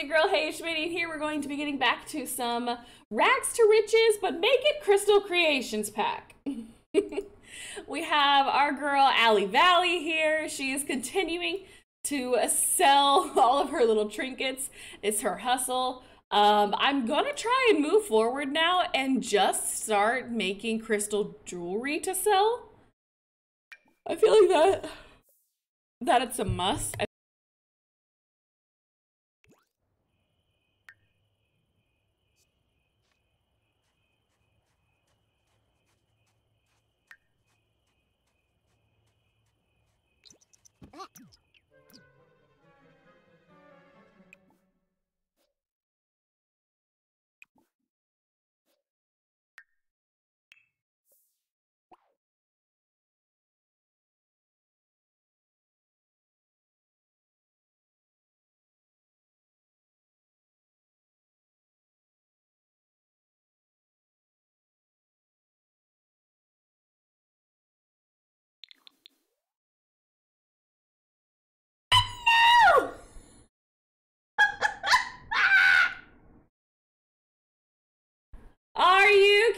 Busy Girl. Hey, Schmitty here. We're going to be getting back to some Rags to Riches, but Make It Crystal Creations pack. we have our girl, Allie Valley here. She is continuing to sell all of her little trinkets. It's her hustle. Um, I'm gonna try and move forward now and just start making crystal jewelry to sell. I feel like that that it's a must. Are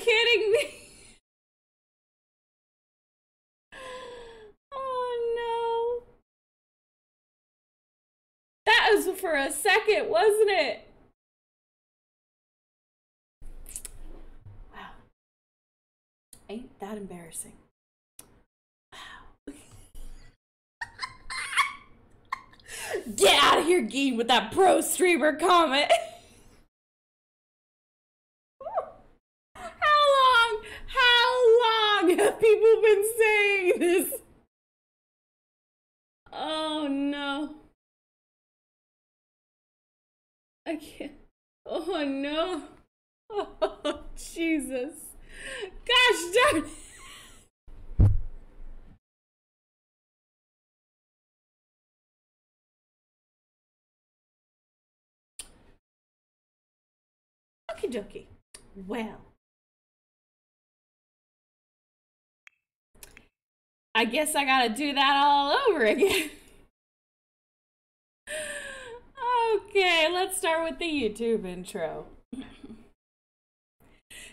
kidding me? Oh no. That was for a second, wasn't it? Wow. Ain't that embarrassing? Wow. Get out of here, Geen, with that pro streamer comment. How long have people been saying this? Oh no. I can't. Oh no. Oh, Jesus. Gosh darn. Okie dokie. Well. I guess I gotta do that all over again. okay, let's start with the YouTube intro.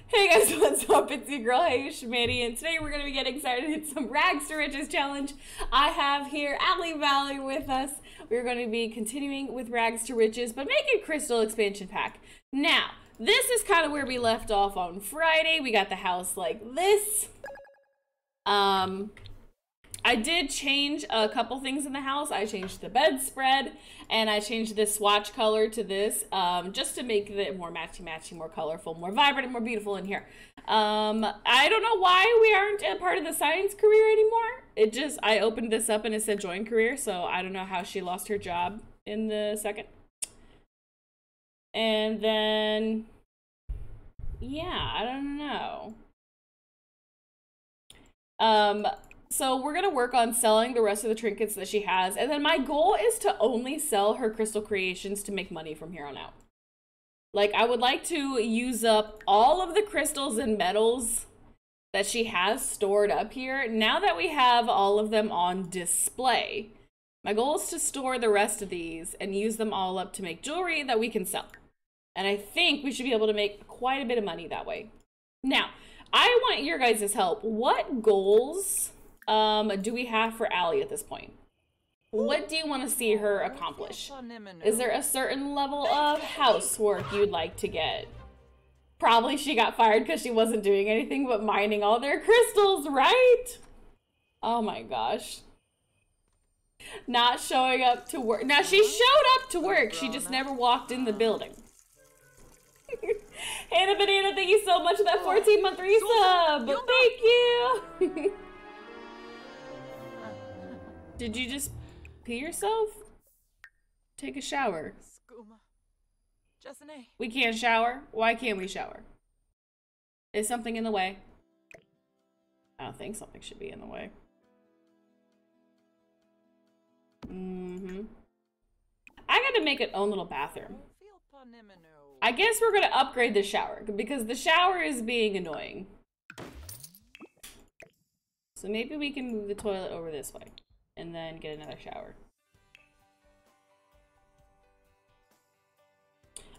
hey guys, what's up? It's your girl, HayIshMandy, and today we're gonna be getting started in some Rags to Riches challenge. I have here Allie Valley with us. We're going to be continuing with Rags to Riches, but making Crystal expansion pack. Now, this is kind of where we left off on Friday. We got the house like this. Um, I did change a couple things in the house. I changed the bedspread and I changed the swatch color to this um, just to make it more matchy matchy, more colorful, more vibrant, and more beautiful in here. Um, I don't know why we aren't a part of the science career anymore. It just, I opened this up and it said join career, so I don't know how she lost her job in the second. And then, yeah, I don't know. Um, so we're gonna work on selling the rest of the trinkets that she has, and then my goal is to only sell her crystal creations to make money from here on out. Like I would like to use up all of the crystals and metals that she has stored up here. Now that we have all of them on display, my goal is to store the rest of these and use them all up to make jewelry that we can sell. And I think we should be able to make quite a bit of money that way. Now, I want your guys' help. What goals um, do we have for Allie at this point? What do you want to see her accomplish? Is there a certain level of housework you'd like to get? Probably she got fired because she wasn't doing anything but mining all their crystals, right? Oh my gosh. Not showing up to work. Now, she showed up to work. She just never walked in the building. Hannah Banana, thank you so much for that 14 month resub. Thank you. Did you just pee yourself? Take a shower. We can't shower? Why can't we shower? Is something in the way? I don't think something should be in the way. Mm-hmm. I got to make an own little bathroom. I guess we're going to upgrade the shower because the shower is being annoying. So maybe we can move the toilet over this way and then get another shower.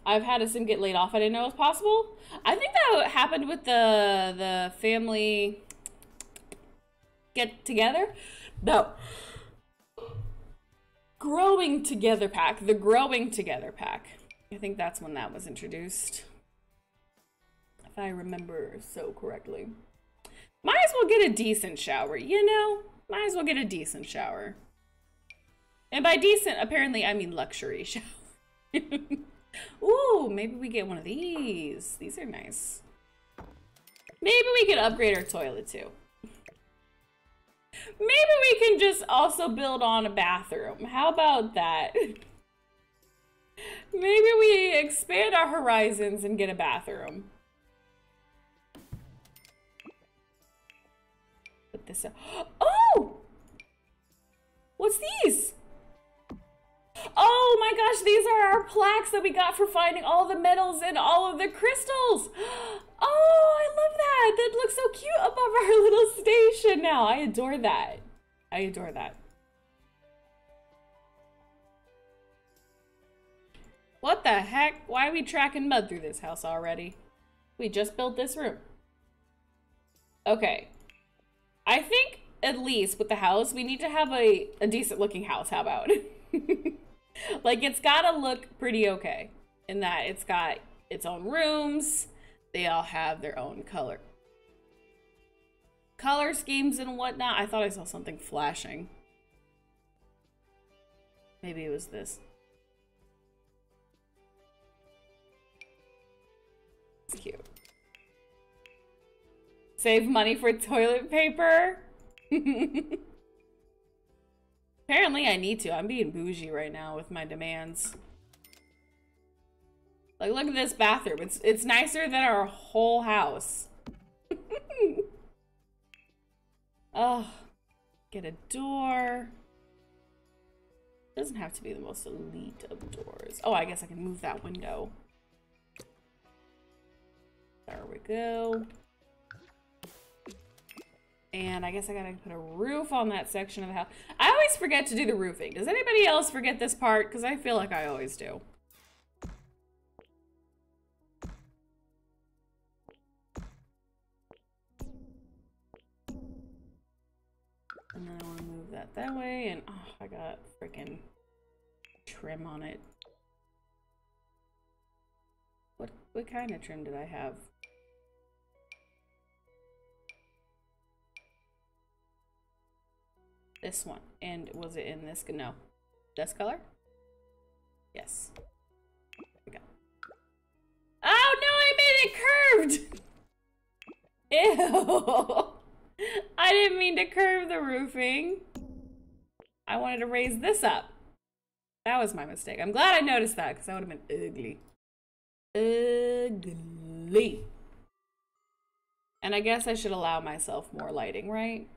I've had a sim get laid off. I didn't know it was possible. I think that happened with the the family get together. No. Growing Together pack. The Growing Together pack. I think that's when that was introduced. If I remember so correctly. Might as well get a decent shower, you know? Might as well get a decent shower. And by decent, apparently I mean luxury shower. Ooh, maybe we get one of these. These are nice. Maybe we could upgrade our toilet too. Maybe we can just also build on a bathroom. How about that? Maybe we expand our horizons and get a bathroom. This up. Oh! What's these? Oh my gosh, these are our plaques that we got for finding all the metals and all of the crystals. Oh, I love that. That looks so cute above our little station now. I adore that. I adore that. What the heck? Why are we tracking mud through this house already? We just built this room. Okay. I think at least with the house, we need to have a, a decent looking house. How about? like it's gotta look pretty okay in that it's got its own rooms. They all have their own color color schemes and whatnot. I thought I saw something flashing. Maybe it was this. It's cute. Save money for toilet paper? Apparently I need to. I'm being bougie right now with my demands. Like, look at this bathroom. It's, it's nicer than our whole house. oh, get a door. Doesn't have to be the most elite of doors. Oh, I guess I can move that window. There we go. And I guess I gotta put a roof on that section of the house. I always forget to do the roofing. Does anybody else forget this part? Because I feel like I always do. And then I want to move that that way. And oh, I got freaking trim on it. What, what kind of trim did I have? This one. And was it in this? No. This color? Yes. we go. Oh no, I made it curved! Ew. I didn't mean to curve the roofing. I wanted to raise this up. That was my mistake. I'm glad I noticed that because that would have been ugly. Ugly. And I guess I should allow myself more lighting, right?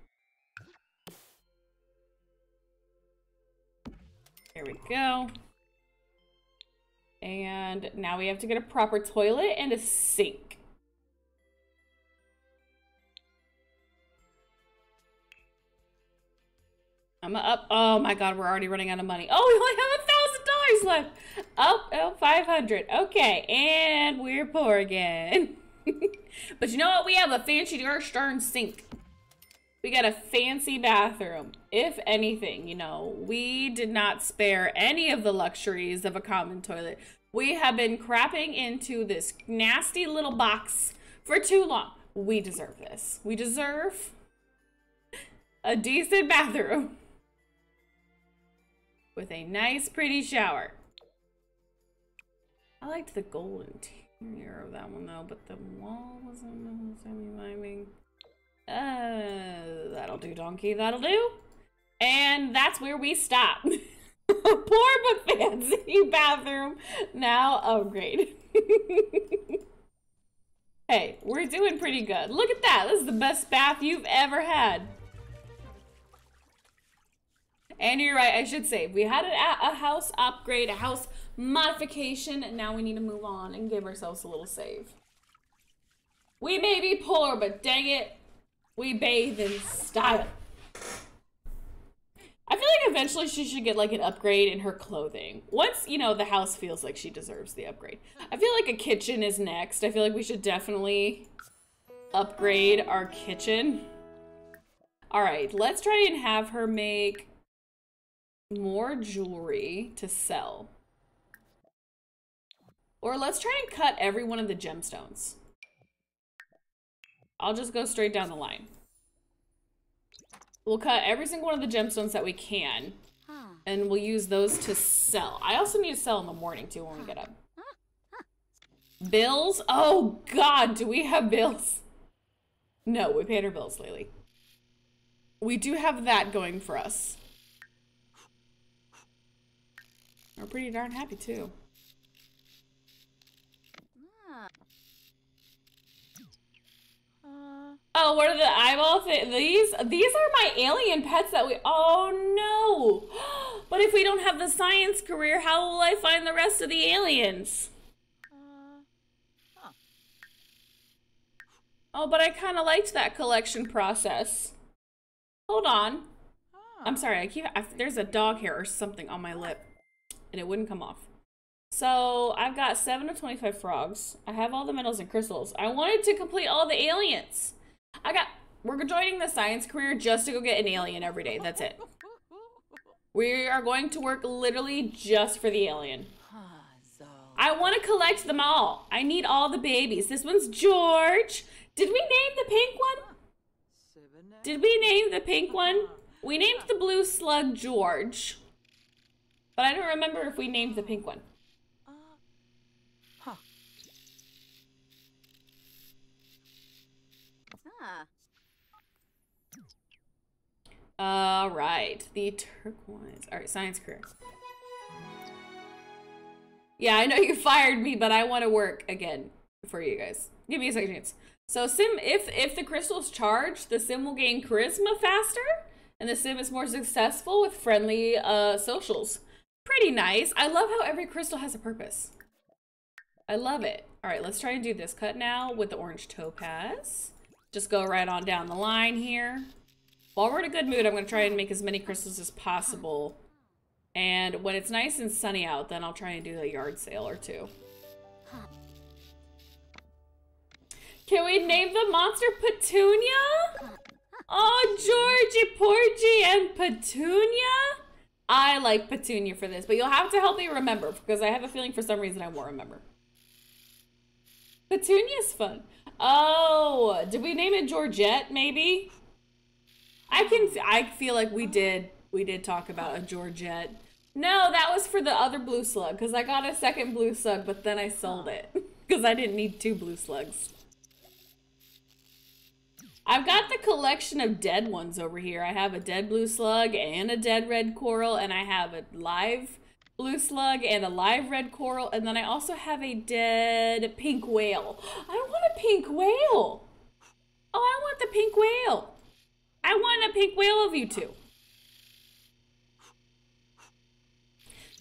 There we go. And now we have to get a proper toilet and a sink. I'm up. Oh my god, we're already running out of money. Oh, we only have a thousand dollars left. Up, oh, oh, 500. Okay, and we're poor again. but you know what? We have a fancy darn sink. We got a fancy bathroom. If anything, you know, we did not spare any of the luxuries of a common toilet. We have been crapping into this nasty little box for too long. We deserve this. We deserve a decent bathroom with a nice, pretty shower. I liked the golden interior of that one though, but the wall wasn't semi-vibing. Uh, that'll do, donkey. That'll do. And that's where we stop. Poor but fancy bathroom. Now upgrade. hey, we're doing pretty good. Look at that. This is the best bath you've ever had. And you're right, I should say, we had a, a house upgrade, a house modification, and now we need to move on and give ourselves a little save. We may be poor, but dang it, we bathe in style. I feel like eventually she should get like an upgrade in her clothing. Once, you know, the house feels like she deserves the upgrade. I feel like a kitchen is next. I feel like we should definitely upgrade our kitchen. All right, let's try and have her make more jewelry to sell. Or let's try and cut every one of the gemstones. I'll just go straight down the line. We'll cut every single one of the gemstones that we can. And we'll use those to sell. I also need to sell in the morning too when we get up. Bills? Oh god, do we have bills? No, we paid our bills lately. We do have that going for us. We're pretty darn happy too. Oh, what are the eyeball things? These these are my alien pets that we. Oh no! But if we don't have the science career, how will I find the rest of the aliens? uh Oh, but I kind of liked that collection process. Hold on. I'm sorry. I keep. I, there's a dog hair or something on my lip, and it wouldn't come off. So I've got seven to twenty-five frogs. I have all the metals and crystals. I wanted to complete all the aliens. I got, we're joining the science career just to go get an alien every day. That's it. We are going to work literally just for the alien. I want to collect them all. I need all the babies. This one's George. Did we name the pink one? Did we name the pink one? We named the blue slug George. But I don't remember if we named the pink one. All right, the turquoise. All right, science career. Yeah, I know you fired me, but I want to work again for you guys. Give me a second chance. So sim, if if the crystal's charged, the sim will gain charisma faster, and the sim is more successful with friendly uh, socials. Pretty nice. I love how every crystal has a purpose. I love it. All right, let's try and do this cut now with the orange topaz. Just go right on down the line here. While we're in a good mood, I'm going to try and make as many crystals as possible. And when it's nice and sunny out, then I'll try and do a yard sale or two. Can we name the monster Petunia? Oh, Georgie, Porgy, and Petunia? I like Petunia for this, but you'll have to help me remember because I have a feeling for some reason I won't remember. Petunia's fun. Oh, did we name it Georgette maybe? I can. I feel like we did. We did talk about a Georgette. No, that was for the other blue slug because I got a second blue slug, but then I sold it because I didn't need two blue slugs. I've got the collection of dead ones over here. I have a dead blue slug and a dead red coral, and I have a live blue slug and a live red coral, and then I also have a dead pink whale. I want a pink whale. Oh, I want the pink whale. I want a pink whale of you two.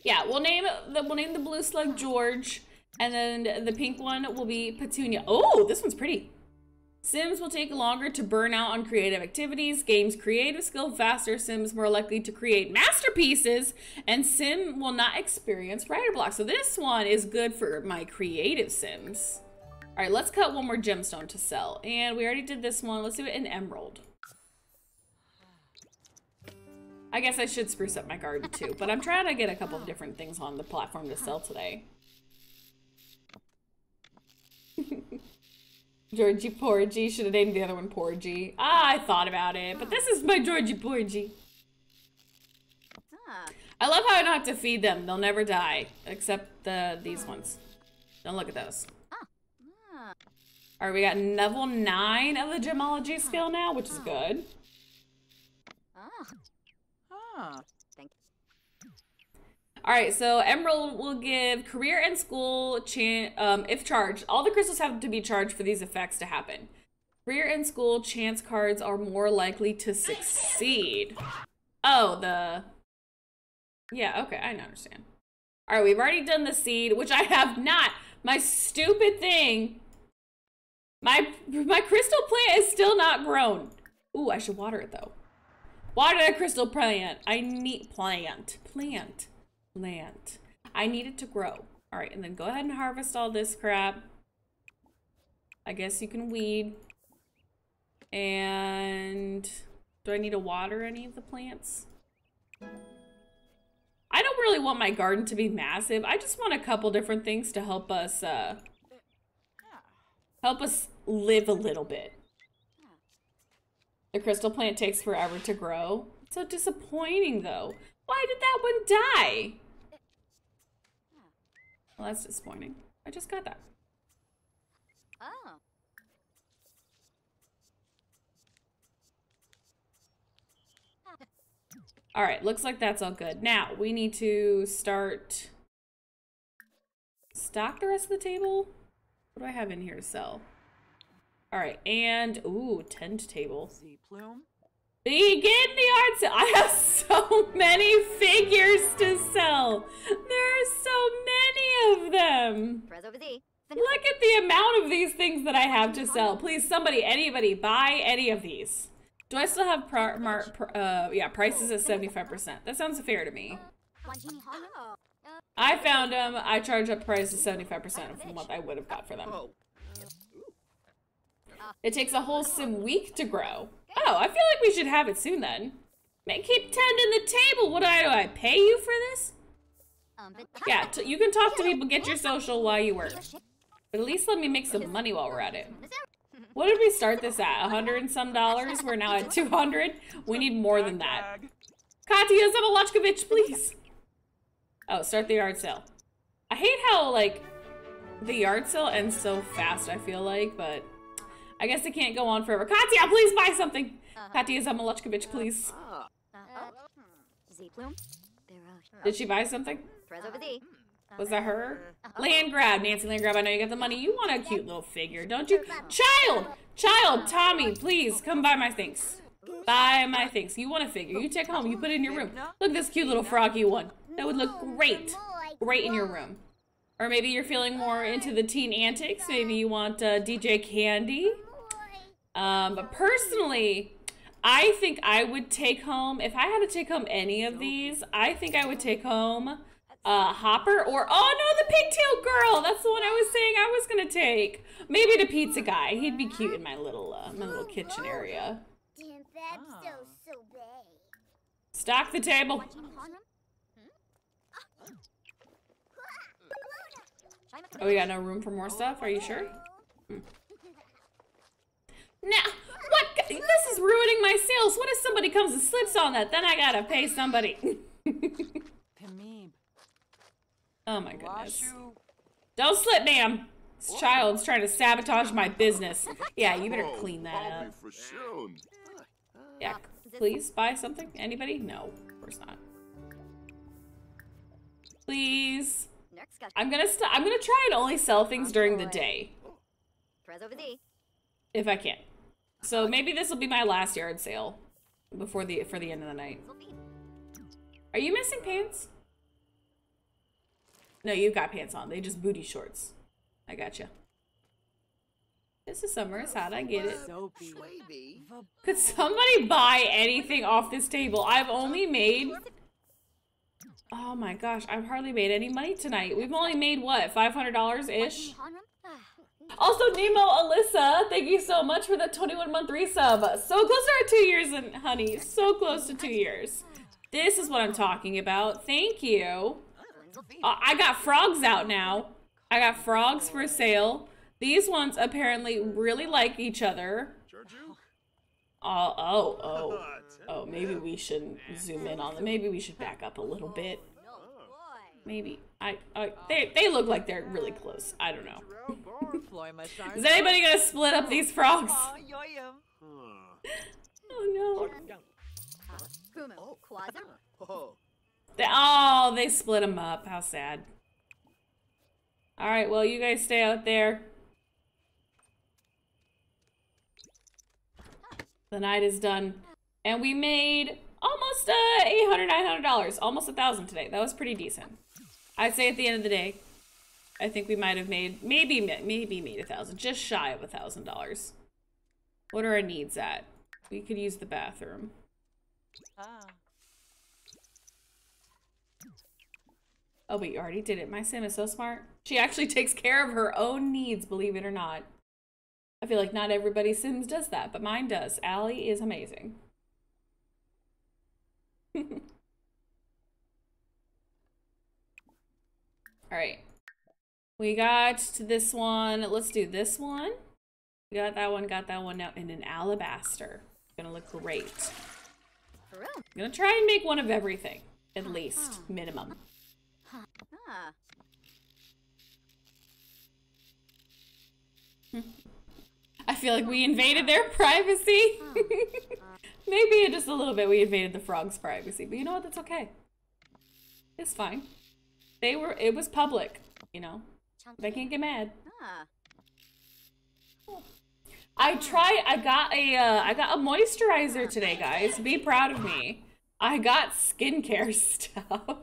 Yeah, we'll name the we'll name the blue slug George, and then the pink one will be Petunia. Oh, this one's pretty. Sims will take longer to burn out on creative activities. Games creative skill faster. Sims more likely to create masterpieces. And Sim will not experience writer block. So this one is good for my creative Sims. All right, let's cut one more gemstone to sell. And we already did this one. Let's do it in emerald. I guess I should spruce up my garden too, but I'm trying to get a couple of different things on the platform to sell today. Georgie Porgy. Should have named the other one Porgy. Ah, I thought about it, but this is my Georgie Porgy. I love how I don't have to feed them. They'll never die, except the these ones. Don't look at those. All right, we got level 9 of the gemology skill now, which is good. Thank you. All right, so Emerald will give career and school chance um, if charged. All the crystals have to be charged for these effects to happen. Career and school chance cards are more likely to succeed. Oh, the... Yeah, okay, I understand. All right, we've already done the seed, which I have not. My stupid thing. My, my crystal plant is still not grown. Ooh, I should water it, though. I crystal plant? I need plant, plant, plant. I need it to grow. All right, and then go ahead and harvest all this crap. I guess you can weed. And do I need to water any of the plants? I don't really want my garden to be massive. I just want a couple different things to help us uh help us live a little bit. The crystal plant takes forever to grow. so disappointing though. Why did that one die? Well, that's disappointing. I just got that. Oh. All right, looks like that's all good. Now, we need to start... Stock the rest of the table? What do I have in here to sell? All right, and, ooh, tent table. Begin the art sale. I have so many figures to sell. There are so many of them. Look at the amount of these things that I have to sell. Please, somebody, anybody, buy any of these. Do I still have par, mar, uh, yeah, prices at 75%? That sounds fair to me. I found them. I charge up price 75% from what I would have got for them. It takes a whole sim week to grow. Oh, I feel like we should have it soon then. Man, keep tending the table. What do I do? I pay you for this? Yeah, you can talk to people, get your social while you work. But at least let me make some money while we're at it. What did we start this at? A hundred and some dollars? We're now at 200? We need more than that. Katya Zabalachkovich, please. Oh, start the yard sale. I hate how, like, the yard sale ends so fast, I feel like, but I guess it can't go on forever. Katya, please buy something. Katya Zamalachkovich, uh-huh. please. Did she buy something? Hmm. Was that her? Landgraab, Nancy Landgraab. I know you got the money. You want a cute little figure, don't you? Child! Child, Tommy, please come buy my things. Buy my things. You want a figure. You take home. You put it in your room. Look at this cute little froggy one. That would look great. Great in your room. Or maybe you're feeling more into the teen antics. Maybe you want uh, DJ Candy. Um, but personally, I think I would take home, if I had to take home any of these, I think I would take home uh, Hopper or, oh no, the pigtail girl. That's the one I was saying I was going to take. Maybe the pizza guy. He'd be cute in my little, uh, my little kitchen area. Stock the table. Oh, we got no room for more stuff? Are you sure? Hmm. Now, what? This is ruining my sales. What if somebody comes and slips on that? Then I gotta pay somebody. oh my goodness. Don't slip, ma'am. This child's trying to sabotage my business. Yeah, you better clean that up. Yeah, please buy something. Anybody? No, of course not. Please. I'm gonna st I'm gonna try and only sell things during the day. If I can. So maybe this will be my last yard sale before the for the end of the night. Are you missing pants? No, you've got pants on. They just booty shorts. I gotcha. This is summer. It's hot. I get it. Could somebody buy anything off this table? I've only made... Oh my gosh. I've hardly made any money tonight. We've only made, what, $500-ish? Also, Nemo Alyssa, thank you so much for the 21 month resub. So close to our two years, and honey, so close to two years. This is what I'm talking about. Thank you. Uh, I got frogs out now. I got frogs for sale. These ones apparently really like each other. Oh, oh, oh. Oh, maybe we shouldn't zoom in on them. Maybe we should back up a little bit. Maybe. I, I they, they look like they're really close. I don't know. Is anybody gonna split up these frogs? oh no. They, oh, they split them up. How sad. Alright, well, you guys stay out there. The night is done. And we made almost uh, $800, $900. Almost a 1000 today. That was pretty decent. I'd say at the end of the day, I think we might have made, maybe, maybe made a thousand, just shy of a thousand dollars. What are our needs at? We could use the bathroom. Ah. Oh, but you already did it. My sim is so smart. She actually takes care of her own needs, believe it or not. I feel like not everybody sims does that, but mine does. Allie is amazing. All right. We got to this one. Let's do this one. We got that one, got that one now in an alabaster. Gonna look great. I'm gonna try and make one of everything, at least, minimum. I feel like we invaded their privacy. Maybe it just a little bit we invaded the frog's privacy, but you know what? That's okay. It's fine. They were, it was public, you know? They can't get mad. I tried, I got a, uh, I got a moisturizer today, guys. Be proud of me. I got skincare stuff.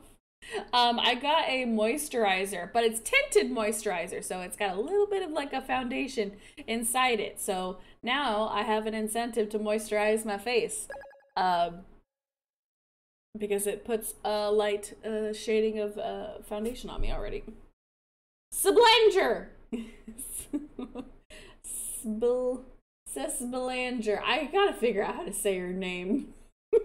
Um, I got a moisturizer, but it's tinted moisturizer, so it's got a little bit of like a foundation inside it. So now I have an incentive to moisturize my face. Um, because it puts a light uh, shading of uh, foundation on me already. Sublanger! Sbil... Sesbelanger. I gotta figure out how to say your name. Thank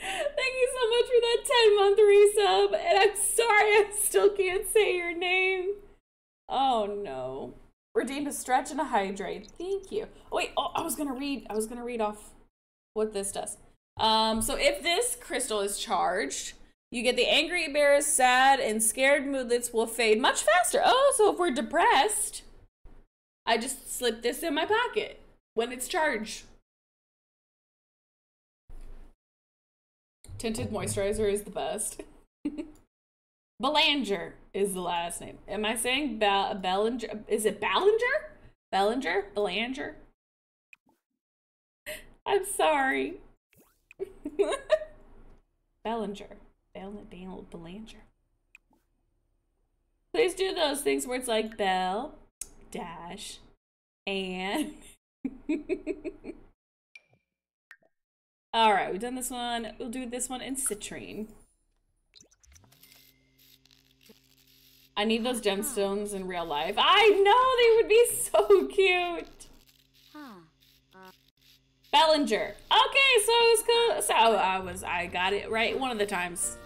you so much for that 10 month resub. And I'm sorry I still can't say your name. Oh no. Redeem a stretch and a hydrate. Thank you. Oh, wait, oh, I was gonna read. I was gonna read off what this does. Um, so if this crystal is charged, you get the angry bears, sad, and scared moodlets will fade much faster. Oh, so if we're depressed, I just slip this in my pocket when it's charged. Tinted moisturizer is the best. Belanger is the last name. Am I saying ba- Bellinger? Is it Ballinger? Bellinger? Belanger? I'm sorry. Bellinger. Bell, Bell, Belanger. Please do those things where it's like Bell, dash, and. All right, we've done this one. We'll do this one in citrine. I need those gemstones in real life. I know they would be so cute. Bellinger. Okay, so it was cool. So I was, I got it right one of the times.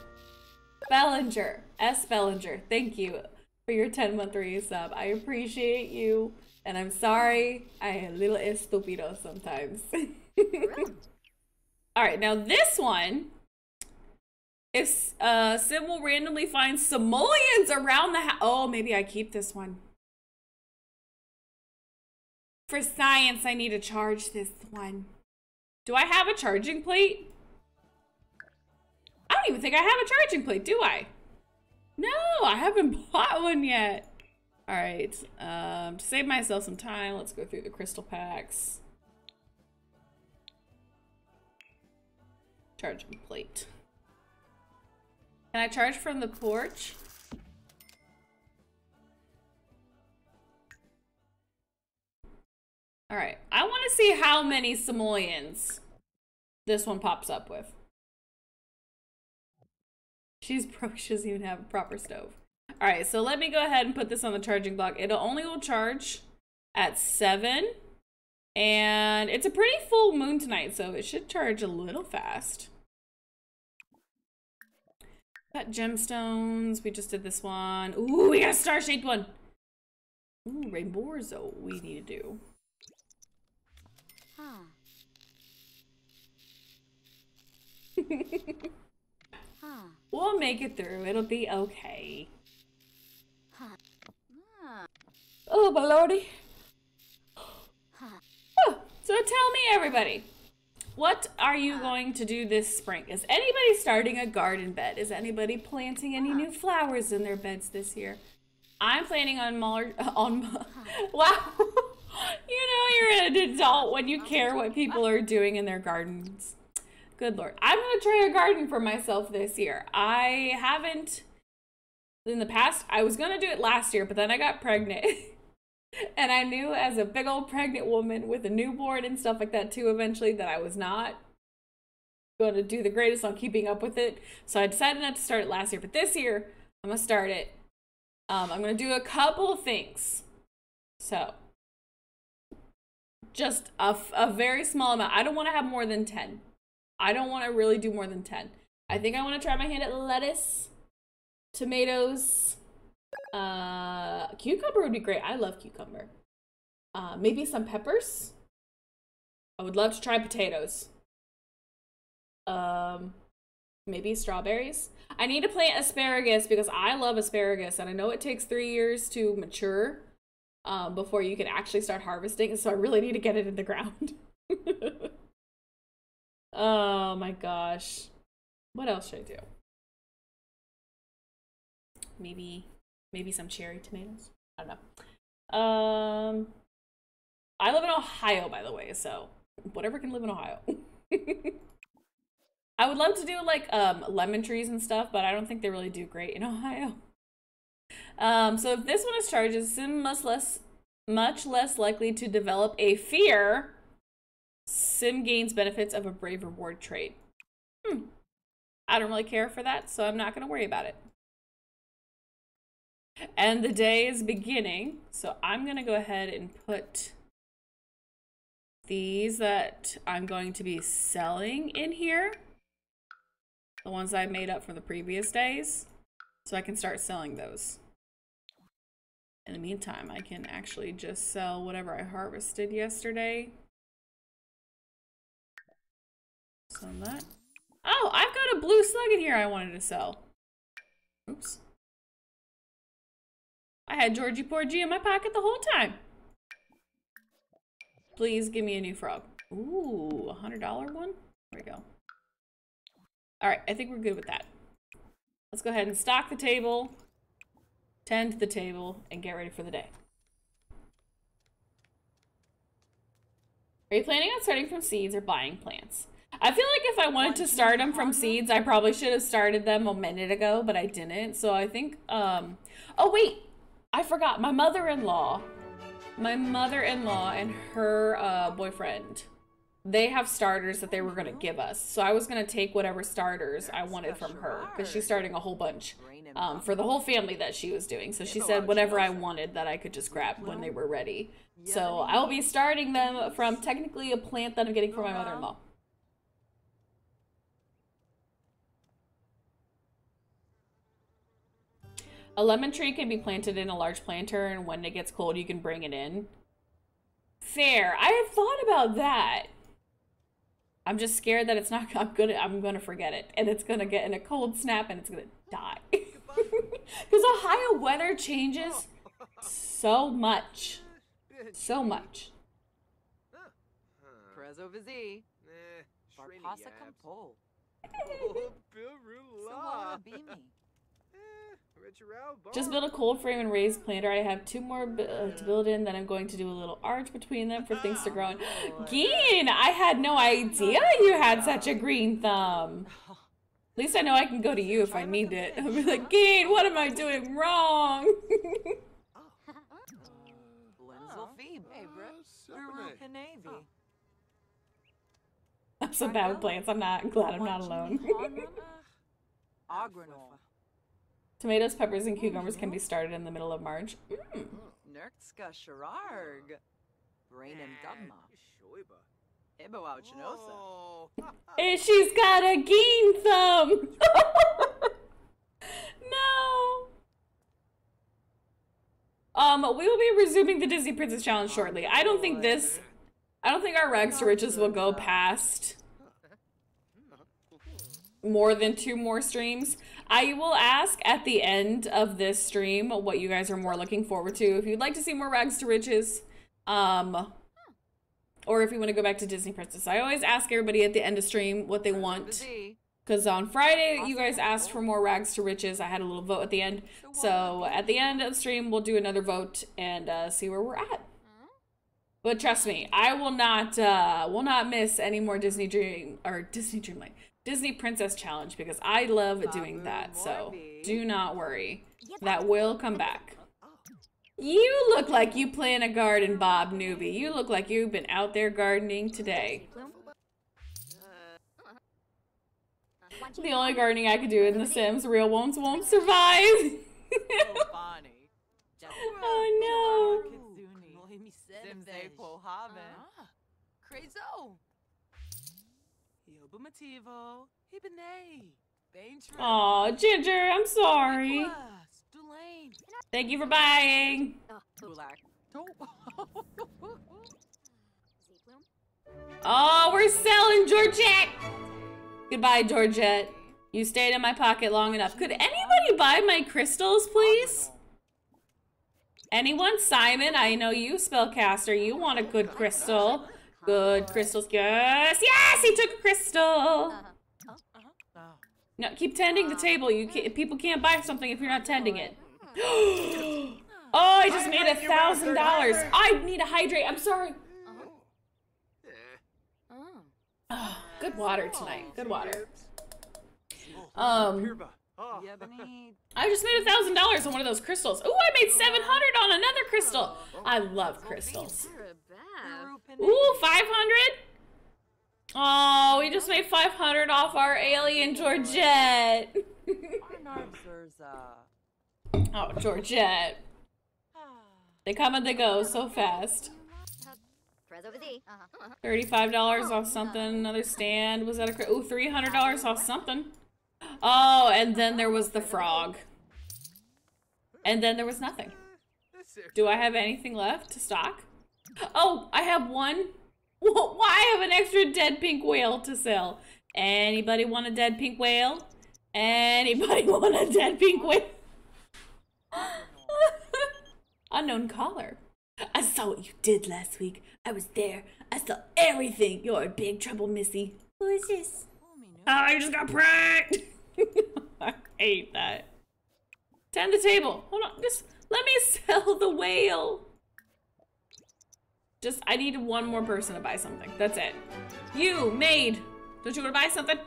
Bellinger. S. Bellinger. Thank you for your 10 month resub. I appreciate you. And I'm sorry I am a little estúpido sometimes. All right, now this one, if uh, Sim will randomly find simoleons around the house. Oh, maybe I keep this one. For science, I need to charge this one. Do I have a charging plate? I don't even think I have a charging plate, do I? No, I haven't bought one yet. All right, um, to save myself some time, let's go through the crystal packs. Charging plate. Can I charge from the porch? All right. I want to see how many simoleons this one pops up with. She's pro. She doesn't even have a proper stove. All right. So let me go ahead and put this on the charging block. It'll only will charge at 7. And it's a pretty full moon tonight, so it should charge a little fast. Got gemstones. We just did this one. Ooh, we got a star-shaped one. Ooh, Rainbow we need to do. Huh. Huh. We'll make it through. It'll be okay. Huh. Oh, my lordy. Oh, so tell me, everybody. What are you going to do this spring? Is anybody starting a garden bed? Is anybody planting any new flowers in their beds this year? I'm planning on more on wow. you know you're an adult when you care what people are doing in their gardens. Good lord. I'm going to try a garden for myself this year. I haven't in the past. I was going to do it last year, but then I got pregnant. and I knew as a big old pregnant woman with a newborn and stuff like that too eventually that I was not going to do the greatest on keeping up with it. So I decided not to start it last year, but this year I'm gonna start it. Um, I'm gonna do a couple things. So just a, a very small amount. I don't want to have more than 10. I don't want to really do more than 10. I think I want to try my hand at lettuce, tomatoes, uh, cucumber would be great. I love cucumber. Uh, maybe some peppers. I would love to try potatoes. Um, maybe strawberries. I need to plant asparagus because I love asparagus and I know it takes three years to mature um, before you can actually start harvesting. So I really need to get it in the ground. oh my gosh. What else should I do? Maybe, maybe some cherry tomatoes. I don't know. Um, I live in Ohio, by the way, so whatever can live in Ohio. I would love to do like um, lemon trees and stuff, but I don't think they really do great in Ohio. Um, so if this one is charged, it's much less, much less likely to develop a fear. Sim gains benefits of a brave reward trait. Hmm. I don't really care for that, so I'm not going to worry about it. And the day is beginning, so I'm going to go ahead and put these that I'm going to be selling in here. The ones I made up for the previous days. So I can start selling those. In the meantime, I can actually just sell whatever I harvested yesterday. Sell that. Oh, I've got a blue slug in here I wanted to sell. Oops. I had Georgie Porgy in my pocket the whole time. Please give me a new frog. Ooh, a $100 one? There we go. All right, I think we're good with that. Let's go ahead and stock the table, tend the table, and get ready for the day. Are you planning on starting from seeds or buying plants? I feel like if I wanted to start them from seeds, I probably should have started them a minute ago, but I didn't. So I think, um, oh wait, I forgot. My mother-in-law, my mother-in-law and her uh, boyfriend, they have starters that they were going to give us. So I was going to take whatever starters I wanted from her because she's starting a whole bunch um, for the whole family that she was doing. So she said whatever I wanted that I could just grab when they were ready. So I will be starting them from technically a plant that I'm getting from my mother-in-law. A lemon tree can be planted in a large planter, and when it gets cold, you can bring it in. Fair. I have thought about that. I'm just scared that it's not. I'm gonna. I'm gonna forget it, and it's gonna get in a cold snap, and it's gonna die. Because Ohio weather changes so much, so much. Prezzo vizi. Barpasa Campo. Just build a cold frame and raised planter. I have two more uh, to build in. Then I'm going to do a little arch between them for things to grow in. Geen, I had no idea you had such a green thumb. At least I know I can go to you if I need it. I'll be like, Geen, what am I doing wrong? I'm so bad with plants. I'm not I'm glad I'm not alone. Tomatoes, peppers, and cucumbers can be started in the middle of March. Mm. Nertska Shararg. Brain and Gumma. Ibo And she's got a geen thumb. no. Um, we will be resuming the Disney Princess Challenge shortly. I don't think this, I don't think our rags to riches will go past more than two more streams. I will ask at the end of this stream what you guys are more looking forward to. If you'd like to see more rags to riches, um, or if you want to go back to Disney Princess. I always ask everybody at the end of stream what they want. Because on Friday, you guys asked for more rags to riches. I had a little vote at the end. So at the end of stream, we'll do another vote and uh, see where we're at. But trust me, I will not uh, will not miss any more Disney Dream or Disney Dreamlight Disney Princess Challenge because I love doing that. So do not worry, that will come back. You look like you play in a garden, Bob Newbie. You look like you've been out there gardening today. the only gardening I could do in The Sims. Real ones won't survive. Oh, Bonnie. oh no. Kitsune. Simse Pohaven. Crazo. Yobamativo. Hibine. Aw, Ginger, I'm sorry. Thank you for buying. Oh, we're selling Georgette. Goodbye, Georgette. You stayed in my pocket long enough. Could anybody buy my crystals, please? Anyone? Simon, I know you, spellcaster. You want a good crystal. Good crystals. Yes, yes, he took a crystal. Oh. No, keep tending the table. You can't, people can't buy something if you're not tending it. oh, I just made a thousand dollars. I need to hydrate. I'm sorry. Oh, good water tonight. Good water. Um, I just made a thousand dollars on one of those crystals. Oh, I made seven hundred on another crystal. I love crystals. Ooh, five hundred. Oh, we just made five hundred off our alien Georgette. oh, Georgette. They come and they go so fast. Thirty-five dollars off something. Another stand was that a cri- ooh three hundred dollars off something. Oh, and then there was the frog. And then there was nothing. Do I have anything left to stock? Oh, I have one. Why I have an extra dead pink whale to sell? Anybody want a dead pink whale? Anybody want a dead pink whale? Unknown caller. I saw what you did last week. I was there. I saw everything. You're in big trouble, Missy. Who is this? Oh, I just got pranked. I hate that. Tend the table. Hold on. Just let me sell the whale. Just, I need one more person to buy something. That's it. You, maid. Don't you want to buy something?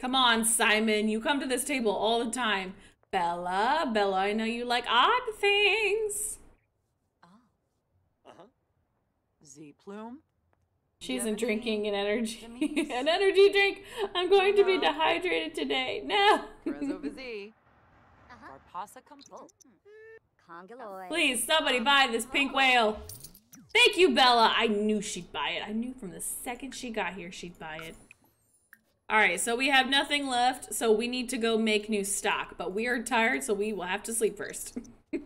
Come on, Simon. You come to this table all the time. Bella, Bella, I know you like odd things. Uh huh. Z Plume. She's in drinking an energy an energy drink. I'm going to be dehydrated today. No. Rezo Vizi. Varpasa Compo. Congoloy. Please, somebody buy this pink whale. Thank you, Bella. I knew she'd buy it. I knew from the second she got here she'd buy it. All right, so we have nothing left, so we need to go make new stock. But we are tired, so we will have to sleep first. Wait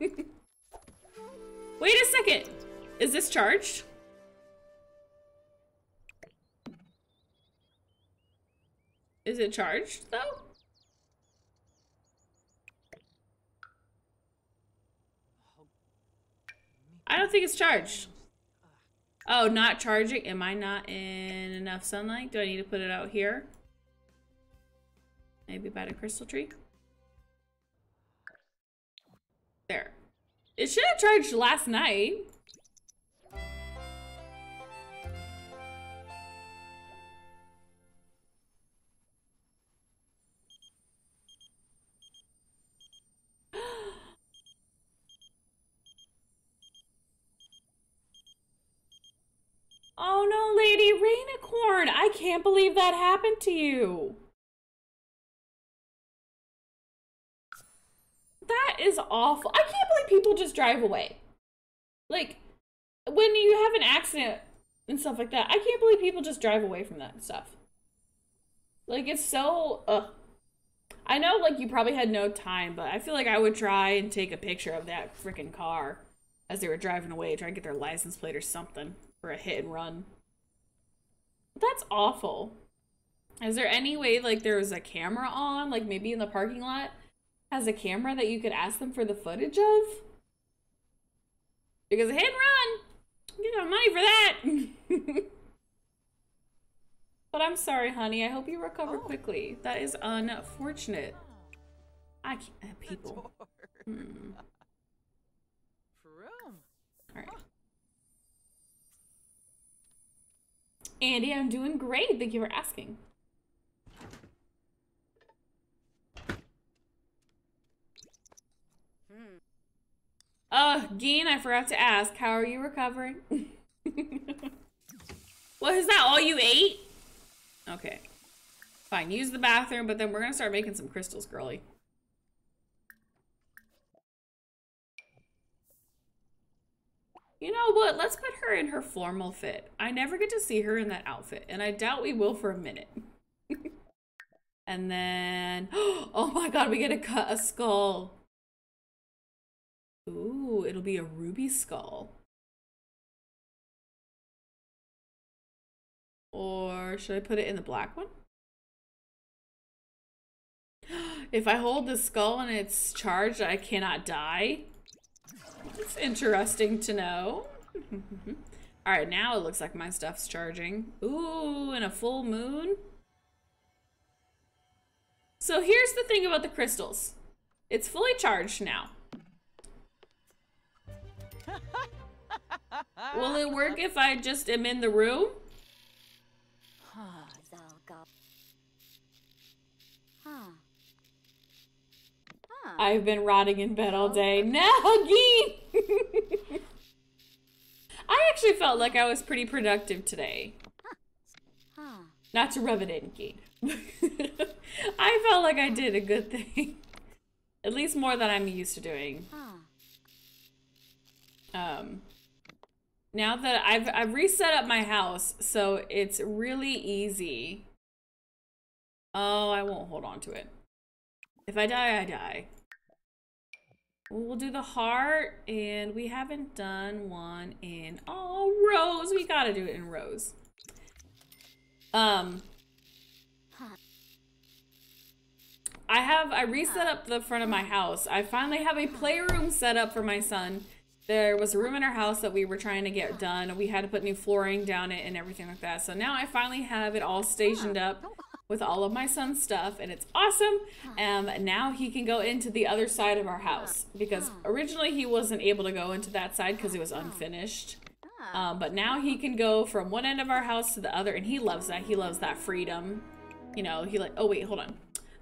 a second. Is this charged? Is it charged, though? I don't think it's charged. Oh, not charging? Am I not in enough sunlight? Do I need to put it out here? Maybe by the crystal tree? There. It should have charged last night. Can't believe that happened to you. That is awful. I can't believe people just drive away. Like, when you have an accident and stuff like that, I can't believe people just drive away from that stuff. Like, it's so. Ugh. I know, like, you probably had no time, but I feel like I would try and take a picture of that freaking car as they were driving away, try and get their license plate or something for a hit and run. That's awful. Is there any way, like, there was a camera on, like, maybe in the parking lot? has a camera that you could ask them for the footage of? Because a hit and run, you get money for that. but I'm sorry, honey. I hope you recover quickly. That is unfortunate. I can't, uh, people. Vroom. All right. Andy, I'm doing great. Thank you for asking. Hmm. Oh, Geen, I forgot to ask. How are you recovering? what is that? All you ate? Okay. Fine, use the bathroom, but then we're gonna start making some crystals, girly. You know what? Let's put her in her formal fit. I never get to see her in that outfit, and I doubt we will for a minute. and then, oh my god, we get to cut a skull. Ooh, it'll be a ruby skull. Or should I put it in the black one? If I hold the skull and it's charged, I cannot die. It's interesting to know. All right, now it looks like my stuff's charging. Ooh, and a full moon. So here's the thing about the crystals. It's fully charged now. Will it work if I just am in the room? Zalga. Huh. Huh. I've been rotting in bed all day. Nuggy! I actually felt like I was pretty productive today. Not to rub it in, Kate. I felt like I did a good thing. At least more than I'm used to doing. Um, now that I've I've reset up my house, so it's really easy. Oh, I won't hold on to it. If I die, I die. We'll do the heart, and we haven't done one in oh rows. We gotta do it in rows. Um, I have I reset up the front of my house. I finally have a playroom set up for my son. There was a room in our house that we were trying to get done. We had to put new flooring down it and everything like that. So now I finally have it all stationed up with all of my son's stuff and it's awesome. Um now he can go into the other side of our house because originally he wasn't able to go into that side because it was unfinished. Um, but now he can go from one end of our house to the other and he loves that. He loves that freedom. You know, he like oh wait, hold on.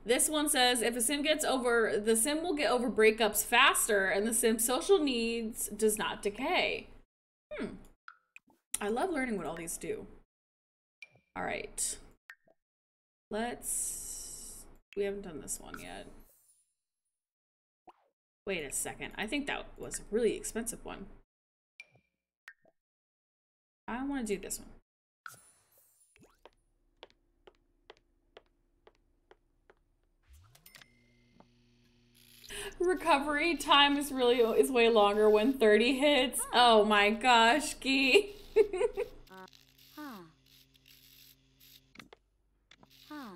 This one says if a sim gets over, the sim will get over breakups faster and the sim's social needs does not decay. Hmm. I love learning what all these do. All right. Let's, we haven't done this one yet. Wait a second. I think that was a really expensive one. I want to do this one. recovery time is really is way longer when 30 hits. Oh my gosh, Gee. Huh. Huh.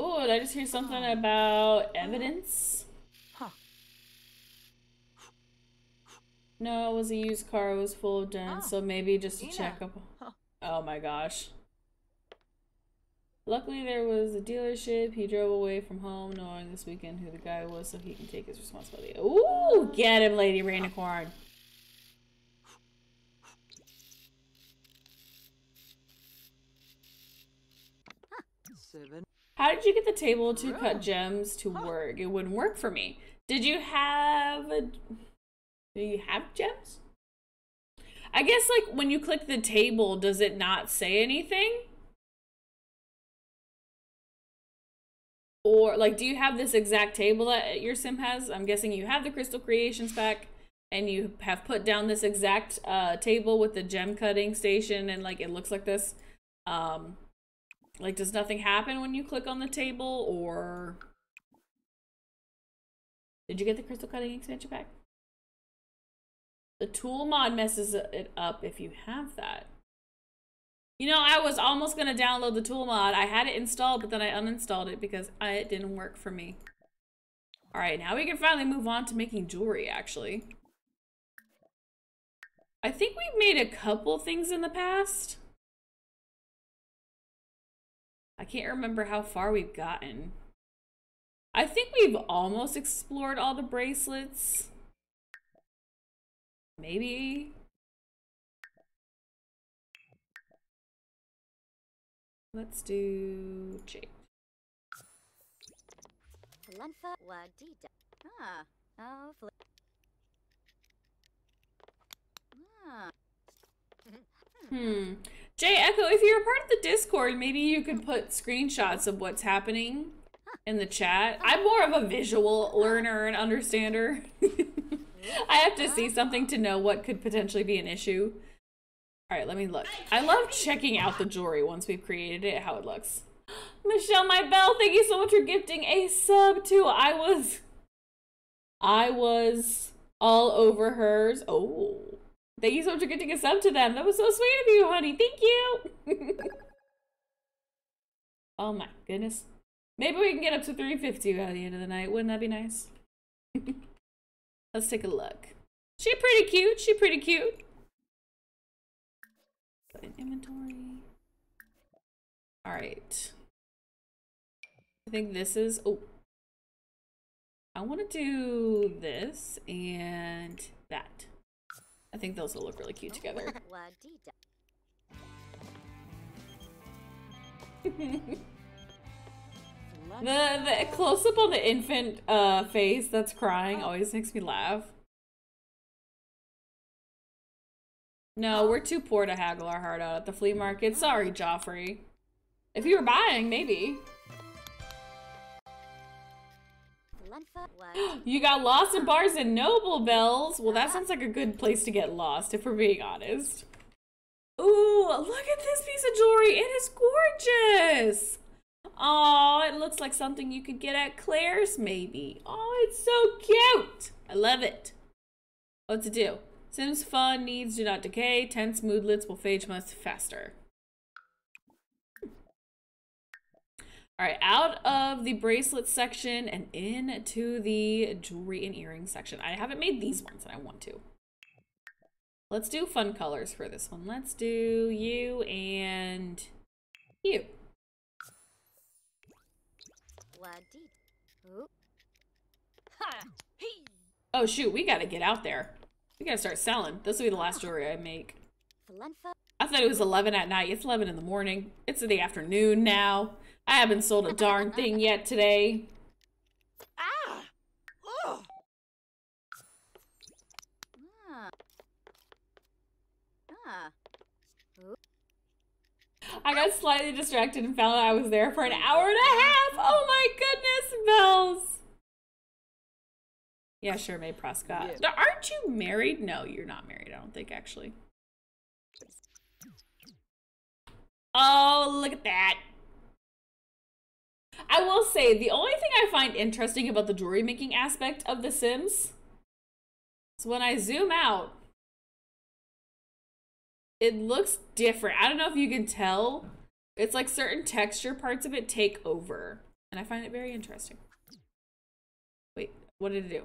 Oh, did I just hear something about evidence? Huh. No, it was a used car. It was full of dents, Oh, ah. so maybe just to Ina. check up. Huh. Oh my gosh. Luckily, there was a dealership. He drove away from home knowing this weekend who the guy was so he can take his responsibility. Ooh, get him, Lady Rainicorn. Seven. How did you get the table to cut gems to Huh. work? It wouldn't work for me. Did you have a, do you have gems? I guess like when you click the table, does it not say anything? Or like do you have this exact table that your sim has? I'm guessing you have the Crystal Creations pack and you have put down this exact uh table with the gem cutting station and like it looks like this. Um like, does nothing happen when you click on the table, or did you get the crystal cutting expansion pack? The tool mod messes it up if you have that. You know, I was almost gonna download the tool mod. I had it installed, but then I uninstalled it because I, it didn't work for me. All right, now we can finally move on to making jewelry. Actually, I think we've made a couple things in the past. I can't remember how far we've gotten. I think we've almost explored all the bracelets. Maybe. Let's do jade. Lenfa Wadida. Ah. Oh, fl- Hmm. Jay Echo, if you're a part of the Discord, maybe you could put screenshots of what's happening in the chat. I'm more of a visual learner and understander. I have to see something to know what could potentially be an issue. All right, let me look. I love checking out the jewelry once we've created it, how it looks. Michelle, my bell, thank you so much for gifting a sub too. I was, I was all over hers. Oh, thank you so much for getting a sub to them. That was so sweet of you, honey. Thank you. oh my goodness. Maybe we can get up to 350 by the end of the night. Wouldn't that be nice? Let's take a look. She pretty cute. She pretty cute. Put in inventory. All right. I think this is. Oh. I want to do this and that. I think those will look really cute together. The the close up on the infant uh face that's crying always makes me laugh. No, we're too poor to haggle our heart out at the flea market. Sorry, Joffrey. If you were buying, maybe. You got lost in Barnes and Noble bells. Well, that sounds like a good place to get lost, if we're being honest. Ooh, look at this piece of jewelry. It is gorgeous. Oh, it looks like something you could get at Claire's, maybe. Oh, it's so cute. I love it. What to do? Sims fun needs do not decay. Tense moodlets will fade much faster. All right, out of the bracelet section and into the jewelry and earrings section. I haven't made these ones and I want to. Let's do fun colors for this one. Let's do you and you. Oh shoot, we gotta get out there. We gotta start selling. This will be the last jewelry I make. I thought it was 11 at night. It's 11 in the morning. It's in the afternoon now. I haven't sold a darn thing yet today. Ah! Ugh. I got slightly distracted and found out I was there for an hour and a half. Oh my goodness, Bells. Yeah, sure, May Prescott. Yeah. Aren't you married? No, you're not married, I don't think, actually. Oh, look at that. I will say, the only thing I find interesting about the jewelry making aspect of The Sims is when I zoom out, it looks different. I don't know if you can tell. It's like certain texture parts of it take over. And I find it very interesting. Wait, what did it do?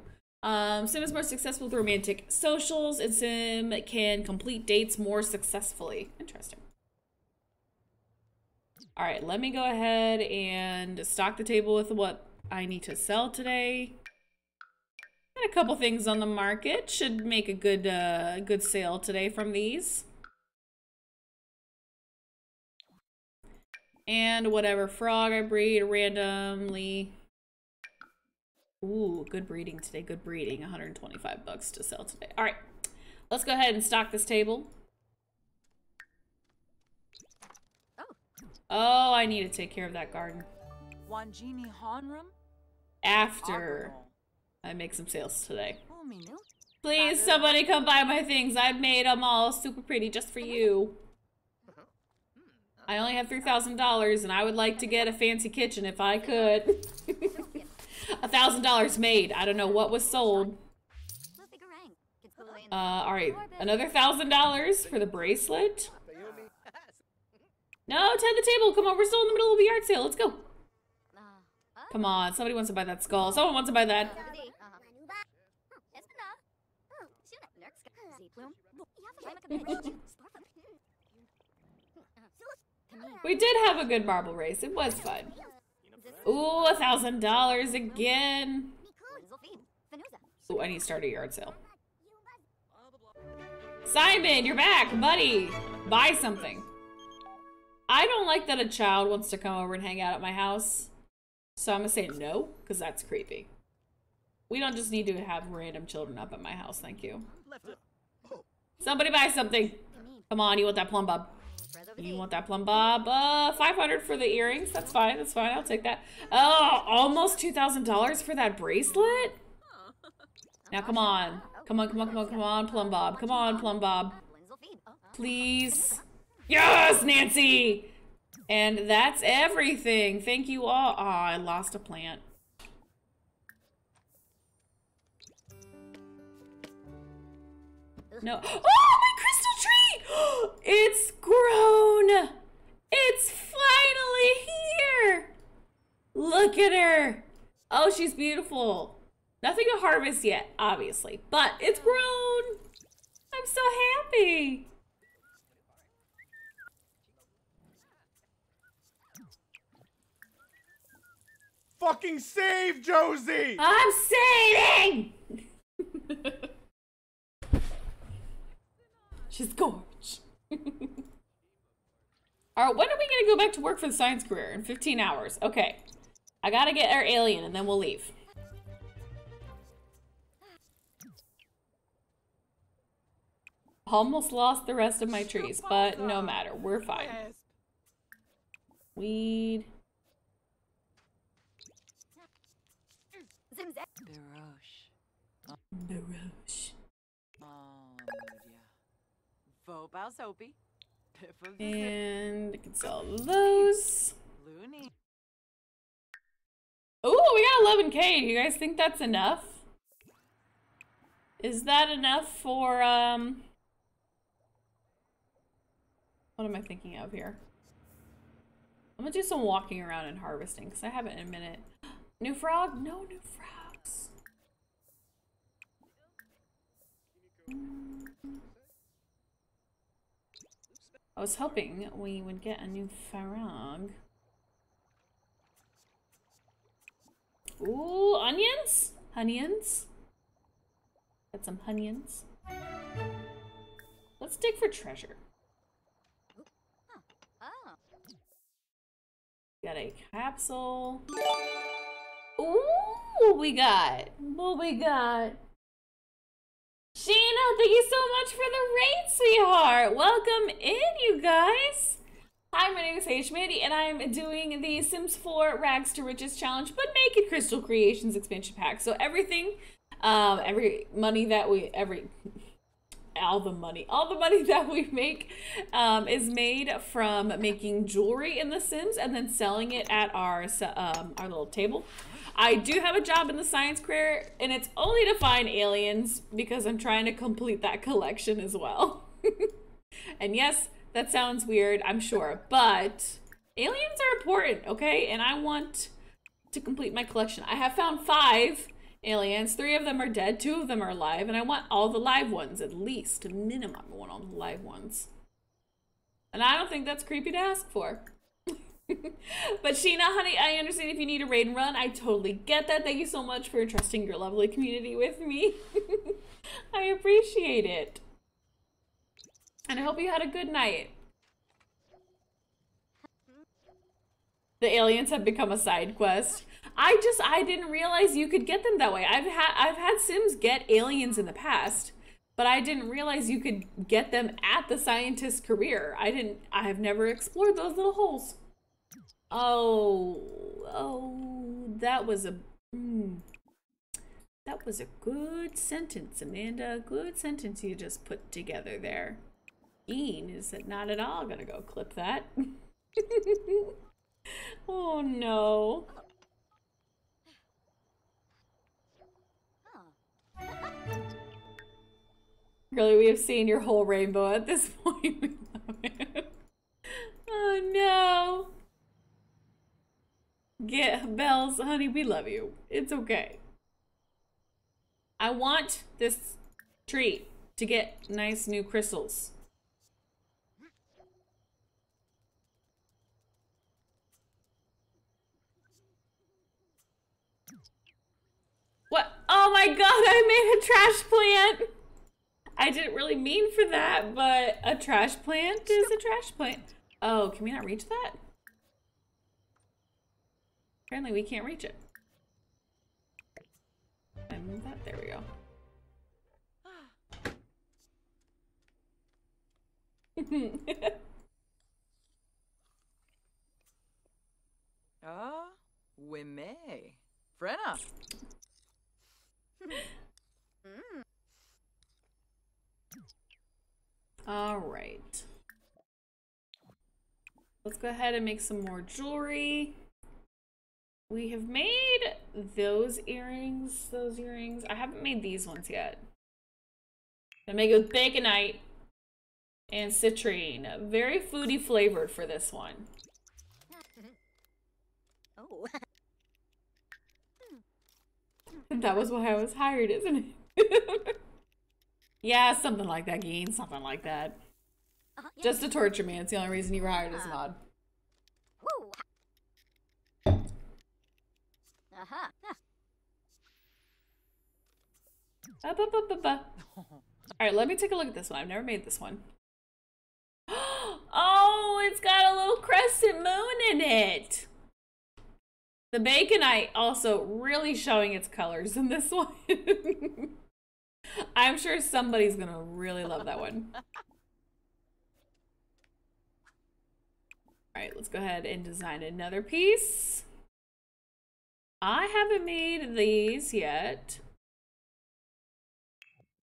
Um, Sim is more successful with romantic socials, and Sim can complete dates more successfully. Interesting. All right, let me go ahead and stock the table with what I need to sell today. Got a couple things on the market. Should make a good uh, good sale today from these. And whatever frog I breed randomly. Ooh, good breeding today. Good breeding. 125 bucks to sell today. All right, let's go ahead and stock this table. Oh, I need to take care of that garden. Wanjini Honram? After I make some sales today. Me no. Please, somebody come buy my things. I made them all super pretty just for you. I only have $3,000 and I would like to get a fancy kitchen if I could. A thousand dollars made. I don't know what was sold. Uh, all right, another thousand dollars for the bracelet. No, tend the table. Come on, we're still in the middle of a yard sale. Let's go. Come on, somebody wants to buy that skull. Someone wants to buy that. We did have a good marble race. It was fun. Ooh, a thousand dollars again. Ooh, I need to start a yard sale. Simon, you're back, buddy. Buy something. I don't like that a child wants to come over and hang out at my house. So I'm gonna say no, because that's creepy. We don't just need to have random children up at my house, thank you. Somebody buy something. Come on, you want that plumbob. You want that plumbob? Uh, 500 for the earrings. That's fine. That's fine. I'll take that. Oh, almost $2,000 for that bracelet? Now, come on. Come on, come on, come on, come on, plumbob. Come on, plumbob. Please. Yes, Nancy! And that's everything. Thank you all. Oh, I lost a plant. No. Oh, my crystal tree! It's grown! It's finally here! Look at her! Oh, she's beautiful. Nothing to harvest yet, obviously, but it's grown! I'm so happy! Fucking save Josie! I'm saving! She's gorge. Alright, when are we gonna go back to work for the science career? In 15 hours. Okay. I gotta get our alien and then we'll leave. Almost lost the rest of my trees, but no matter. We're fine. Weed. Baroche. Baroche. Oh, yeah. Vobal Soapy. And I can sell those. Looney. Oh, we got 11k. Do you guys think that's enough? Is that enough for, um... What am I thinking of here? I'm gonna do some walking around and harvesting, because I haven't in a minute. New frog? No new frogs. I was hoping we would get a new frog. Ooh, onions? Onions? Got some onions. Let's dig for treasure. Got a capsule. Ooh, we got. What we got? Sheena, thank you so much for the raid, sweetheart. Welcome in, you guys. Hi, my name is HayIshMandy, and I'm doing the Sims 4 Rags to Riches challenge, but make it Crystal Creations expansion pack. So everything, um, every money that we, every, all the money, all the money that we make, um, is made from making jewelry in The Sims and then selling it at our, um, our little table. I do have a job in the science career, and it's only to find aliens because I'm trying to complete that collection as well. and yes, that sounds weird, I'm sure, but aliens are important, okay? And I want to complete my collection. I have found five aliens. Three of them are dead, two of them are alive, and I want all the live ones at least, a minimum. I want all the live ones. And I don't think that's creepy to ask for. but Sheena, honey, I understand if you need a raid and run. I totally get that. Thank you so much for trusting your lovely community with me. I appreciate it. And I hope you had a good night. The aliens have become a side quest. I just I didn't realize you could get them that way. I've had I've had Sims get aliens in the past, but I didn't realize you could get them at the scientist career. I didn't I have never explored those little holes. Oh, oh, that was a mm, that was a good sentence, Amanda. Good sentence you just put together there. Ian is not at all gonna go clip that. oh no. Really, we have seen your whole rainbow at this point. oh no. Get bells, honey, we love you. It's okay. I want this tree to get nice new crystals. What? Oh my god, I made a trash plant! I didn't really mean for that, but a trash plant is a trash plant. Oh, can we not reach that? Apparently we can't reach it. I move that, there we go. Ah, Wime. Frenna. Hmm. All right. Let's go ahead and make some more jewelry. We have made those earrings, those earrings. I haven't made these ones yet. I make it with baconite and citrine. Very foodie flavored for this one. Oh. That was why I was hired, isn't it? yeah, something like that, Geen. Something like that. Uh, yeah. Just to torture me. It's the only reason you were hired as a mod. Uh-huh. Up, up, up, up, up. All right, let me take a look at this one. I've never made this one. Oh, it's got a little crescent moon in it. The baconite also really showing its colors in this one. I'm sure somebody's gonna really love that one. All right, let's go ahead and design another piece. I haven't made these yet.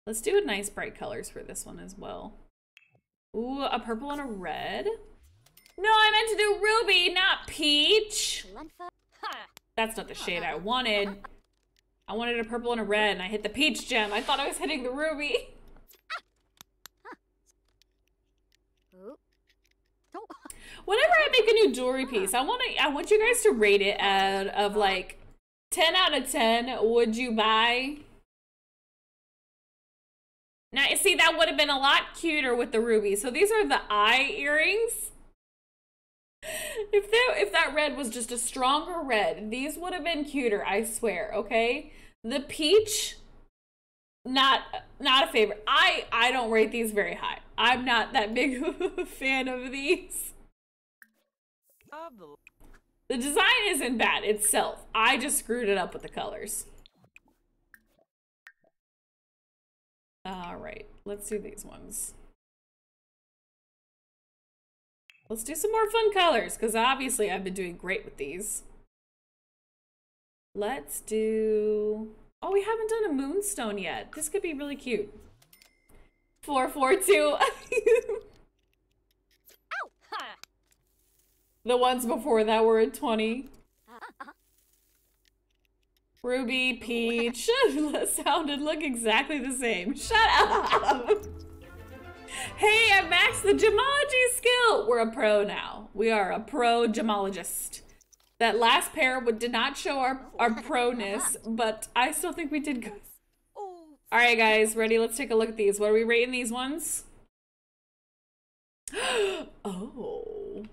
Let's do nice bright colors for this one as well. Ooh, a purple and a red. No, I meant to do ruby, not peach. That's not the shade I wanted. I wanted a purple and a red, and I hit the peach gem. I thought I was hitting the ruby. Whenever I make a new jewelry piece, I want to. I want you guys to rate it out of like ten out of ten. Would you buy? Now, you see, that would have been a lot cuter with the ruby. So these are the eye earrings. If that if that red was just a stronger red, these would have been cuter. I swear. Okay, the peach, not not a favorite. I I don't rate these very high. I'm not that big of a fan of these. The design isn't bad itself. I just screwed it up with the colors. All right, let's do these ones. Let's do some more fun colors because obviously I've been doing great with these. Let's do. Oh, we haven't done a moonstone yet. This could be really cute. Four, four, two. Ow. The ones before that were a 20. Uh-huh. Ruby, Peach, sounded look exactly the same. Shut up! Hey, I maxed the gemology skill! We're a pro now. We are a pro gemologist. That last pair would, did not show our, our proness, but I still think we did good. Oh, Alright, guys, ready? Let's take a look at these. What are we rating these ones? oh.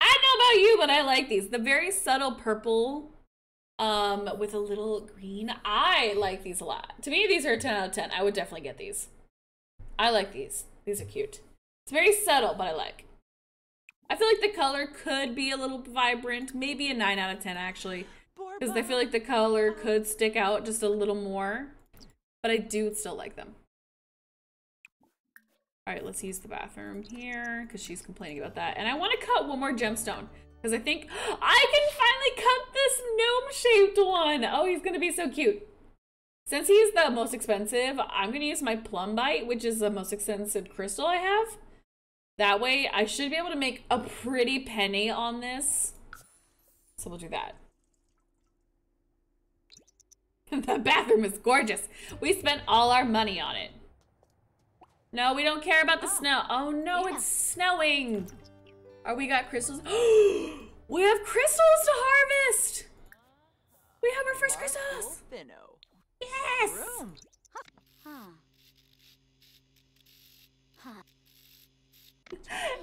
I don't know about you, but I like these. The very subtle purple um, with a little green. I like these a lot. To me, these are a 10 out of 10. I would definitely get these. I like these. These are cute. It's very subtle, but I like. I feel like the color could be a little vibrant. Maybe a 9 out of 10, actually. Because I feel like the color could stick out just a little more. But I do still like them. All right, let's use the bathroom here because she's complaining about that. And I want to cut one more gemstone because I think I can finally cut this gnome-shaped one. Oh, he's going to be so cute. Since he's the most expensive, I'm going to use my plumbite, which is the most expensive crystal I have. That way, I should be able to make a pretty penny on this. So we'll do that. the bathroom is gorgeous. We spent all our money on it. No, we don't care about the oh. snow. Oh no, Yeah. it's snowing. Oh, we got crystals. we have crystals to harvest. We have our first crystals. Yes.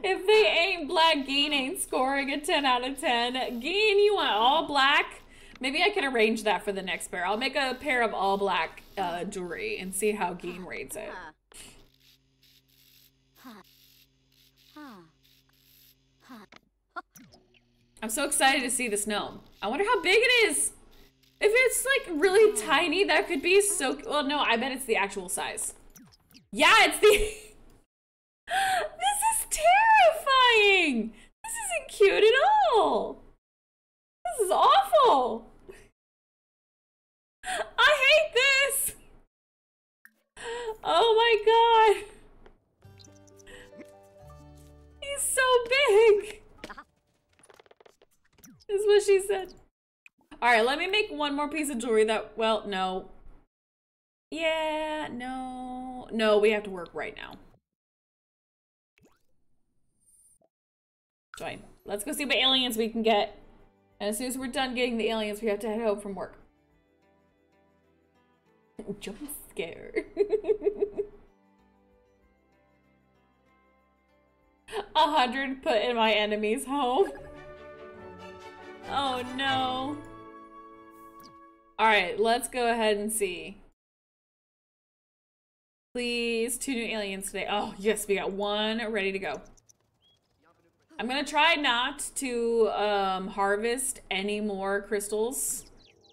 If they ain't black, Geen ain't scoring a 10 out of 10. Geen, you want all black? Maybe I can arrange that for the next pair. I'll make a pair of all black uh, jewelry and see how Geen rates it. I'm so excited to see this gnome. I wonder how big it is. If it's like really tiny, that could be so. Well, no, I bet it's the actual size. Yeah, it's the. this is terrifying. This isn't cute at all. This is awful. I hate this. Oh my god. He's so big. Is what she said. All right, let me make one more piece of jewelry that, well, no. Yeah, no. No, we have to work right now. Fine. Let's go see what aliens we can get. And as soon as we're done getting the aliens, we have to head home from work. Jump scare. A hundred put in my enemy's home. Oh no. Alright, let's go ahead and see. Please, two new aliens today. Oh, yes, we got one ready to go. I'm gonna try not to um, harvest any more crystals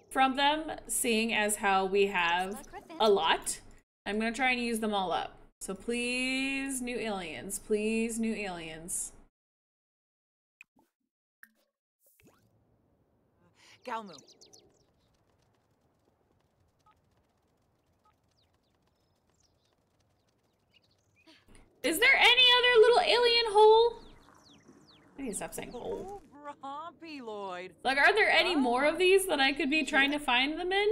from them, seeing as how we have a lot. I'm gonna try and use them all up. So please, new aliens. Please, new aliens. Galmu. Is there any other little alien hole? I need to stop saying hole. Oh, Lloyd. Like, are there any more of these that I could be trying to find them in?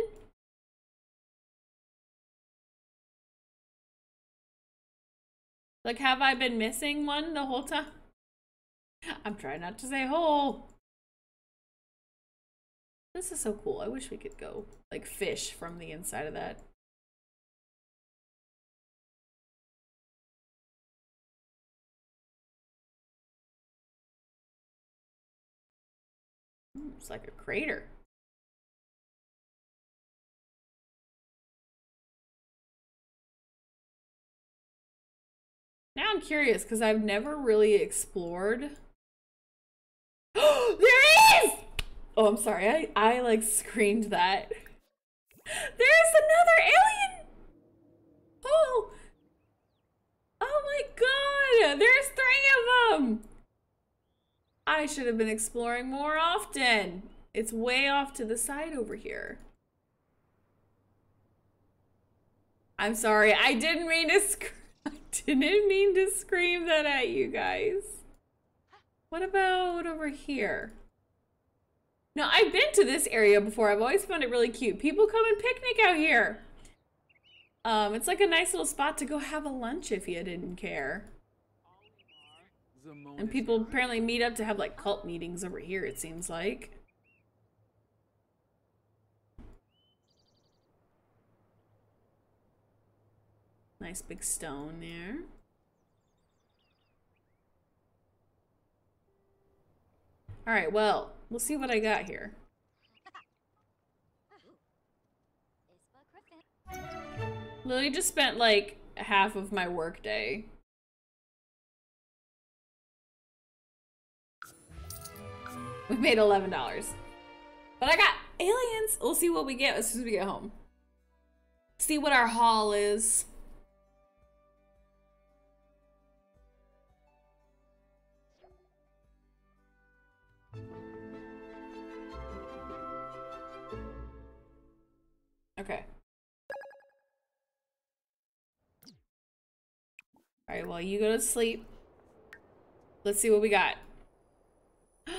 Like, have I been missing one the whole time? I'm trying not to say hole. This is so cool. I wish we could go, like, fish from the inside of that. It's like a crater. Now I'm curious because I've never really explored. there is! Oh, I'm sorry. I, I like screamed that. There's another alien! Oh! Oh my god! There's three of them! I should have been exploring more often. It's way off to the side over here. I'm sorry. I didn't mean to I didn't mean to scream that at you guys. What about over here? No, I've been to this area before. I've always found it really cute. People come and picnic out here. Um, it's like a nice little spot to go have a lunch if you didn't care. And people apparently meet up to have like cult meetings over here, it seems like. Nice big stone there. All right, well, we'll see what I got here. Lily just spent like half of my workday. We made eleven dollars. But I got aliens. We'll see what we get as soon as we get home. See what our haul is. Okay. All right, well, you go to sleep. Let's see what we got.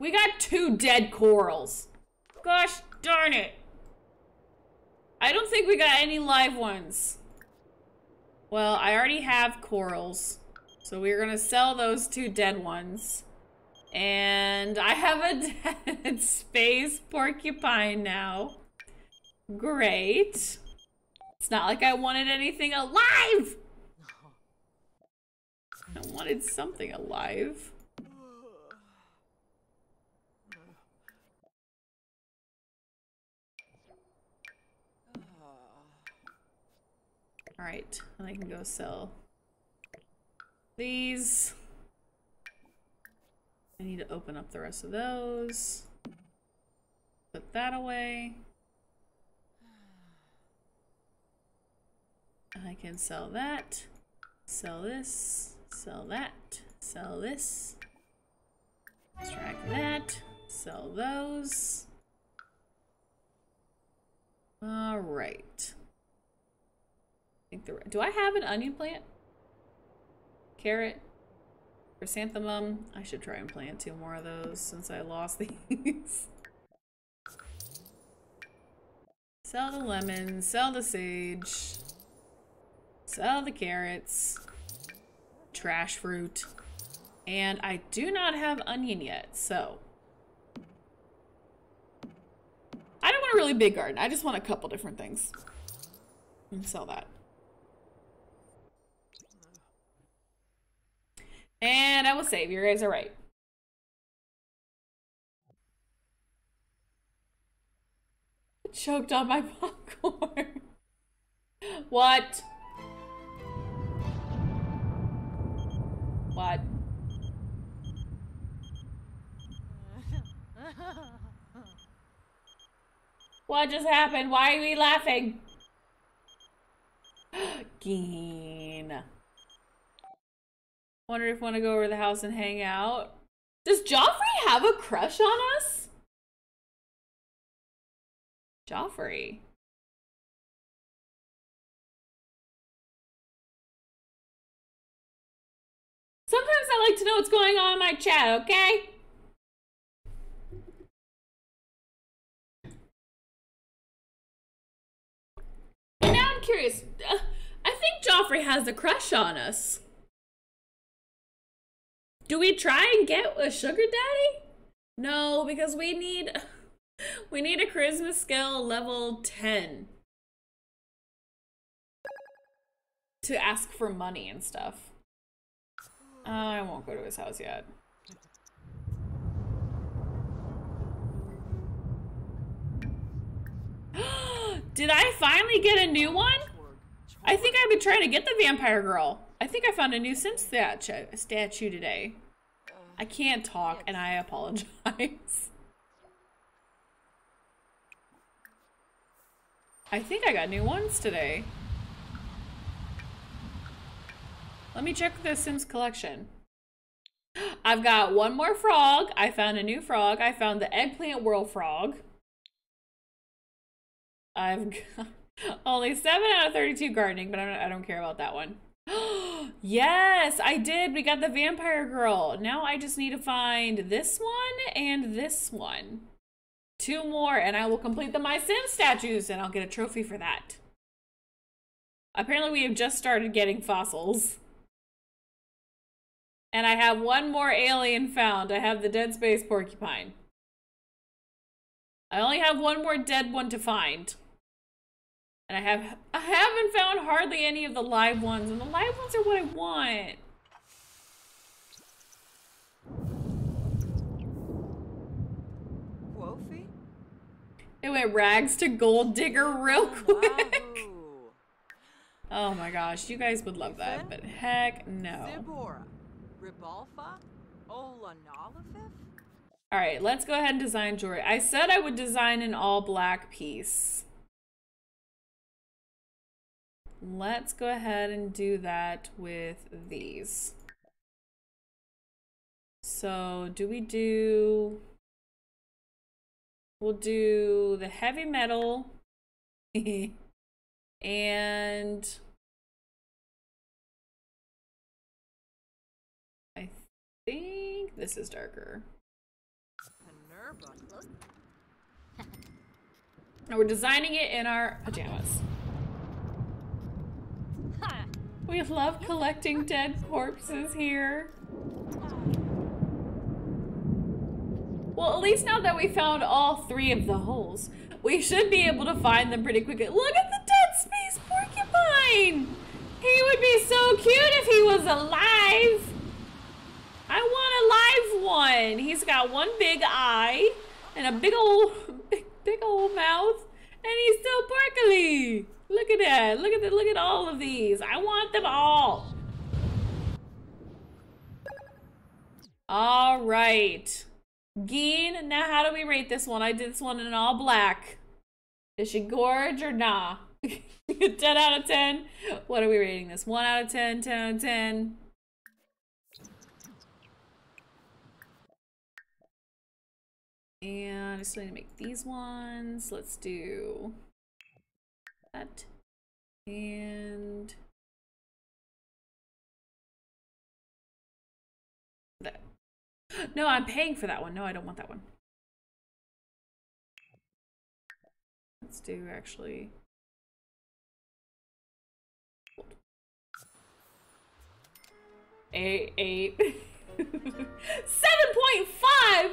we got two dead corals. Gosh darn it. I don't think we got any live ones. Well, I already have corals. So we're gonna sell those two dead ones. And I have a dead space porcupine now. Great. It's not like I wanted anything alive! I wanted something alive. Alright, and I can go sell these. I need to open up the rest of those. Put that away. I can sell that, sell this, sell that, sell this, extract that, sell those. All right. I think the do I have an onion plant? Carrot, chrysanthemum. I should try and plant two more of those since I lost these. sell the lemons, sell the sage, sell the carrots, trash fruit, and I do not have onion yet, so. I don't want a really big garden. I just want a couple different things. And sell that. And I will save. You guys are right. Choked on my popcorn. what? What? What just happened? Why are we laughing? Geen. Wonder if want to go over to the house and hang out. Does Joffrey have a crush on us? Joffrey. Sometimes I like to know what's going on in my chat, okay? But now I'm curious. Uh, I think Joffrey has a crush on us. Do we try and get a sugar daddy? No, because we need we need a charisma skill level 10 to ask for money and stuff. Uh, I won't go to his house yet. Did I finally get a new one? I think I've been trying to get the vampire girl. I think I found a new Sim statue, statue today. I can't talk and I apologize. I think I got new ones today. Let me check the Sims collection. I've got one more frog. I found a new frog. I found the eggplant whirl frog. I've got only 7 out of 32 gardening, but I don't, care about that one. yes, I did. We got the vampire girl. Now I just need to find this one and this one. Two more, and I will complete the My Sim statues, and I'll get a trophy for that. Apparently, we have just started getting fossils. And I have one more alien found. I have the dead space porcupine. I only have one more dead one to find. And I have I haven't found hardly any of the live ones, and the live ones are what I want. Quofi? It went rags to gold digger real quick. Oh my gosh, you guys would love that, but heck no. Ribalfa? Olanolifif? All right, let's go ahead and design jewelry. I said I would design an all black piece. Let's go ahead and do that with these. So do we do, we'll do the heavy metal and think this is darker. And we're designing it in our pajamas. We love collecting dead corpses here. Well, at least now that we found all three of the holes, we should be able to find them pretty quickly. Look at the dead space porcupine! He would be so cute if he was alive! I want a live one! He's got one big eye and a big old, big, big old mouth, and he's so sparkly! Look at that! Look at the, look at all of these! I want them all! All right. Geen, now how do we rate this one? I did this one in all black. Is she gorge or nah? 10 out of 10. What are we rating this? 1 out of 10, 10 out of 10. And I still need to make these ones. Let's do that. And that. No, I'm paying for that one. No, I don't want that one. Let's do actually. Eight, eight. 7.5?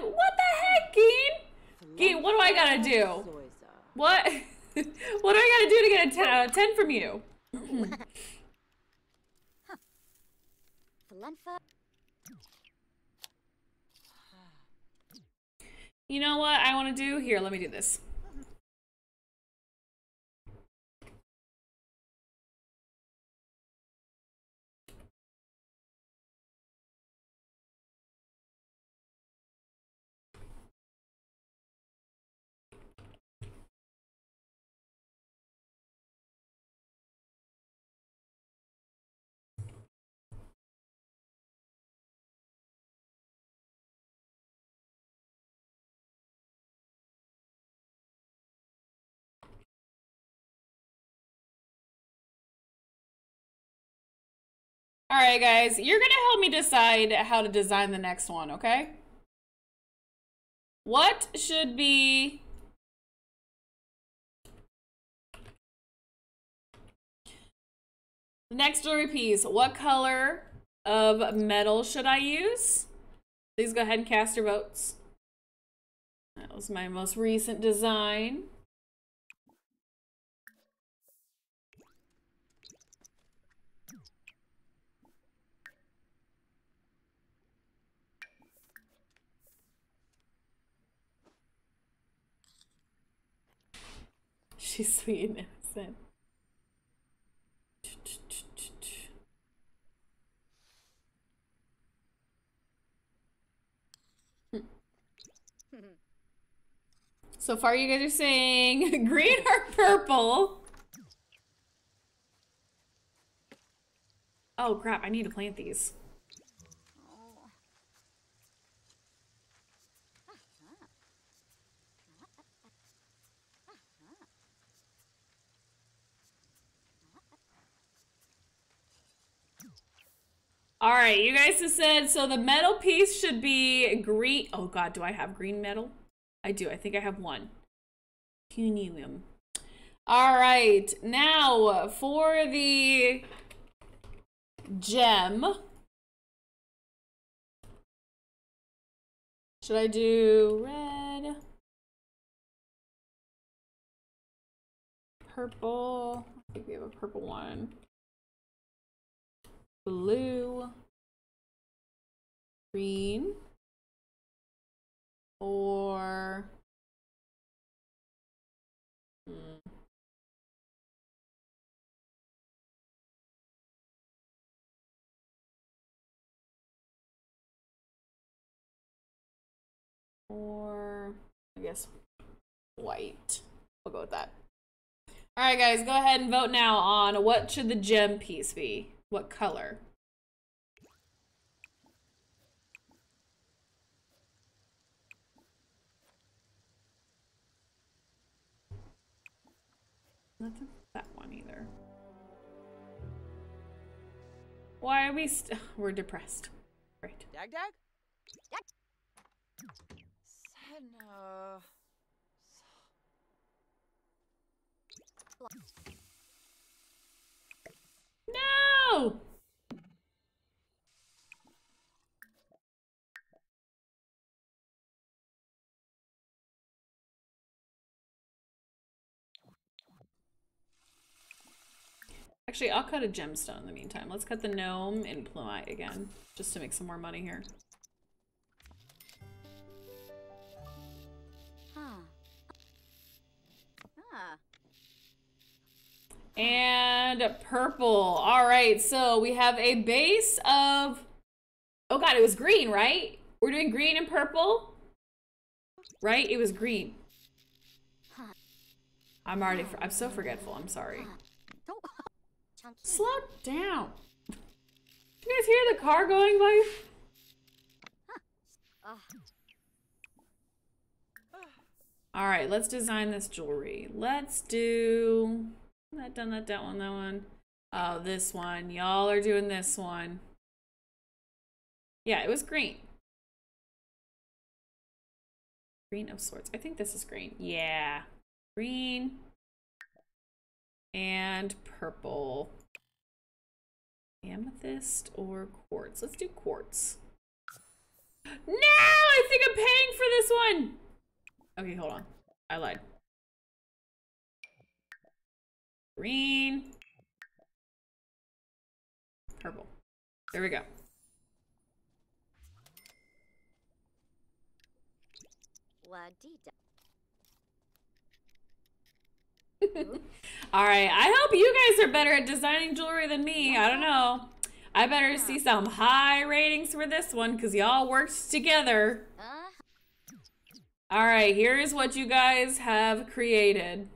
What the heck, Geen? Geen, what do I gotta do? What? what do I gotta do to get a 10 out of 10 from you? You know what I want to do? Here, let me do this. All right, guys, you're gonna help me decide how to design the next one, okay? What should be the next jewelry piece? What color of metal should I use? Please go ahead and cast your votes. That was my most recent design. She's sweet and innocent. So far, you guys are saying green or purple. Oh crap, I need to plant these. All right, you guys have said so the metal piece should be green. Oh god, do I have green metal? I do. I think I have one. Punium. All right, now for the gem. Should I do red? Purple. I think we have a purple one blue, green, or hmm. or I guess white. We'll go with that. All right, guys, go ahead and vote now on what should the gem piece be. What color? Not that one either. Why are we st- We're depressed. Right. Dag dag? Senna. No! Actually, I'll cut a gemstone in the meantime. Let's cut the gnome and plumite again, just to make some more money here. And purple. All right, so we have a base of... Oh god, it was green, right? We're doing green and purple? Right? It was green. I'm already, I'm so forgetful. I'm sorry. Slow down. Can you guys hear the car going by? All right, let's design this jewelry. Let's do that, done that, that one, that one. Oh, this one. Y'all are doing this one. Yeah, it was green. Green of sorts. I think this is green. Yeah. Green and purple. Amethyst or quartz? Let's do quartz. No! I think I'm paying for this one! Okay, hold on. I lied. Green. Purple. There we go. All right, I hope you guys are better at designing jewelry than me. I don't know. I better see some high ratings for this one because y'all worked together. Uh-huh. All right, here's what you guys have created.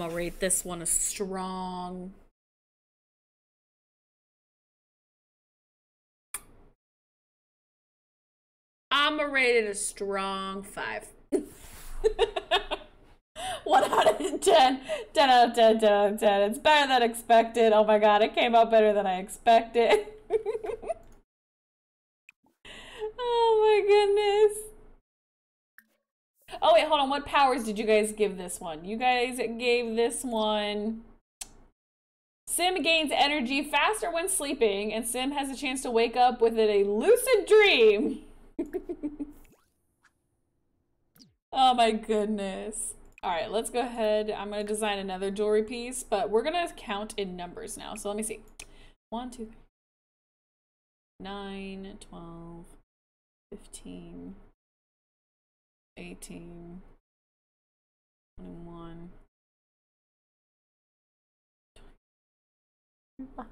I'm gonna rate this one a strong I'm gonna rate it a strong five. One out of 10. 10 out of 10, 10 out of 10. It's better than expected. Oh my god, it came out better than I expected. oh my goodness. Oh wait, hold on. What powers did you guys give this one? You guys gave this one. Sim gains energy faster when sleeping, and Sim has a chance to wake up with a lucid dream. oh my goodness. All right, let's go ahead. I'm going to design another jewelry piece, but we're going to count in numbers now. So let me see. 1, 2, 9, 12, 15, 18, 21, 25.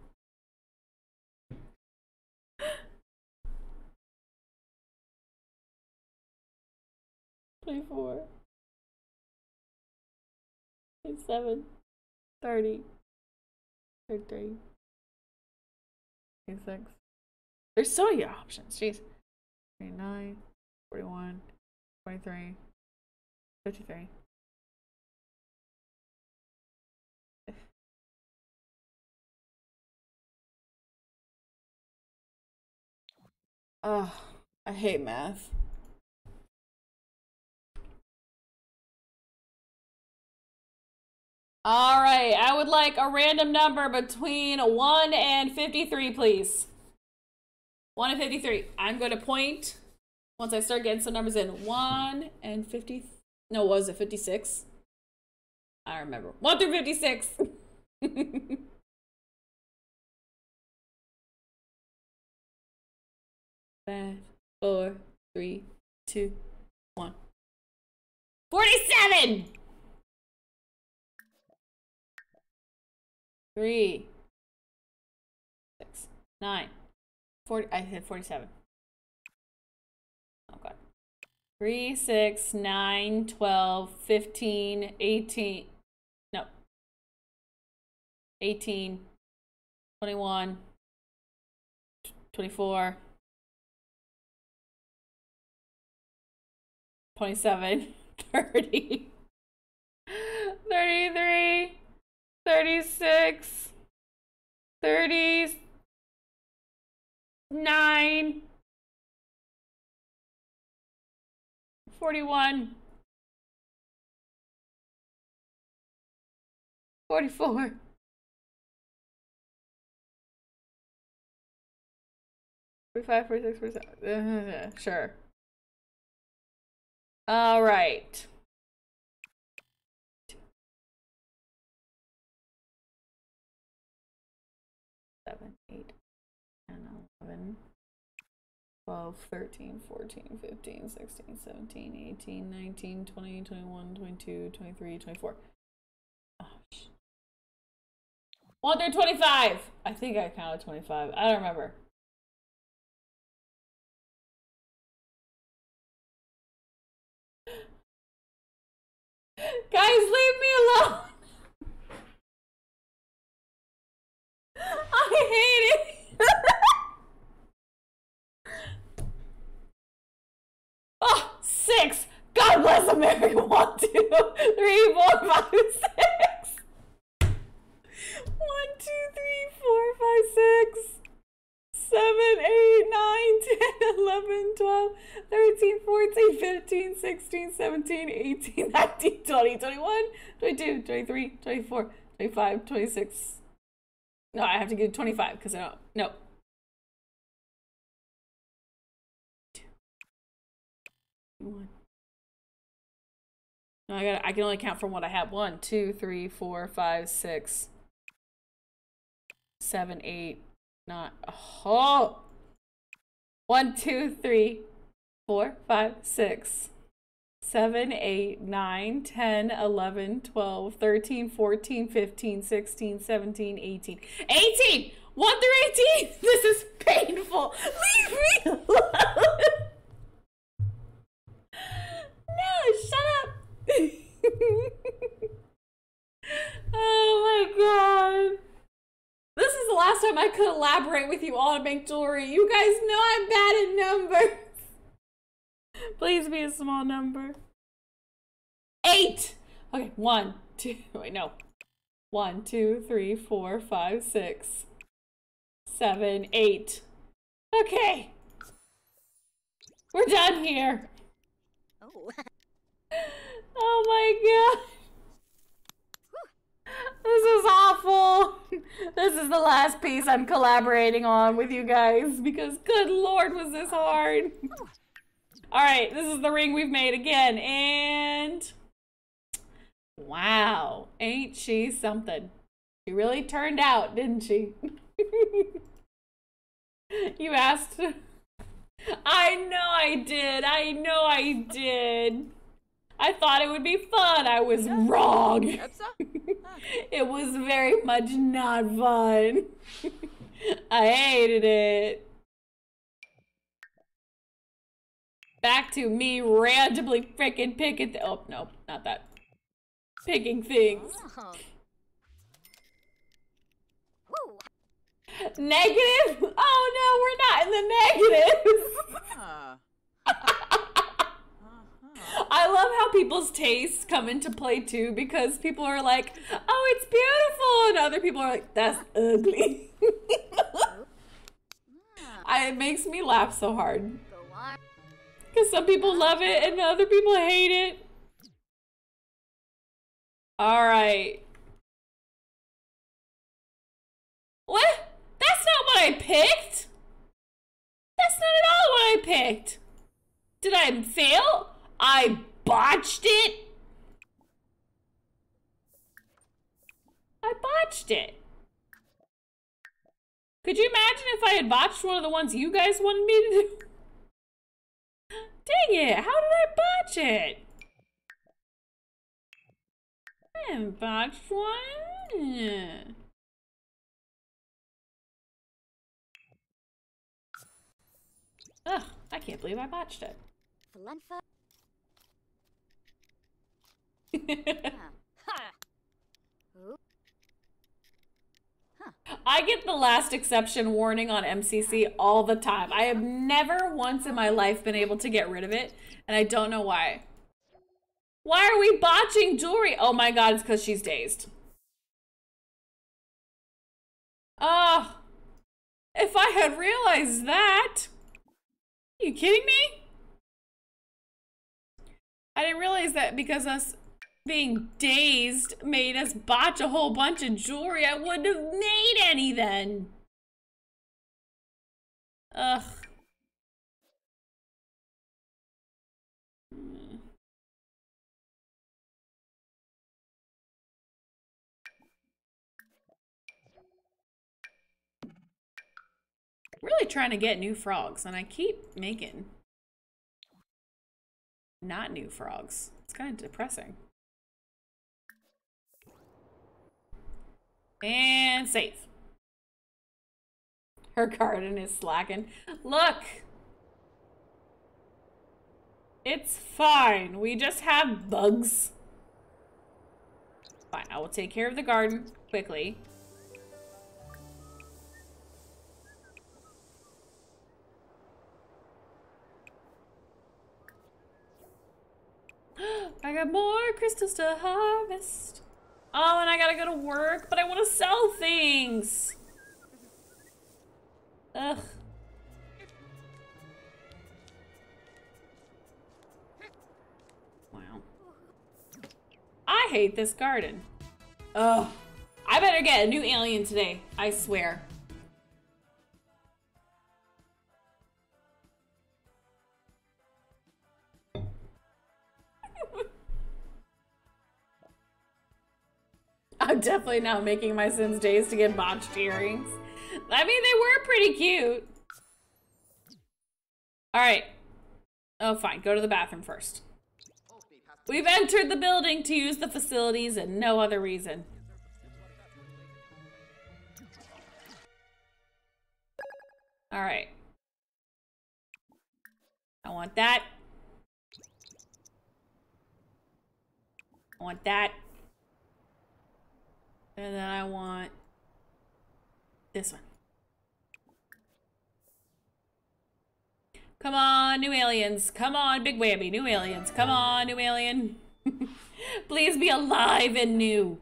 24, 27, 30, 33, 36. There's so many options. Jeez. 39, 41, 23, 53. Oh, I hate math. All right, I would like a random number between 1 and 53, please. 1 and 53. I'm going to point once I start getting some numbers in. 1 and 50. No, was it 56? I remember. 1 through 56. Five, four, three, two, one. 47! three, six, nine, 40. I hit 47. Oh, God. 3, 6, 9, 12, 15, 18. No. 18, 21, 24, 27, 30, 33, 36, 39, 41, 44, 45, 46, 47. sure. All right. 12, 13, 14, 15, 16, 17, 18, 19, 20, 21, 22, 23, 24. Oh, One through 25. I think I counted 25. I don't remember. Guys, leave me alone. I hate it. oh, six. God bless America. One, two, three, four, five, six. One, two, three, four, five, six, seven, eight, nine, ten, eleven, twelve, thirteen, fourteen, fifteen, sixteen, seventeen, eighteen, nineteen, twenty, twenty-one, twenty-two, twenty-three, twenty-four, twenty-five, twenty-six. No, I have to get 25 because I don't. No. One. I got. I can only count from what I have. One, two, three, four, five, six, seven, eight, nine. Oh. One, two, three, four, five, six, seven, eight, nine, 10, 11, 12, 13, 14, 15, 16, 17, 18. 18! 1 through 18! This is painful! Leave me alone! No, shut up! oh my god. This is the last time I could elaborate with you all to make jewelry. You guys know I'm bad at numbers. Please be a small number. Eight. Okay, one, two, wait, no. One, two, three, four, five, six, seven, eight. Okay. We're done here. Oh. Oh my god. This is awful. This is the last piece I'm collaborating on with you guys because good lord was this hard. Alright, this is the ring we've made again and wow, ain't she something. She really turned out, didn't she? you asked. I know I did. I know I did. I thought it would be fun. I was wrong. Epsa? it was very much not fun. I hated it. Back to me randomly freaking picking. Th- oh no, not that. Picking things. Oh. Negative? Oh no, we're not in the negatives. Ah. I love how people's tastes come into play too because people are like, oh, it's beautiful. And other people are like, that's ugly. I, it makes me laugh so hard because some people love it and other people hate it. All right. What? That's not what I picked. That's not at all what I picked. Did I fail? I botched it. I botched it. Could you imagine if I had botched one of the ones you guys wanted me to do? Dang it, how did I botch it? I haven't botched one. Ugh, I can't believe I botched it. I get the last exception warning on MCC all the time. I have never once in my life been able to get rid of it, and I don't know why. Why are we botching jewelry? Oh my god, it's because she's dazed. Ah, if I had realized that. Are you kidding me? I didn't realize that because us being dazed made us botch a whole bunch of jewelry. I wouldn't have made any then. Ugh. Really trying to get new frogs, and I keep making not new frogs. It's kind of depressing. And save. Her garden is slacking. Look! It's fine. We just have bugs. Fine, I will take care of the garden quickly. I got more crystals to harvest. Oh, and I gotta go to work, but I want to sell things. Ugh. Wow. I hate this garden. Ugh. I better get a new alien today. I swear. I'm definitely not making my Sims days to get botched earrings. I mean, they were pretty cute. All right. Oh, fine. Go to the bathroom first. We've entered the building to use the facilities and no other reason. All right. I want that. I want that. And then I want this one. Come on, new aliens. Come on, big whammy, new aliens. Come on, new alien. Please be alive and new.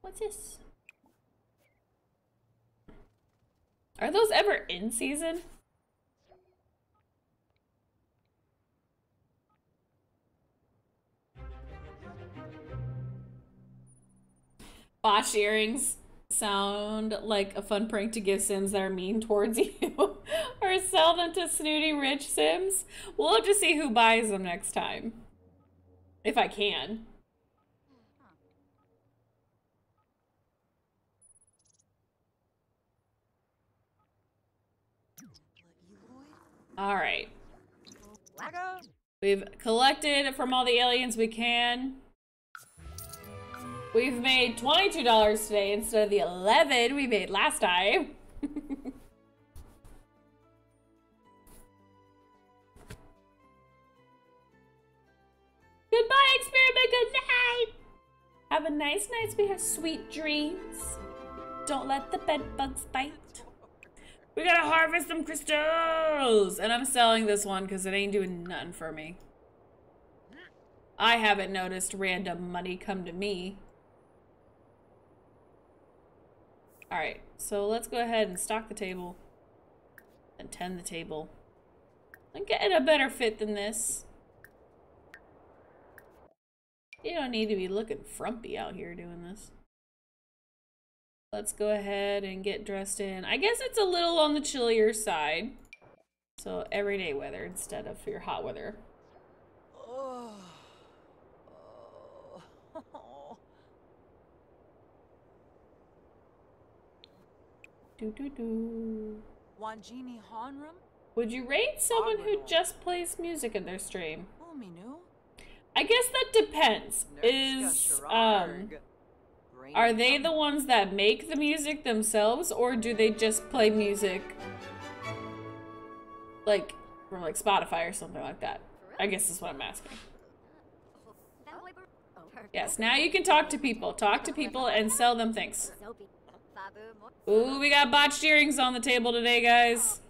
What's this? Are those ever in season? Botched earrings sound like a fun prank to give Sims that are mean towards you. or sell them to snooty rich Sims. We'll have to see who buys them next time. If I can. All right. We've collected from all the aliens we can. We've made $22 today instead of the 11 we made last time. Goodbye, experiment. Good night. Have a nice night. We have sweet dreams. Don't let the bed bugs bite. We gotta harvest some crystals! And I'm selling this one because it ain't doing nothing for me. I haven't noticed random money come to me. Alright, so let's go ahead and stock the table. And tend the table. I'm getting a better fit than this. You don't need to be looking frumpy out here doing this. Let's go ahead and get dressed in. I guess it's a little on the chillier side. So everyday weather instead of your hot weather. Oh. Do do do. Wanjini Hanram? Would you rate someone who just plays music in their stream? I guess that depends. Is um are they the ones that make the music themselves or do they just play music like from like Spotify or something like that? I guess is what I'm asking. Yes, now you can talk to people. Talk to people and sell them things. Ooh, we got botched earrings on the table today, guys.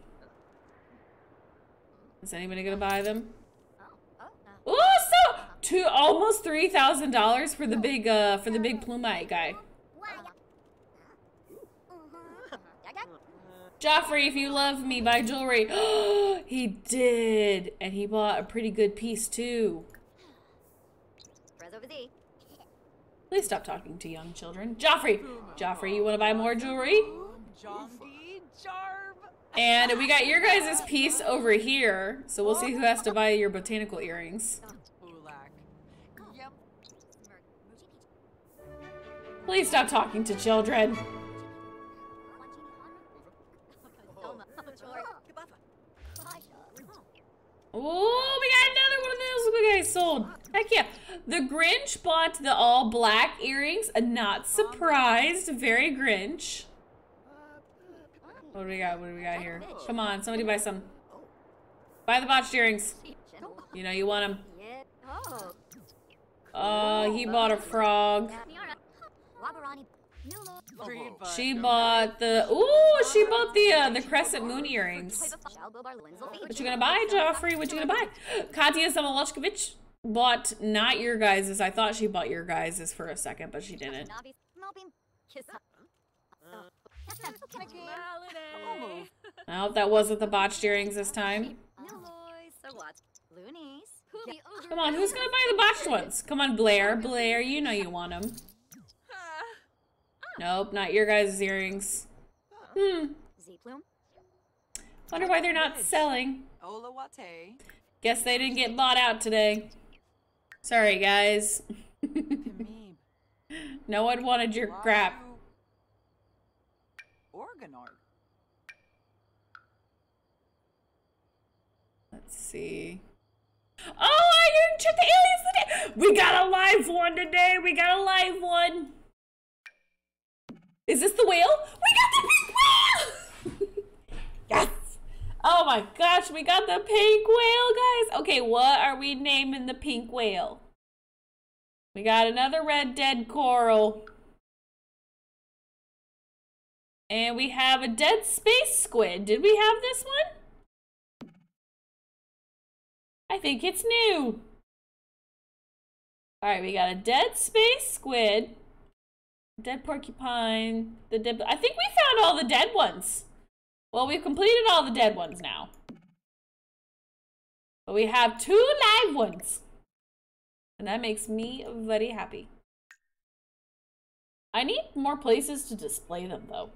Is anybody gonna buy them? Ooh, so two almost three thousand dollars for the big uh for the big plumite guy. Joffrey, if you love me, buy jewelry. he did, and he bought a pretty good piece too. Please stop talking to young children. Joffrey, Joffrey, you want to buy more jewelry? And we got your guys' piece over here, so we'll see who has to buy your botanical earrings. Please stop talking to children. Ooh, we got another one of those guys sold. Heck yeah. The Grinch bought the all black earrings. Uh, not surprised. Very Grinch. What do we got? What do we got here? Come on, somebody buy some. Buy the botched earrings. You know you want them. Uh, he bought a frog. She bought the. Ooh, she bought the uh, the crescent moon earrings. What you gonna buy, Joffrey? What you gonna buy? Katya Samolachkovich bought not your guys's. I thought she bought your guys's for a second, but she didn't. I hope that wasn't the botched earrings this time. Come on, who's gonna buy the botched ones? Come on, Blair. Blair, you know you want them. Nope, not your guys' earrings. Hmm. Wonder why they're not selling. Guess they didn't get bought out today. Sorry, guys. No one wanted your crap. Let's see. Oh, I didn't check the aliens today. We got a live one today. We got a live one. Is this the whale? We got the big whale. yes. Oh my gosh, we got the pink whale, guys. Okay, what are we naming the pink whale? We got another red dead coral. And we have a dead space squid. Did we have this one? I think it's new. All right, we got a dead space squid, dead porcupine, the dead. I think we found all the dead ones. Well, we've completed all the dead ones now. But we have two live ones. And that makes me very happy. I need more places to display them, though.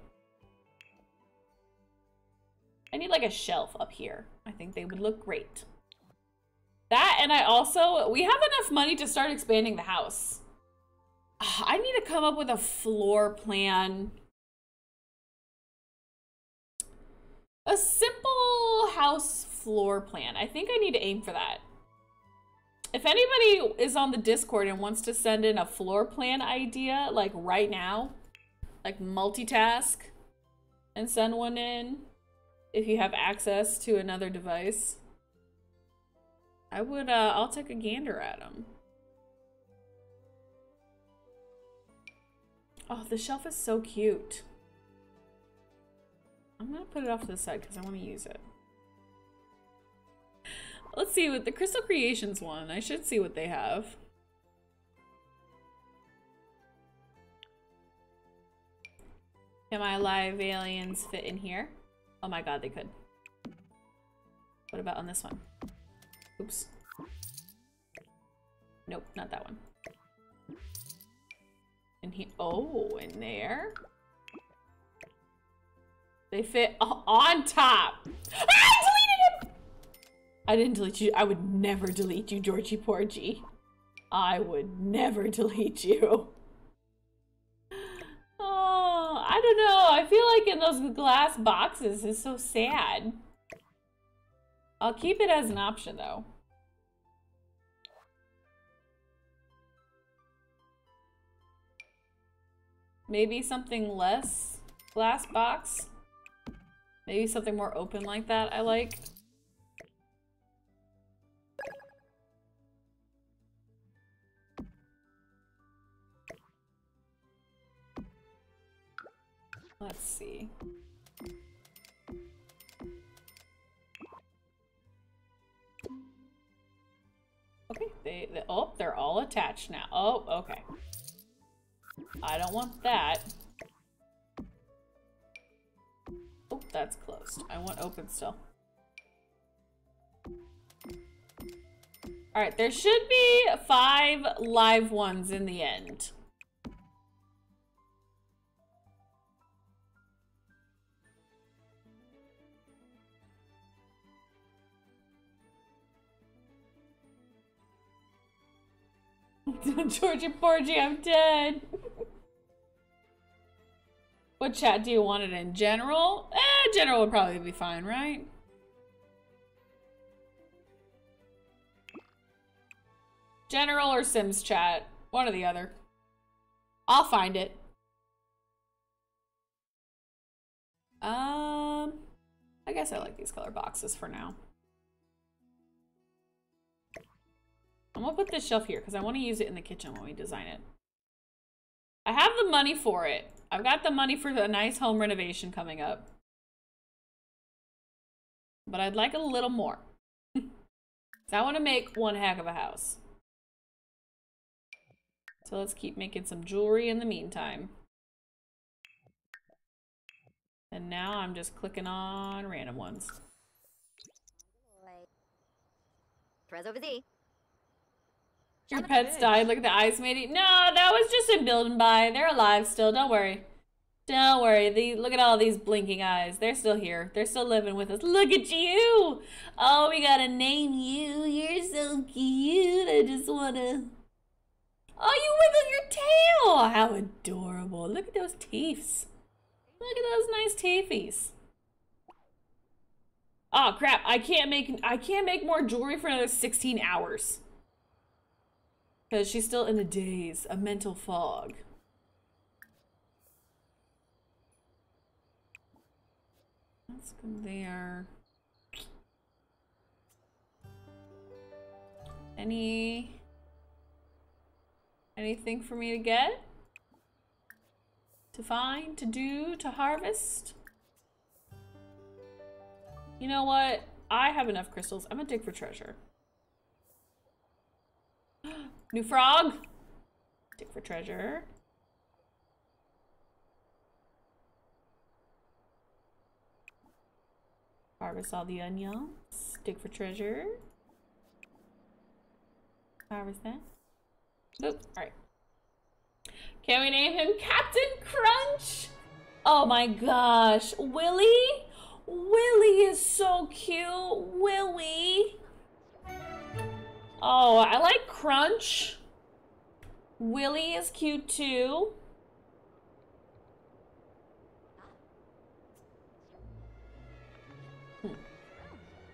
I need like a shelf up here. I think they would look great. That and I also, we have enough money to start expanding the house. Ah, I need to come up with a floor plan. A simple house floor plan. I think I need to aim for that. If anybody is on the Discord and wants to send in a floor plan idea, like right now, like multitask and send one in if you have access to another device. I would, uh, I'll take a gander at them. Oh, the shelf is so cute. I'm gonna put it off to the side because I want to use it. Let's see with the Crystal Creations one. I should see what they have. Can my live aliens fit in here? Oh my god, they could. What about on this one? Oops. Nope, not that one. And he, oh, in there. They fit on top. Ah, I deleted him! I didn't delete you. I would never delete you, Georgie Porgy. I would never delete you. Oh, I don't know. I feel like in those glass boxes is so sad. I'll keep it as an option though. Maybe something less glass box. Maybe something more open like that I like. Let's see. Okay, they, they oh, they're all attached now. Oh, okay. I don't want that. That's closed. I want open still. All right, there should be five live ones in the end. Georgia Porgy, I'm dead. what chat do you want it in? General? Eh, general would probably be fine, right? General or Sims chat. One or the other. I'll find it. Um, I guess I like these color boxes for now. I'm gonna put this shelf here because I want to use it in the kitchen when we design it. I have the money for it. I've got the money for a nice home renovation coming up. But I'd like a little more. so I want to make one heck of a house. So let's keep making some jewelry in the meantime. And now I'm just clicking on random ones. Trez over Z. Your pets died. Look at the eyes, matey. No, that was just a building by. They're alive still. Don't worry. Don't worry. The, look at all these blinking eyes. They're still here. They're still living with us. Look at you. Oh, we gotta name you. You're so cute. I just wanna. Oh, you wiggle your tail. How adorable. Look at those teeths. Look at those nice teethies. Oh crap! I can't make I can't make more jewelry for another 16 hours. Because she's still in a daze, a mental fog. Let's go there. Any... Anything for me to get? To find, to do, to harvest? You know what? I have enough crystals. I'm gonna dig for treasure. New frog. Dig for treasure. Harvest all the onions. Dig for treasure. Harvest that. Oop, alright. Can we name him Captain Crunch? Oh my gosh. Willy? Willy is so cute. Willy. Oh, I like Crunch. Willy is cute too. Hmm.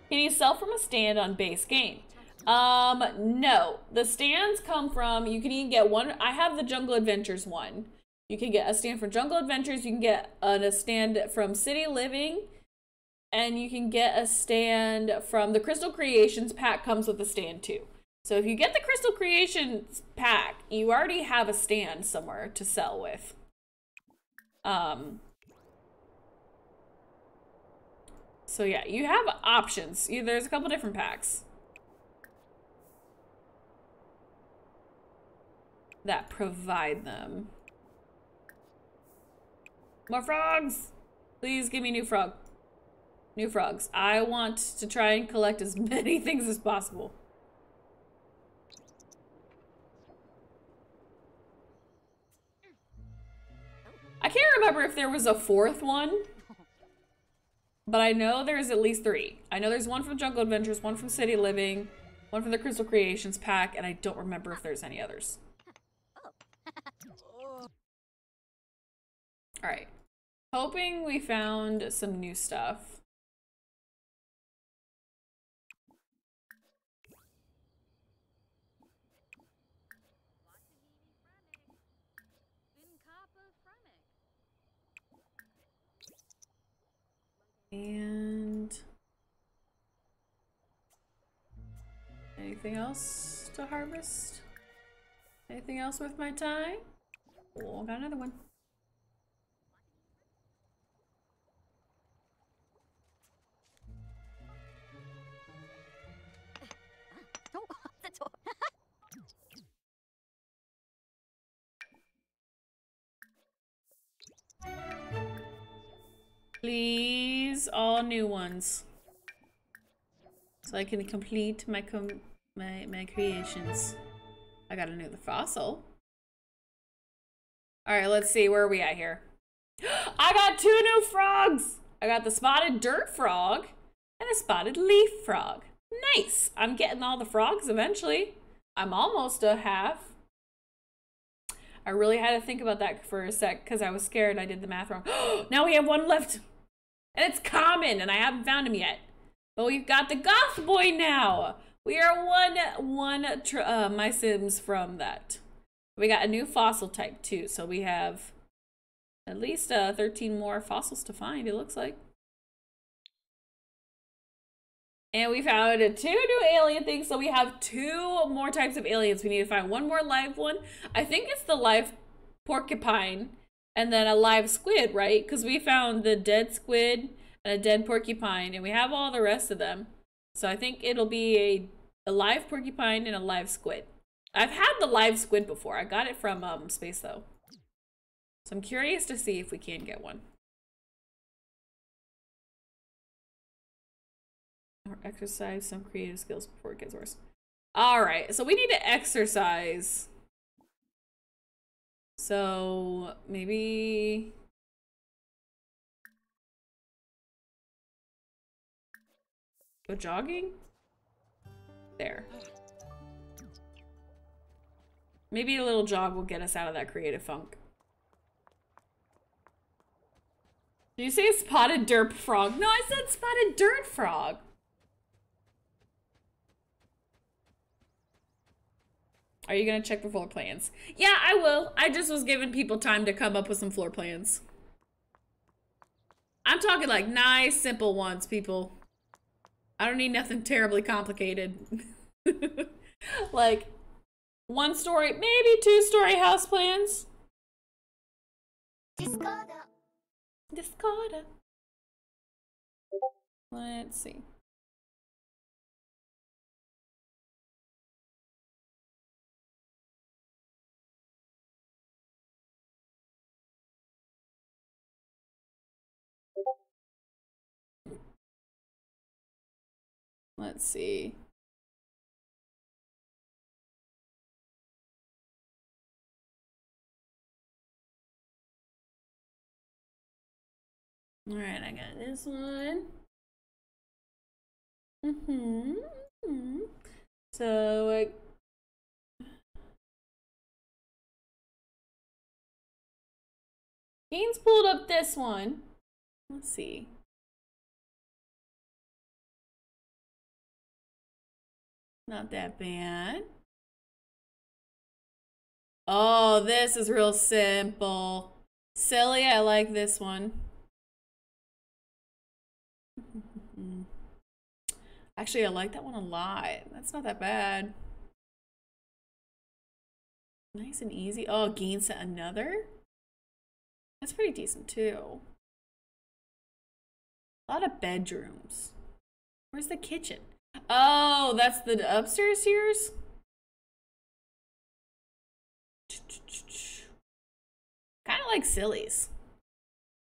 Can you sell from a stand on base game? Um, no. The stands come from, you can even get one, I have the Jungle Adventures one. You can get a stand from Jungle Adventures, you can get a stand from City Living, and you can get a stand from the Crystal Creations pack comes with a stand too. So if you get the Crystal Creations pack, you already have a stand somewhere to sell with. Um, so yeah, you have options. You, there's a couple different packs. That provide them. More frogs! Please give me new frog. New frogs. I want to try and collect as many things as possible. Can't remember if there was a fourth one. But I know there's at least three. I know there's one from Jungle Adventures, one from City Living, one from the Crystal Creations pack, and I don't remember if there's any others. Alright. Hoping we found some new stuff. And anything else to harvest? Anything else with my time? Oh, got another one. Oh, all. New ones. So I can complete my com my my creations. I got another fossil. All right, let's see where are we at here. I got two new frogs. I got the spotted dirt frog and a spotted leaf frog. Nice. I'm getting all the frogs eventually. I'm almost a half. I really had to think about that for a sec because I was scared I did the math wrong. now we have one left. And it's common and I haven't found him yet. But we've got the goth boy now. We are one one uh, my sims from that. We got a new fossil type too, so we have at least uh, 13 more fossils to find. It looks like. And we found two new alien things, so we have two more types of aliens. We need to find one more live one. I think it's the live porcupine and then a live squid, right? Because we found the dead squid and a dead porcupine, and we have all the rest of them. So I think it'll be a, a live porcupine and a live squid. I've had the live squid before. I got it from um, Space Though. So I'm curious to see if we can get one. Or exercise some creative skills before it gets worse. All right, so we need to exercise. So maybe go jogging. There. Maybe a little jog will get us out of that creative funk. Did you say spotted derp frog? No, I said spotted dirt frog. Are you gonna check for floor plans? Yeah, I will. I just was giving people time to come up with some floor plans. I'm talking like nice, simple ones, people. I don't need nothing terribly complicated. like one story, maybe two story house plans. Discorda. Discorda. Let's see. Let's see. All right, I got this one. Mm-hmm. mm-hmm. So, uh, Gaines pulled up this one. Let's see. Not that bad. Oh, this is real simple. Silly, I like this one. Actually, I like that one a lot. That's not that bad. Nice and easy. Oh, Gaines another? That's pretty decent too. A lot of bedrooms. Where's the kitchen? Oh, that's the upstairs here's? Kind of like Silly's.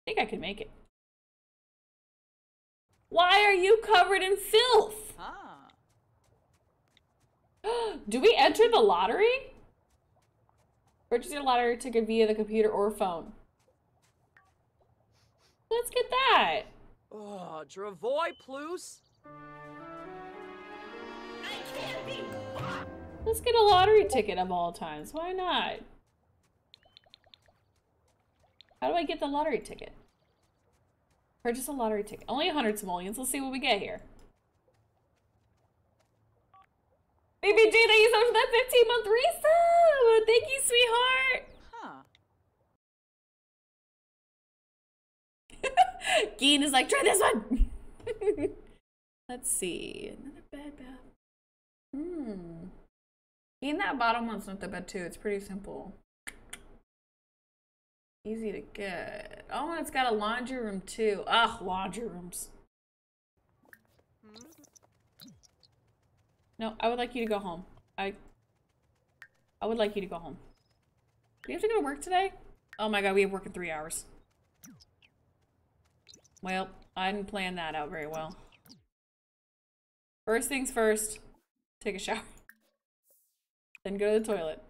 I think I could make it. Why are you covered in filth? Ah. Do we enter the lottery? Purchase your lottery ticket via the computer or phone. Let's get that. Oh, Dravoy plus. Let's get a lottery ticket of all times. Why not? How do I get the lottery ticket? Purchase a lottery ticket. Only 100 simoleons. Let's see what we get here. Baby G, thank you so much for that 15 month resub! Thank you, sweetheart! Huh. Geen is like, try this one! Let's see. Another bad bath. Hmm. Geen, that bottom one's not that bad too. It's pretty simple. Easy to get. Oh, and it's got a laundry room too. Ugh, laundry rooms. No, I would like you to go home. I I would like you to go home. Do we have to go to work today? Oh my god, we have work in three hours. Well, I didn't plan that out very well. First things first, take a shower. Then go to the toilet.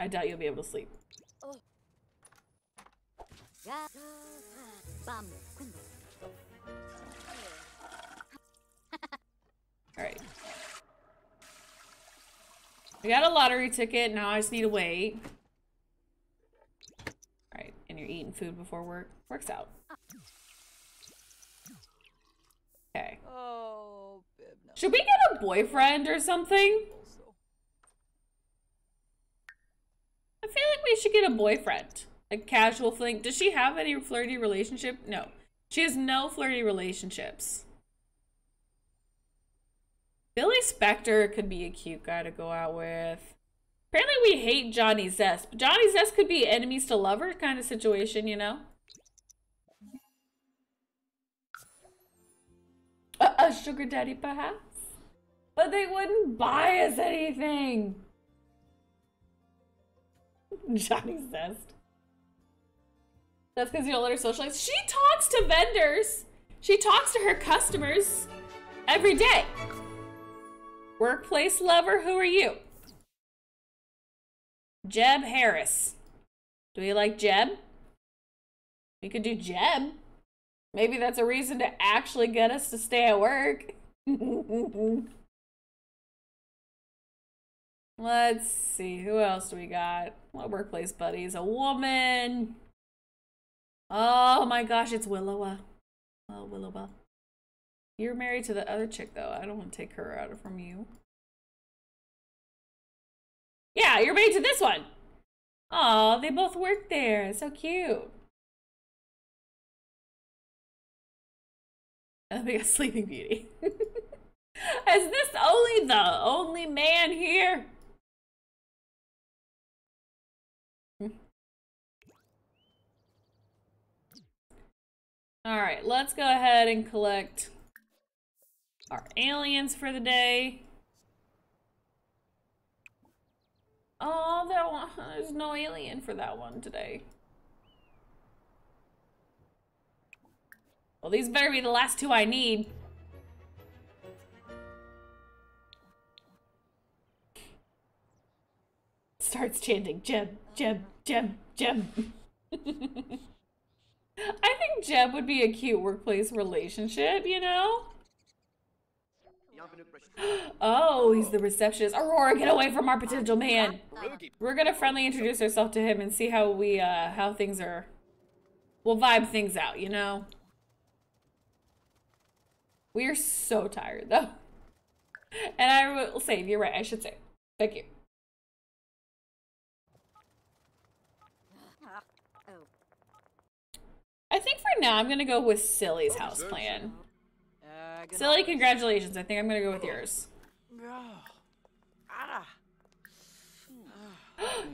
I doubt you'll be able to sleep. Alright. I got a lottery ticket, now I just need to wait. Alright, and you're eating food before work. Works out. Okay. Oh. Should we get a boyfriend or something? I feel like we should get a boyfriend. A casual fling. Does she have any flirty relationship? No. She has no flirty relationships. Billy Spector could be a cute guy to go out with. Apparently we hate Johnny Zest, but Johnny Zest could be enemies to lovers kind of situation, you know? A, sugar daddy, perhaps? But they wouldn't buy us anything. Johnny Zest. That's because you don't let her socialize. She talks to vendors. She talks to her customers every day. Workplace lover, who are you? Jeb Harris. Do we like Jeb? We could do Jeb. Maybe that's a reason to actually get us to stay at work. Let's see, who else do we got? What workplace buddies? A woman. Oh my gosh, it's Willowa. Oh, Willowa. You're married to the other chick though. I don't want to take her out from you. Yeah, you're married to this one. Oh, they both work there. So cute. And then we got Sleeping Beauty. Is this only the only man here? All right, let's go ahead and collect our aliens for the day. Oh, that one, there's no alien for that one today. Well, these better be the last two I need. Starts chanting, Jeb, Jeb, Jeb, Jeb. I think Jeb would be a cute workplace relationship, you know? Oh, he's the receptionist. Aurora, get away from our potential man. We're gonna friendly introduce ourselves to him and see how we, uh, how things are. We'll vibe things out, you know? We are so tired, though. And I will save, you're right, I should say. Thank you. I think for now, I'm gonna go with Silly's house plan. Uh, Silly, congratulations. I think I'm gonna go with yours.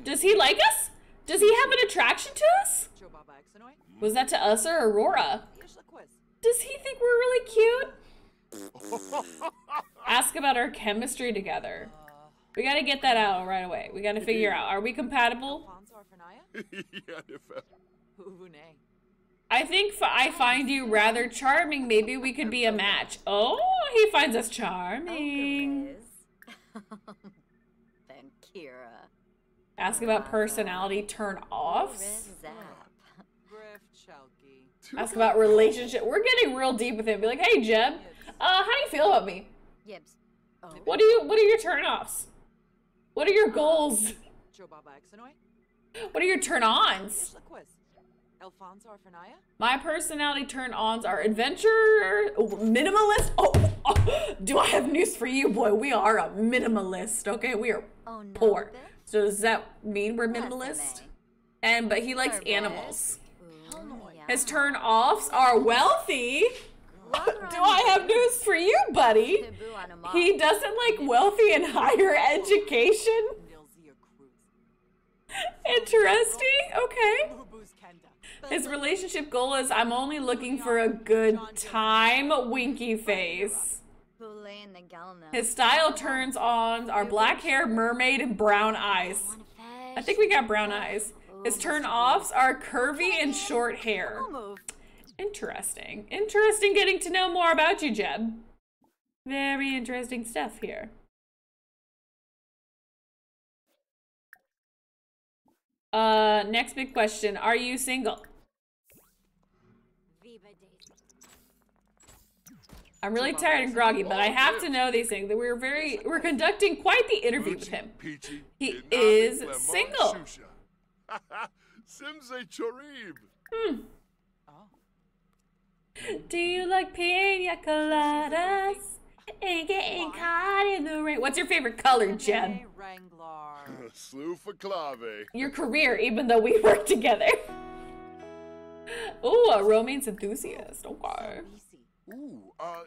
Does he like us? Does he have an attraction to us? Joe Baba Exanoy. Was that to us or Aurora? Here's the quiz. Does he think we're really cute? Ask about our chemistry together. We gotta get that out right away. We gotta figure out, are we compatible? I think f- I find you rather charming. Maybe we could be a match. Oh, he finds us charming. then Kira. Ask about personality turn offs. Zap. Griff Chalky. Ask about relationship. We're getting real deep with him. Be like, hey Jeb, uh, how do you feel about me? Yibs. Oh. What do you what are your turn offs? What are your goals? Joe Baba What are your turn ons? Here's the quiz. Alfonso Arfanaya? My personality turn ons are adventurer, oh, minimalist. Oh, oh, do I have news for you, boy? We are a minimalist, okay? We are Oh no. poor. bitch. So does that mean we're minimalist? And but he likes boy. animals. His turn offs are wealthy. Do I have news for you, buddy? Taboo on a mob. He doesn't like wealthy and higher education. Interesting. Okay. His relationship goal is I'm only looking for a good time, winky face. Boule in the Galna. His style turns on are black hair, mermaid, and brown eyes. I think we got brown eyes. His turn offs are curvy and short hair. Interesting. Interesting getting to know more about you, Jeb. Very interesting stuff here. Uh, next big question. Are you single? I'm really tired and groggy, but I have to know these things. That we're very, we're conducting quite the interview with him. He is single. Shusha. Simse Chorib. Do you like pina coladas? and getting caught in the rain. What's your favorite color, Jeb? Hey, Wrangler. Clave. Your career, even though we work together. Ooh, a romance enthusiast. Okay. Easy. Ooh, uh,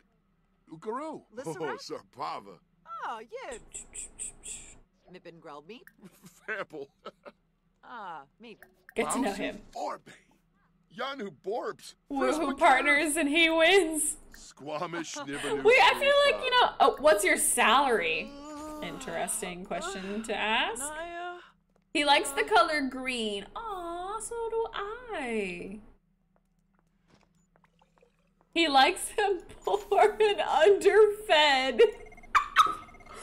Ukaru. Listen Oh, up. Sir Pava. Oh, yeah. Mippin grilled meat. Fample. Ah, meat. Get to know him. Orbe. Yanu Borbs. Woohoo partners and he wins. Squamish Nibbanoo. Wait, I feel like, you know, oh, what's your salary? Interesting question to ask. He likes the color green. Aw, so do I. He likes him poor and underfed.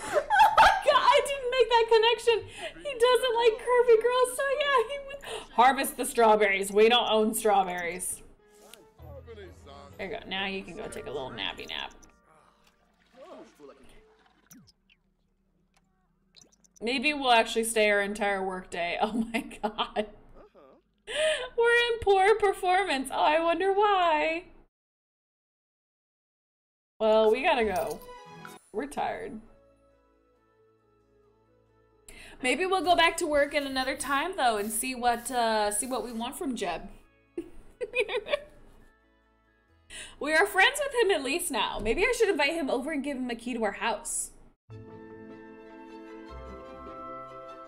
oh my god, I didn't make that connection. He doesn't like curvy girls, so yeah, he would harvest the strawberries. We don't own strawberries. There you go. Now you can go take a little nappy nap. Maybe we'll actually stay our entire workday. Oh my god. We're in poor performance. Oh, I wonder why. Well, we gotta go. We're tired. Maybe we'll go back to work at another time though and see what uh see what we want from Jeb. we are friends with him at least now. Maybe I should invite him over and give him a key to our house.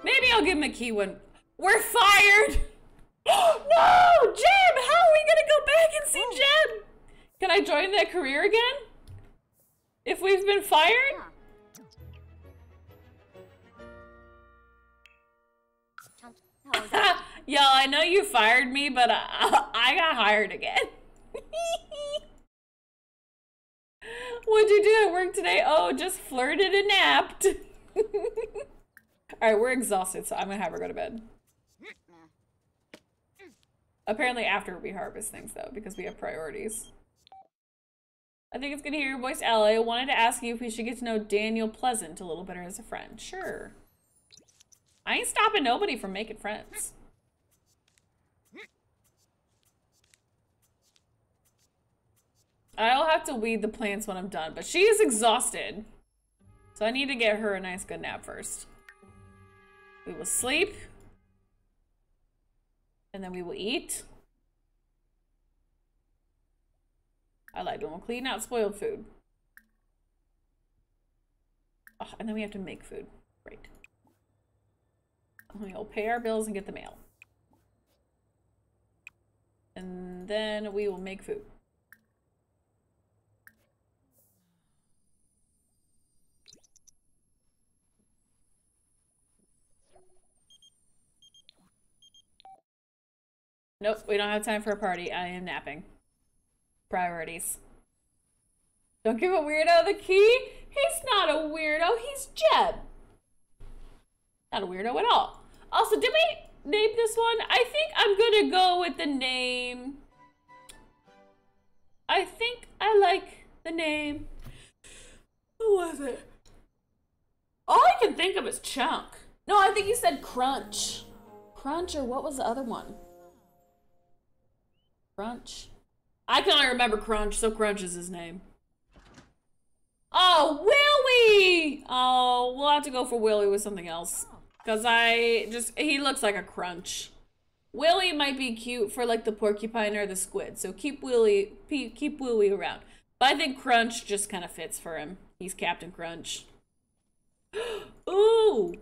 Maybe I'll give him a key when we're fired. no, Jeb, how are we gonna go back and see Jeb? Can I join that career again? If we've been fired? Yo, I know you fired me, but I, uh, I got hired again. What'd you do at work today? Oh, just flirted and napped. All right, we're exhausted, so I'm gonna have her go to bed. Apparently, after we harvest things, though, because we have priorities. I think it's to hear your voice, Ally. I wanted to ask you if we should get to know Daniel Pleasant a little better as a friend. Sure. I ain't stopping nobody from making friends. I'll have to weed the plants when I'm done, but she is exhausted. So I need to get her a nice good nap first. We will sleep. And then we will eat. I like when we'll clean out spoiled food. Oh, and then we have to make food. Great. We'll pay our bills and get the mail. And then we will make food. Nope, we don't have time for a party. I am napping. Priorities. Don't give a weirdo the key. He's not a weirdo. He's Jeb. Not a weirdo at all. Also, did we name this one? I think I'm gonna go with the name. I think I like the name. Who was it? All I can think of is Chunk. No, I think you said Crunch. Crunch, or what was the other one? Crunch. I can only remember Crunch, so Crunch is his name. Oh, Willie! Oh, we'll have to go for Willie with something else. Because I just, he looks like a crunch. Willie might be cute for like the porcupine or the squid, so keep Willie, keep Willie around. But I think Crunch just kind of fits for him. He's Captain Crunch. Ooh!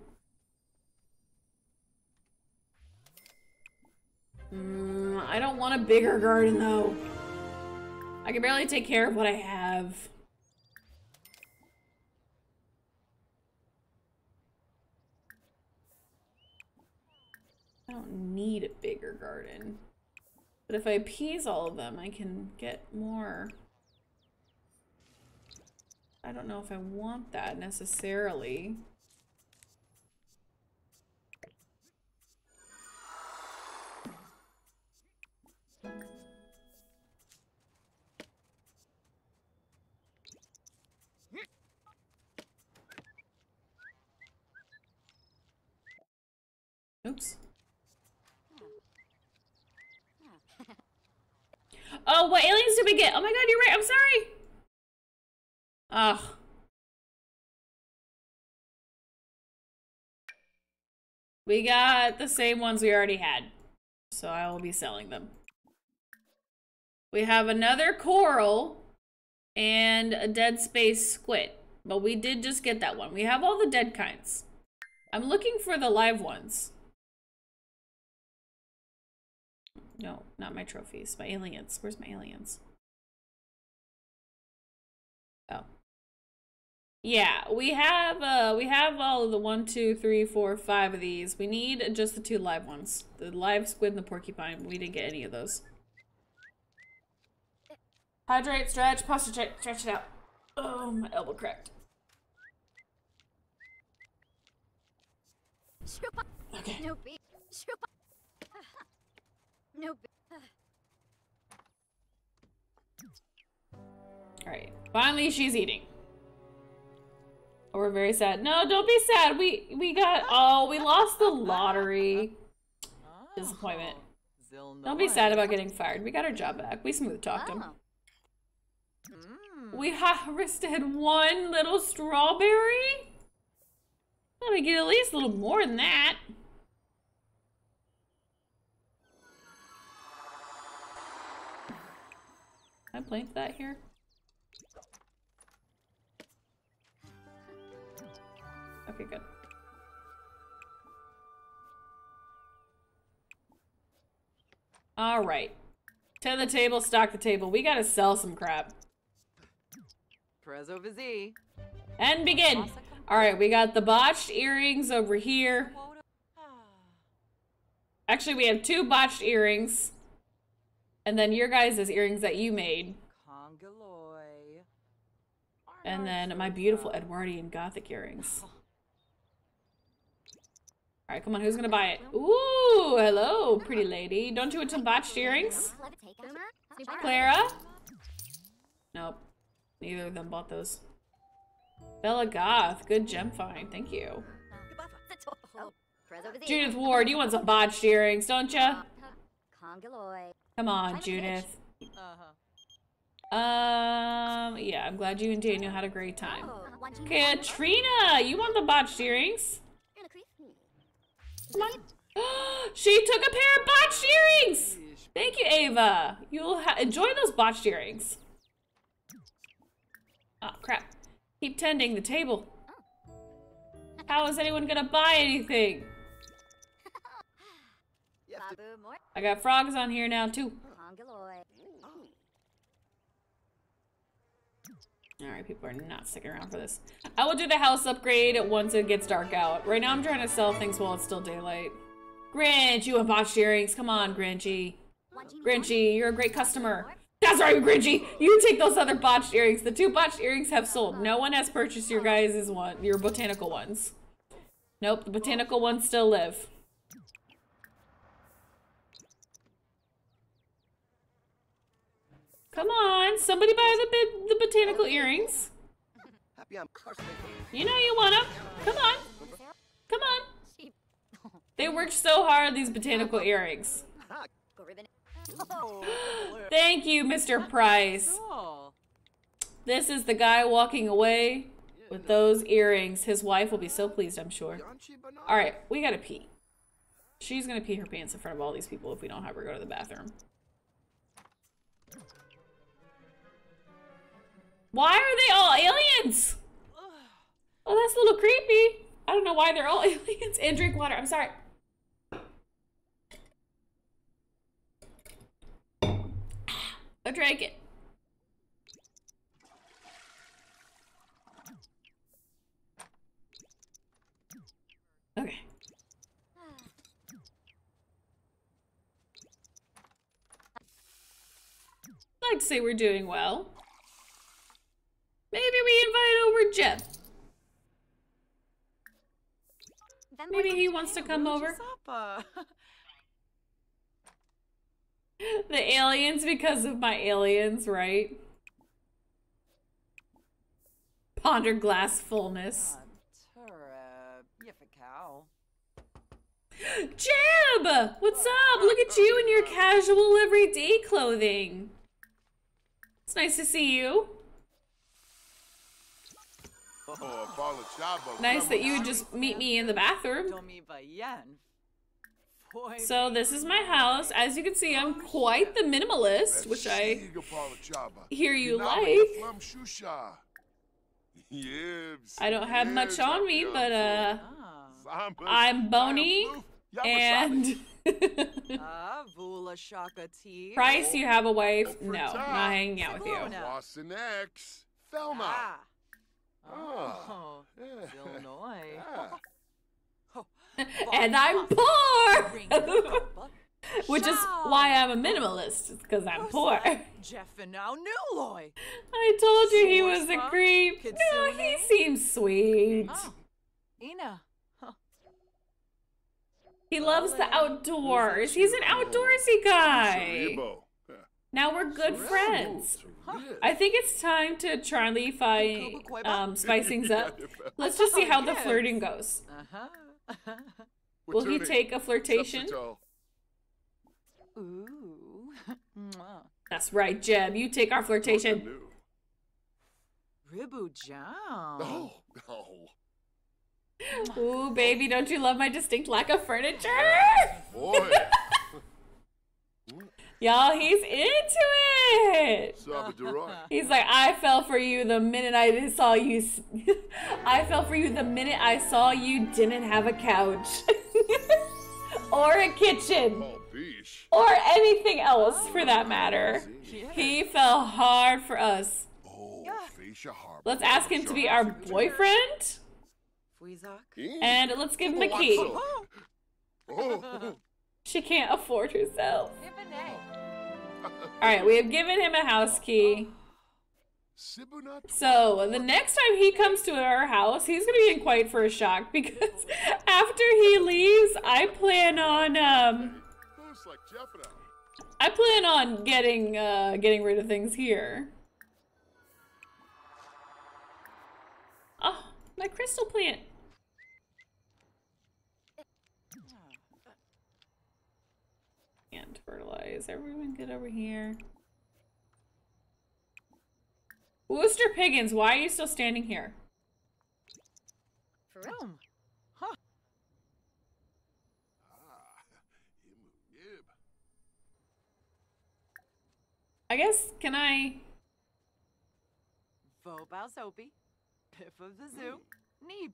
Mm, I don't want a bigger garden though. I can barely take care of what I have. I don't need a bigger garden. But if I appease all of them, I can get more. I don't know if I want that necessarily. Oh, what aliens did we get? Oh my god, you're right. I'm sorry. Ugh. We got the same ones we already had. So I will be selling them. We have another coral and a dead space squid. But we did just get that one. We have all the dead kinds. I'm looking for the live ones. No not my trophies. My aliens. Where's my aliens? Oh. Yeah, we have uh we have all of the one, two, three, four, five of these. We need just the two live ones. The live squid and the porcupine. We didn't get any of those. Hydrate, stretch, posture check, stretch it out. Oh, my elbow cracked. Okay. No beep. No beep. Alright. Finally she's eating. Oh, we're very sad. No, don't be sad. We we got oh, we lost the lottery. Disappointment. Don't be sad about getting fired. We got our job back. We smooth talked him. We harvested one little strawberry? Well, we get at least a little more than that. I plant that here? Okay, good. All right. To the table, stock the table. We gotta sell some crap. Prezzo Vizi. And begin. All right, we got the botched earrings over here. Actually, we have two botched earrings. And then your guys' earrings that you made. And then my beautiful Edwardian Gothic earrings. All right, come on, who's gonna buy it? Ooh, hello, pretty lady. Don't you want some botched earrings? Clara? Nope. Neither of them bought those. Bella Goth, good gem find. Thank you. Judith Ward, you want some botched earrings, don't ya? Congoloy. Come on, Judith. Um, yeah, I'm glad you and Daniel had a great time. Oh, Katrina, you want the botched earrings? You're the creep. Come on. she took a pair of botched earrings! Thank you, Ava. You'll ha enjoy those botched earrings. Oh, crap. Keep tending the table. How is anyone gonna buy anything? I got frogs on here now, too. Alright, people are not sticking around for this. I will do the house upgrade once it gets dark out. Right now I'm trying to sell things while it's still daylight. Grinch, you want botched earrings? Come on, Grinchy. Grinchy, you're a great customer. That's right, Grinchy! You take those other botched earrings. The two botched earrings have sold. No one has purchased your guys' one, your botanical ones. Nope, the botanical ones still live. Come on, somebody buy the the botanical earrings. You know you want them. Come on. Come on. They worked so hard, these botanical earrings. Thank you, Mr. Price. This is the guy walking away with those earrings. His wife will be so pleased, I'm sure. All right, we gotta pee. She's gonna pee her pants in front of all these people if we don't have her go to the bathroom. Why are they all aliens? Oh, that's a little creepy. I don't know why they're all aliens. And drink water. I'm sorry. I drank it. Okay. I'd say we're doing well. Maybe we invite over Jeff. Maybe he wants to come over. The aliens because of my aliens, right? Ponder glass fullness. Jeb! What's up? Look at you in your casual everyday clothing. It's nice to see you. Oh, Nice that you would just meet me in the bathroom. Domi Bayan. Boy, So this is my house. As you can see, I'm quite the minimalist, which I Sig, hear you like. Flum Shusha. Yibs, I don't have much on me, but uh, I'm bony I'm blue, Yamasami. and Shaka Tea. Price, you have a wife? No, not hanging out with you. Oh, Yeah. Illinois. Yeah. Oh, and I'm poor, poor. which is why I'm a minimalist, because I'm poor. Jeff and now Newloy. I told you he was a creep. No, he eh? seems sweet. Oh, Ina. He loves the uh, outdoors. He's an outdoorsy guy. Saribo. Yeah. Now we're good friends. I think it's time to Charlie-fy um, spice things up. Let's just see how the flirting goes. Uh-huh. Will he take a flirtation? Ooh. That's right, Jeb. You take our flirtation. Ribu Jam. Oh, oh. Ooh, baby, don't you love my distinct lack of furniture? Boy. Y'all, he's into it. He's like, I fell for you the minute I saw you. I fell for you the minute I saw you didn't have a couch. or a kitchen. Oh. Or anything else for that matter. He fell hard for us. Oh, Fascia Harbor. Let's ask him to be our boyfriend. And let's give him a key. She can't afford herself. Alright, we have given him a house key. So the next time he comes to our house, he's gonna be in quite for a shock because after he leaves, I plan on um Looks like Jeff now. I plan on getting uh getting rid of things here. Oh, my crystal plant. Fertilize. Everyone get over here. Wooster Piggins, why are you still standing here? Boom. Huh. I guess, can I? Vobal Soapy. Piff of the Zoo. Hmm. Neep.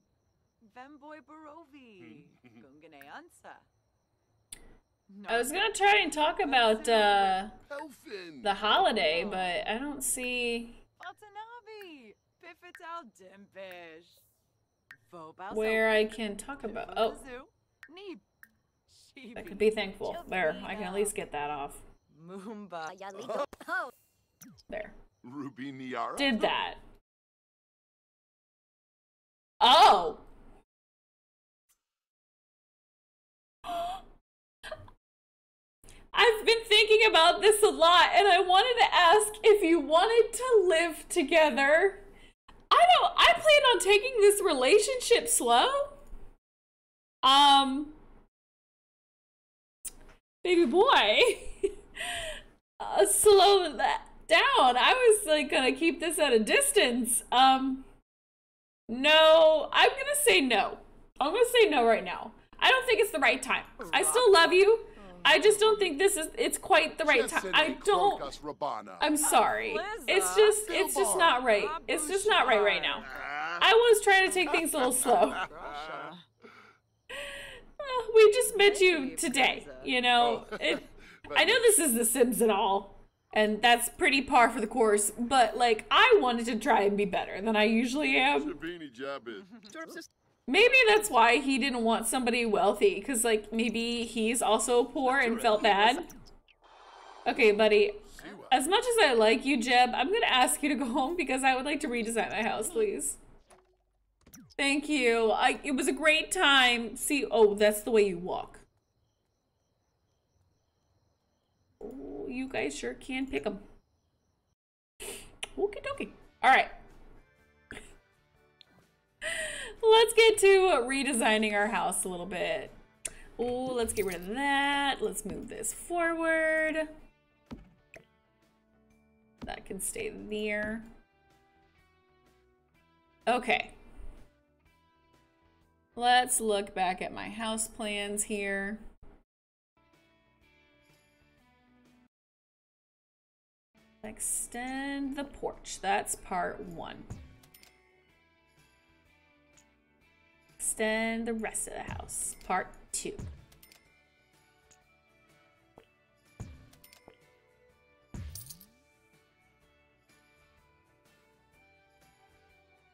Vemboy Barovi. Gungane Ansa. I was gonna try and talk about uh, the holiday, but I don't see Watanabe. Piffital Dimpish. Vobal where I can talk about. Oh, Neep. I could be thankful. There, I can at least get that off. Moomba. Ayalito. Oh, There. Ruby Niara. Did that. Oh! I've been thinking about this a lot and I wanted to ask if you wanted to live together. I don't I plan on taking this relationship slow. Um baby boy. uh, slow that down. I was like gonna keep this at a distance. Um, no, I'm gonna say no. I'm gonna say no right now. I don't think it's the right time. I still love you. I just don't think this is. It's quite the right time. I don't. I'm sorry. It's just. It's just not right. It's just not right right now. I was trying to take things a little slow. Uh, we just met you today. You know, it, I know this is The Sims and all, and that's pretty par for the course. But like, I wanted to try and be better than I usually am. Maybe that's why he didn't want somebody wealthy, because like maybe he's also poor and felt bad. Okay, buddy. As much as I like you, Jeb, I'm gonna ask you to go home because I would like to redesign my house, please. Thank you. I, it was a great time. See, oh, that's the way you walk. Oh, you guys sure can pick them. Okie dokie. All right. Let's get to redesigning our house a little bit. Oh, let's get rid of that. Let's move this forward. That can stay there. Okay. Let's look back at my house plans here. Extend the porch. That's part one. Extend the rest of the house. Part two.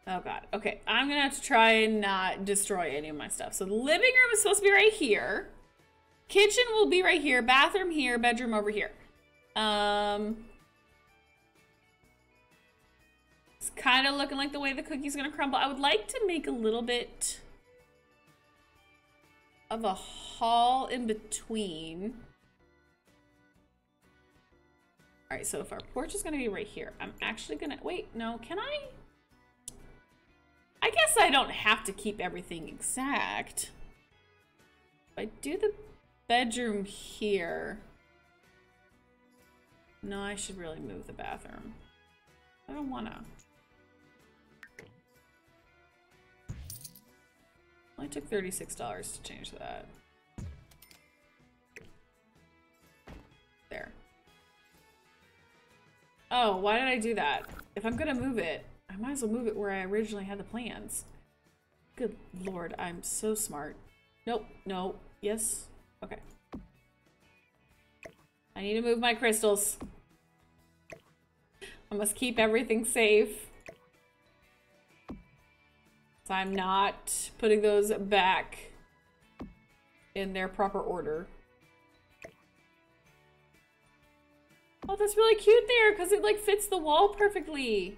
Oh god. Okay, I'm gonna have to try and not destroy any of my stuff. So the living room is supposed to be right here. Kitchen will be right here. Bathroom here. Bedroom over here. Um, it's kind of looking like the way the cookie's gonna crumble. I would like to make a little bit of a hall in between. All right, so if our porch is gonna be right here, I'm actually gonna, wait, no, can I? I guess I don't have to keep everything exact. If I do the bedroom here. No, I should really move the bathroom. I don't wanna. Only took $36 to change that. There. Oh, why did I do that? If I'm gonna move it, I might as well move it where I originally had the plans. Good lord, I'm so smart. Nope, no, yes, okay. I need to move my crystals. I must keep everything safe. So I'm not putting those back in their proper order. Oh, that's really cute there because it like fits the wall perfectly.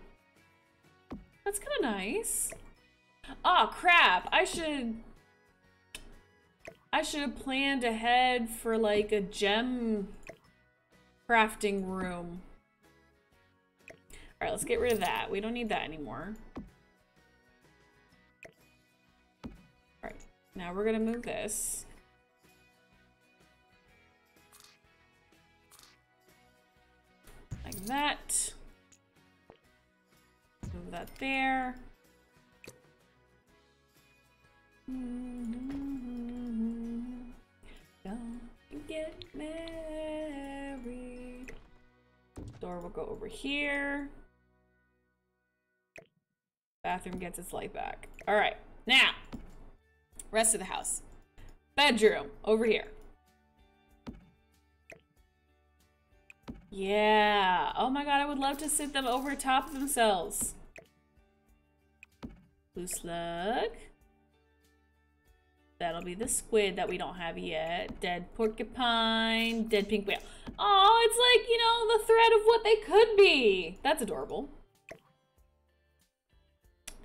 That's kind of nice. Oh, crap. I should... I should have planned ahead for like a gem crafting room. Alright, let's get rid of that. We don't need that anymore. Now we're gonna move this. Like that. Move that there. Mm-hmm. Don't get married. Door will go over here. Bathroom gets its light back. All right, now, rest of the house. Bedroom, over here. Yeah. Oh my god, I would love to sit them over top of themselves. Blue slug. That'll be the squid that we don't have yet. Dead porcupine, dead pink whale. Oh, it's like, you know, the thread of what they could be. That's adorable.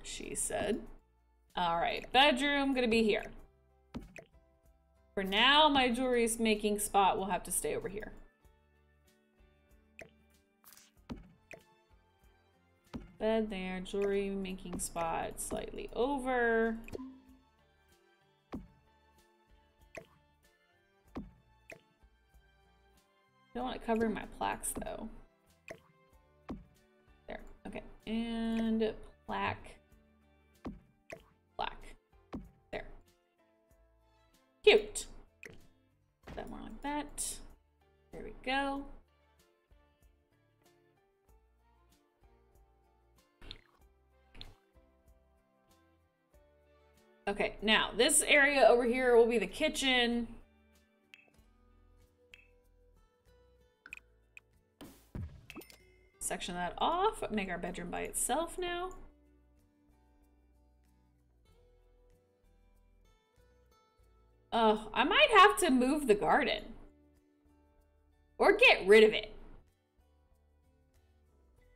She said. All right, bedroom gonna be here. For now, my jewelry's making spot will have to stay over here. Bed there, jewelry making spot slightly over. Don't want it covering my plaques though. There, okay. And plaque. Cute. Put that more like that. There we go. Okay, now this area over here will be the kitchen. Section that off, make our bedroom by itself now. Oh, I might have to move the garden. Or get rid of it.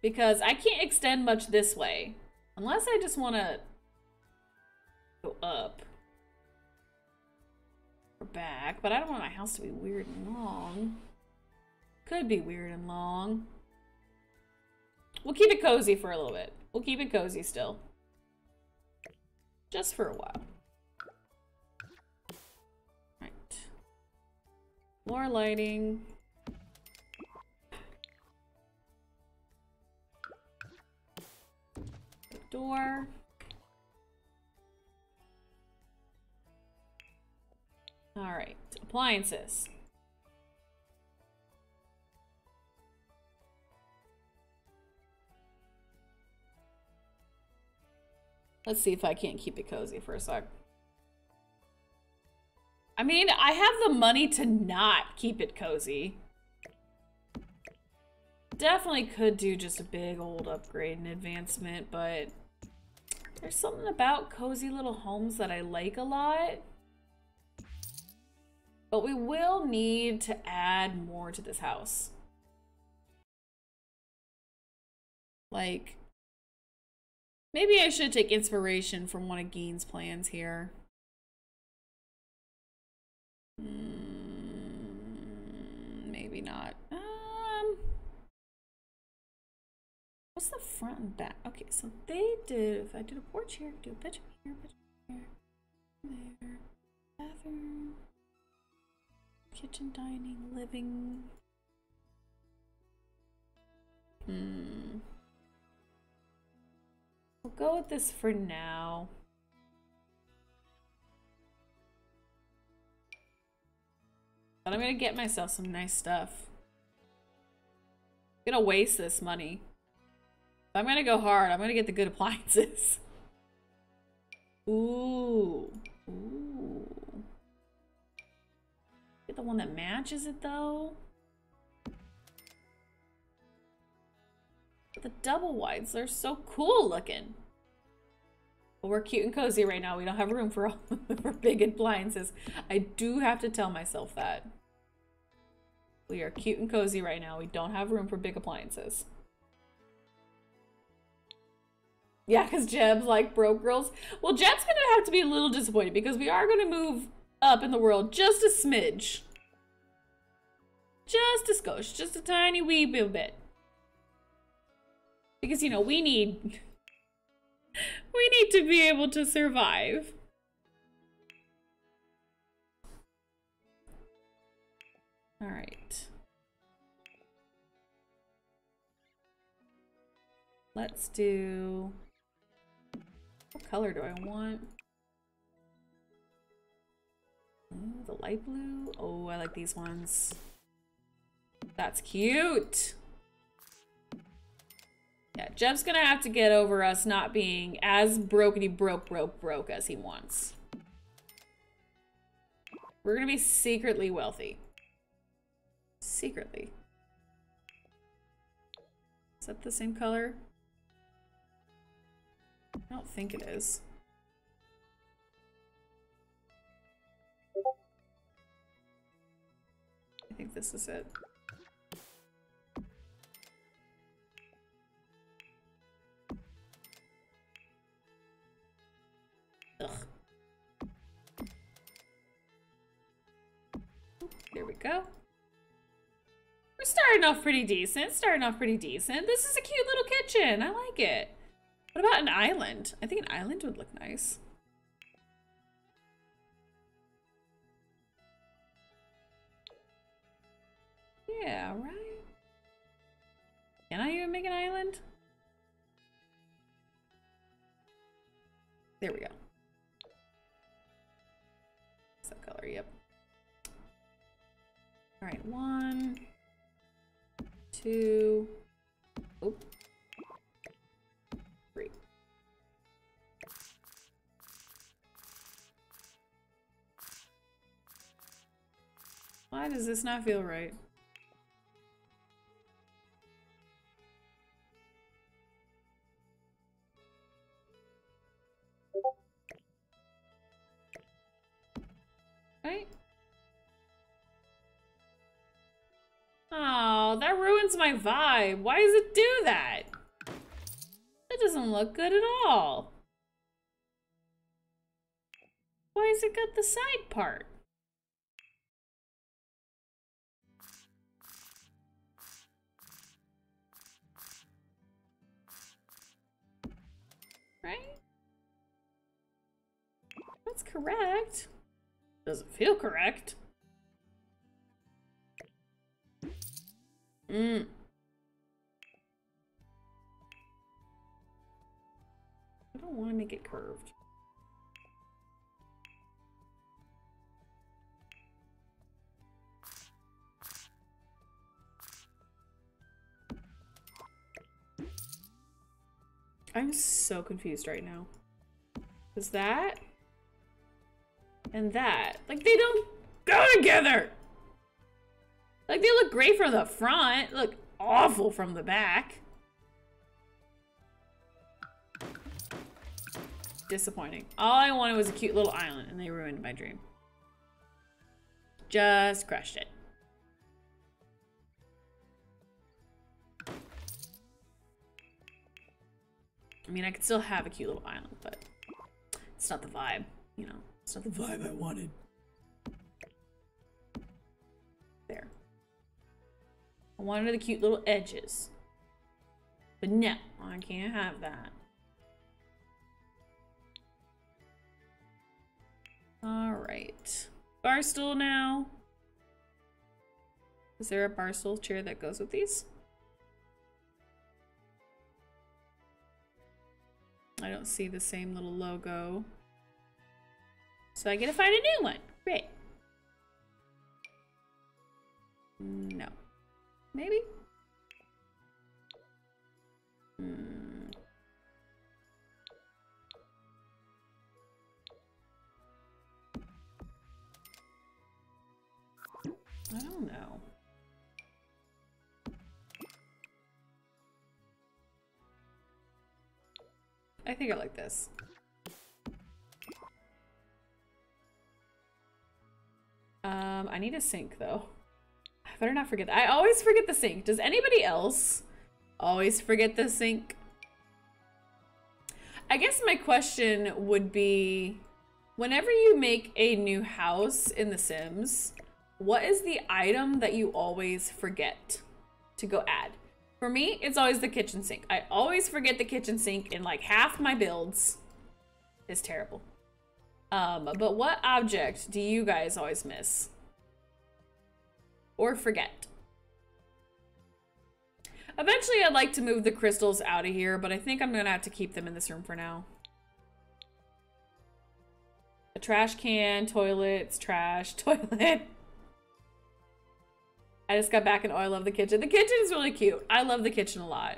Because I can't extend much this way. Unless I just want to go up or back, but I don't want my house to be weird and long. Could be weird and long. We'll keep it cozy for a little bit. We'll keep it cozy still. Just for a while. More lighting. Door. All right, appliances. Let's see if I can't keep it cozy for a sec. I mean, I have the money to not keep it cozy. Definitely could do just a big old upgrade and advancement, but there's something about cozy little homes that I like a lot. But we will need to add more to this house. Like, maybe I should take inspiration from one of Gein's plans here. Mm, maybe not. Um, what's the front and back? Okay, so they did. If I did a porch here, do a bedroom here, bedroom here, there, bathroom, kitchen, dining, living. Hmm. We'll go with this for now. But I'm gonna get myself some nice stuff. I'm gonna waste this money. I'm gonna go hard. I'm gonna get the good appliances. Ooh. Ooh. Get the one that matches it though. The double wides, they're so cool looking. We're cute and cozy right now. We don't have room for all for big appliances. I do have to tell myself that. We are cute and cozy right now. We don't have room for big appliances. Yeah, because Jeb's like broke girls. Well, Jeb's going to have to be a little disappointed because we are going to move up in the world just a smidge. Just a skosh. Just a tiny wee bit. Because, you know, we need... We need to be able to survive. All right. Let's do... What color do I want? Ooh, the light blue? Oh, I like these ones. That's cute. Yeah, Jeff's gonna have to get over us not being as brokety broke broke broke as he wants. We're gonna be secretly wealthy. Secretly. Is that the same color? I don't think it is. I think this is it. Go. We're starting off pretty decent. Starting off pretty decent. This is a cute little kitchen. I like it. What about an island? I think an island would look nice. Yeah, right. Can I even make an island? There we go. Some color, yep. All right, one, two, oh, three. Why does this not feel right? Right? Oh, that ruins my vibe. Why does it do that? That doesn't look good at all. Why has it got the side part? Right? That's correct. Doesn't feel correct. Mm. I don't want to make it curved. I'm so confused right now. Is that and that, like they don't go together! Like they look great from the front, look awful from the back. Disappointing. All I wanted was a cute little island and they ruined my dream. Just crushed it. I mean, I could still have a cute little island, but it's not the vibe, you know? It's not the vibe I wanted. I wanted the cute little edges. But no, I can't have that. Alright. Barstool now. Is there a barstool chair that goes with these? I don't see the same little logo. So I get to find a new one. Great. No. Maybe? Hmm. I don't know. I think I like this. Um, I need a sink though. Better not forget that. I always forget the sink. Does anybody else always forget the sink? I guess my question would be whenever you make a new house in The Sims, what is the item that you always forget to go add? For me, it's always the kitchen sink. I always forget the kitchen sink in like half my builds. It's terrible. Um, but what object do you guys always miss? Or forget? Eventually, I'd like to move the crystals out of here, but I think I'm gonna have to keep them in this room for now. A trash can, toilets, trash, toilet. I just got back and oh, I love the kitchen. The kitchen is really cute. I love the kitchen a lot.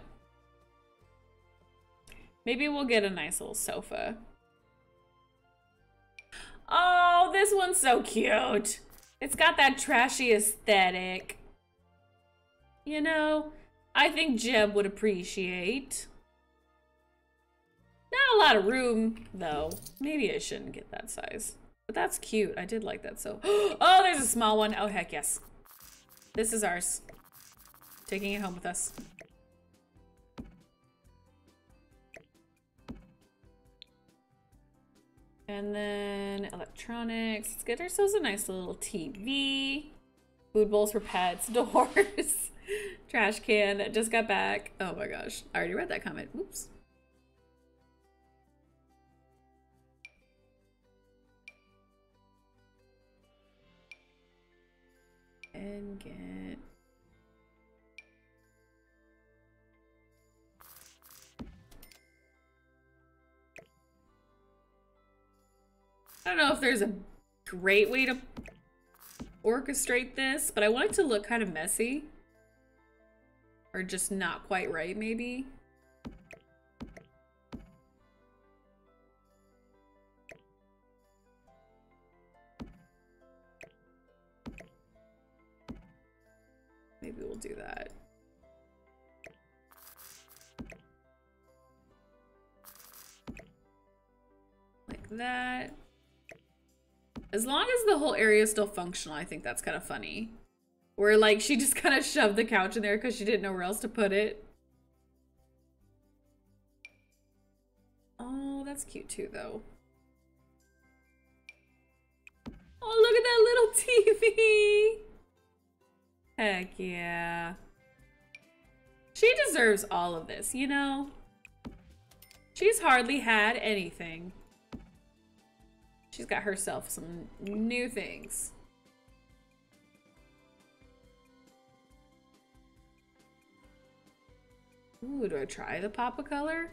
Maybe we'll get a nice little sofa. Oh, this one's so cute. It's got that trashy aesthetic. You know, I think Jeb would appreciate. Not a lot of room, though. Maybe I shouldn't get that size. But that's cute. I did like that so. Oh, there's a small one. Oh, heck yes. This is ours. Taking it home with us. And then electronics. Let's get ourselves a nice little TV. Food bowls for pets. Doors. Trash can. Just got back. Oh my gosh. I already read that comment. Oops. And get... I don't know if there's a great way to orchestrate this, but I want it to look kind of messy. Or just not quite right, maybe. Maybe we'll do that. Like that. As long as the whole area is still functional, I think that's kind of funny. Where like she just kind of shoved the couch in there because she didn't know where else to put it. Oh, that's cute too though. Oh, look at that little TV. Heck yeah. She deserves all of this, you know? She's hardly had anything. She's got herself some new things. Ooh, do I try the pop of color?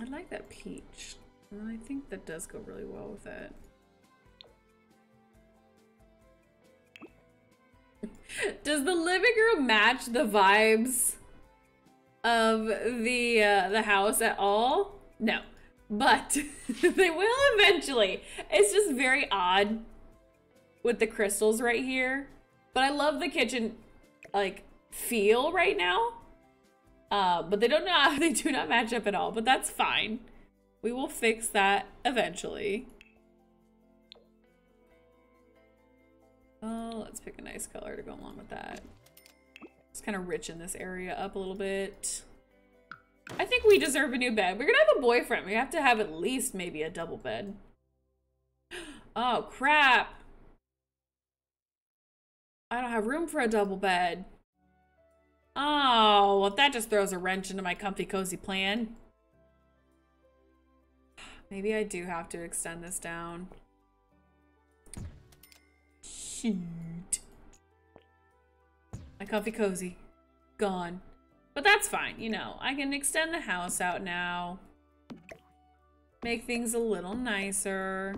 I like that peach. I think that does go really well with it. Does the living room match the vibes of the uh, the house at all? No, but they will eventually. It's just very odd with the crystals right here. But I love the kitchen like feel right now. Uh, but they don't know they do not match up at all. But that's fine. We will fix that eventually. Oh, let's pick a nice color to go along with that. Just kind of richen this area up a little bit. I think we deserve a new bed. We're gonna have a boyfriend. We have to have at least maybe a double bed. Oh, crap. I don't have room for a double bed. Oh, well, that just throws a wrench into my comfy cozy plan. Maybe I do have to extend this down. Shoot. My comfy cozy. Gone. But that's fine, you know. I can extend the house out now. Make things a little nicer.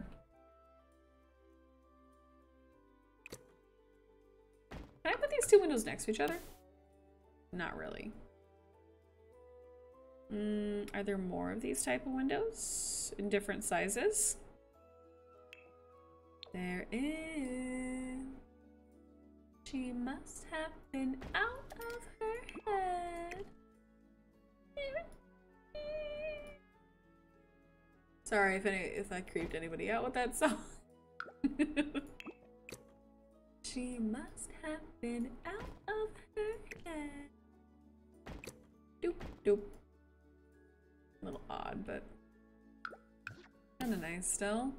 Can I put these two windows next to each other? Not really. Mm, are there more of these type of windows in different sizes? There is. She must have been out of her head. Sorry if any if I creeped anybody out with that song. she must have been out of her head. Doop doop. A little odd, but kind of nice still.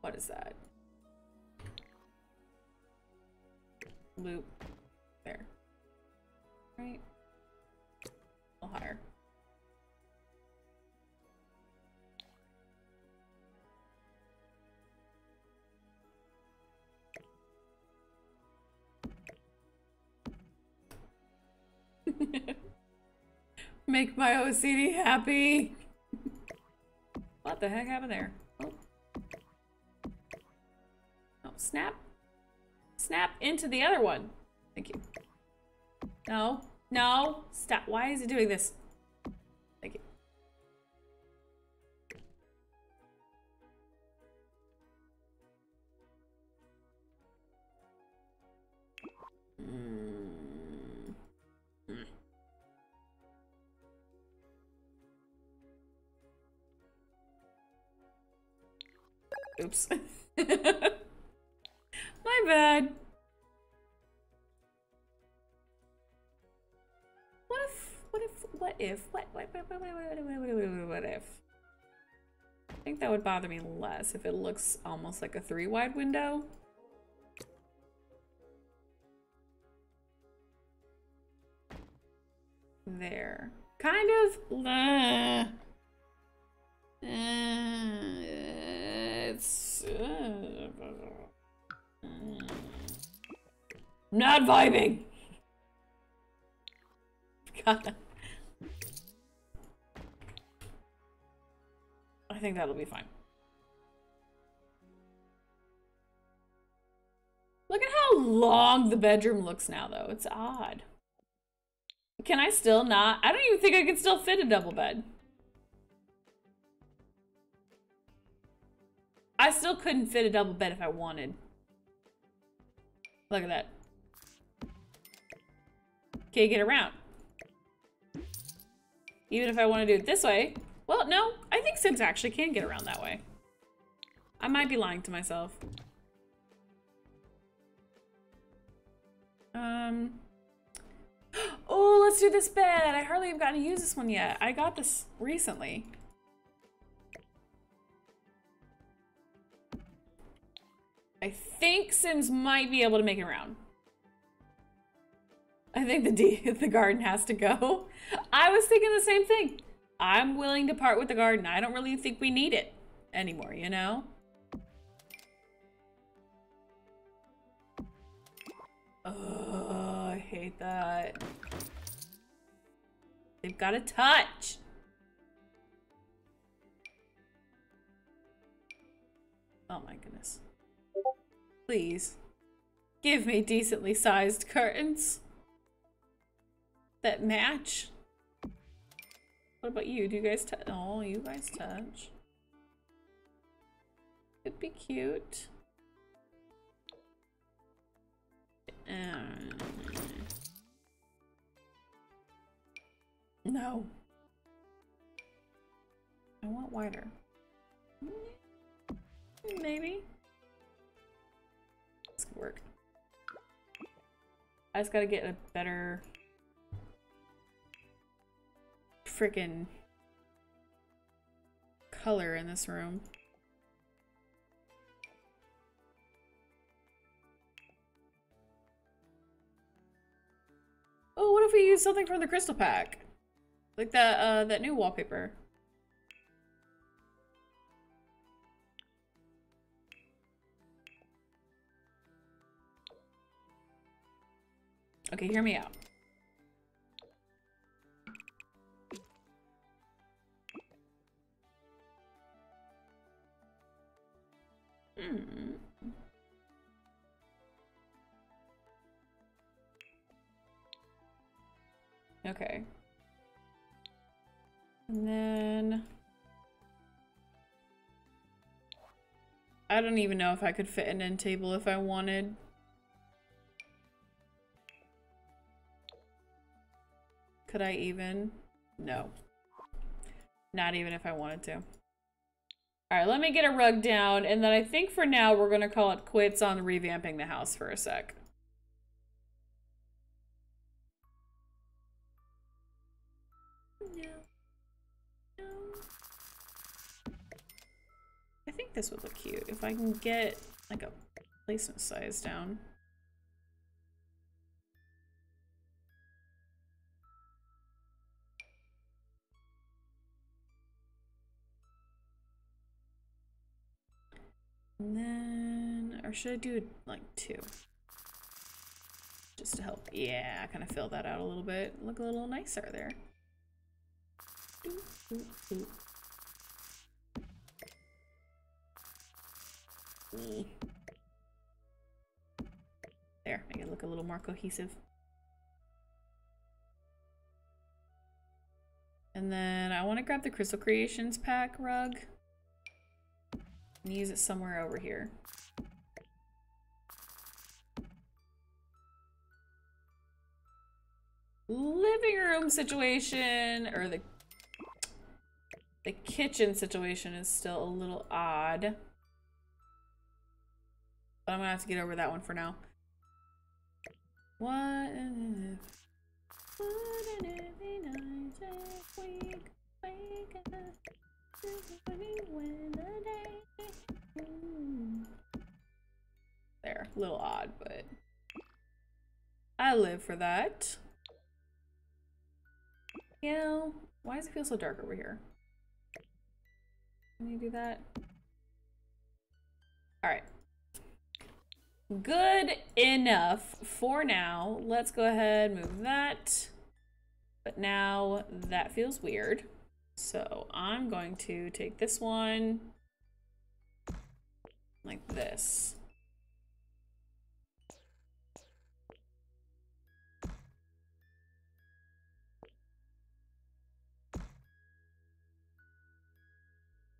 What is that? Loop. There. Right? A little higher. Make my OCD happy. what the heck happened there? Oh. Snap. Snap into the other one. Thank you. No. No. Stop. Why is it doing this? Thank you. Mm. Mm. Oops. Bad. What if, what if, what if, what, what, what, what, what, what, what, what, what, if? I think that would bother me less if it looks almost like a three wide window. There. Kind of. Uh, uh, it's. Uh, not vibing. I think that'll be fine. Look at how long the bedroom looks now, though. It's odd. Can I still not? I don't even think I can still fit a double bed. I still couldn't fit a double bed if I wanted. Look at that. Can't get around. Even if I want to do it this way. Well, no, I think Sims actually can get around that way. I might be lying to myself. Um. Oh, let's do this bed. I hardly have gotten to use this one yet. I got this recently. Think Sims might be able to make it around. I think the D the garden has to go. I was thinking the same thing. I'm willing to part with the garden. I don't really think we need it anymore, you know? Oh, I hate that. They've got a touch. Oh my. Please. Give me decently sized curtains. That match. What about you? Do you guys touch? Oh, you guys touch. Could be cute. Um, no. I want wider. Maybe. Work. I just gotta get a better freaking color in this room. Oh, what if we use something from the crystal pack? Like that uh that new wallpaper. Okay, hear me out. Hmm. Okay. And then... I don't even know if I could fit an end table if I wanted. Could I even? No. Not even if I wanted to. Alright, let me get a rug down, and then I think for now we're gonna call it quits on revamping the house for a sec. No. No. I think this would look cute if I can get like a placement size down. And then, or should I do like two? Just to help, yeah, kind of fill that out a little bit. Look a little nicer there. Doo, doo. Mm. There, make it look a little more cohesive. And then I want to grab the Crystal Creations pack rug and use it somewhere over here. Living room situation, or the the kitchen situation is still a little odd. But I'm gonna have to get over that one for now. What if, if we could wake up this morning when the day mm. There, a little odd, but I live for that. You know, why does it feel so dark over here? Can you do that? All right. Good enough for now. Let's go ahead move that. But now that feels weird. So I'm going to take this one like this.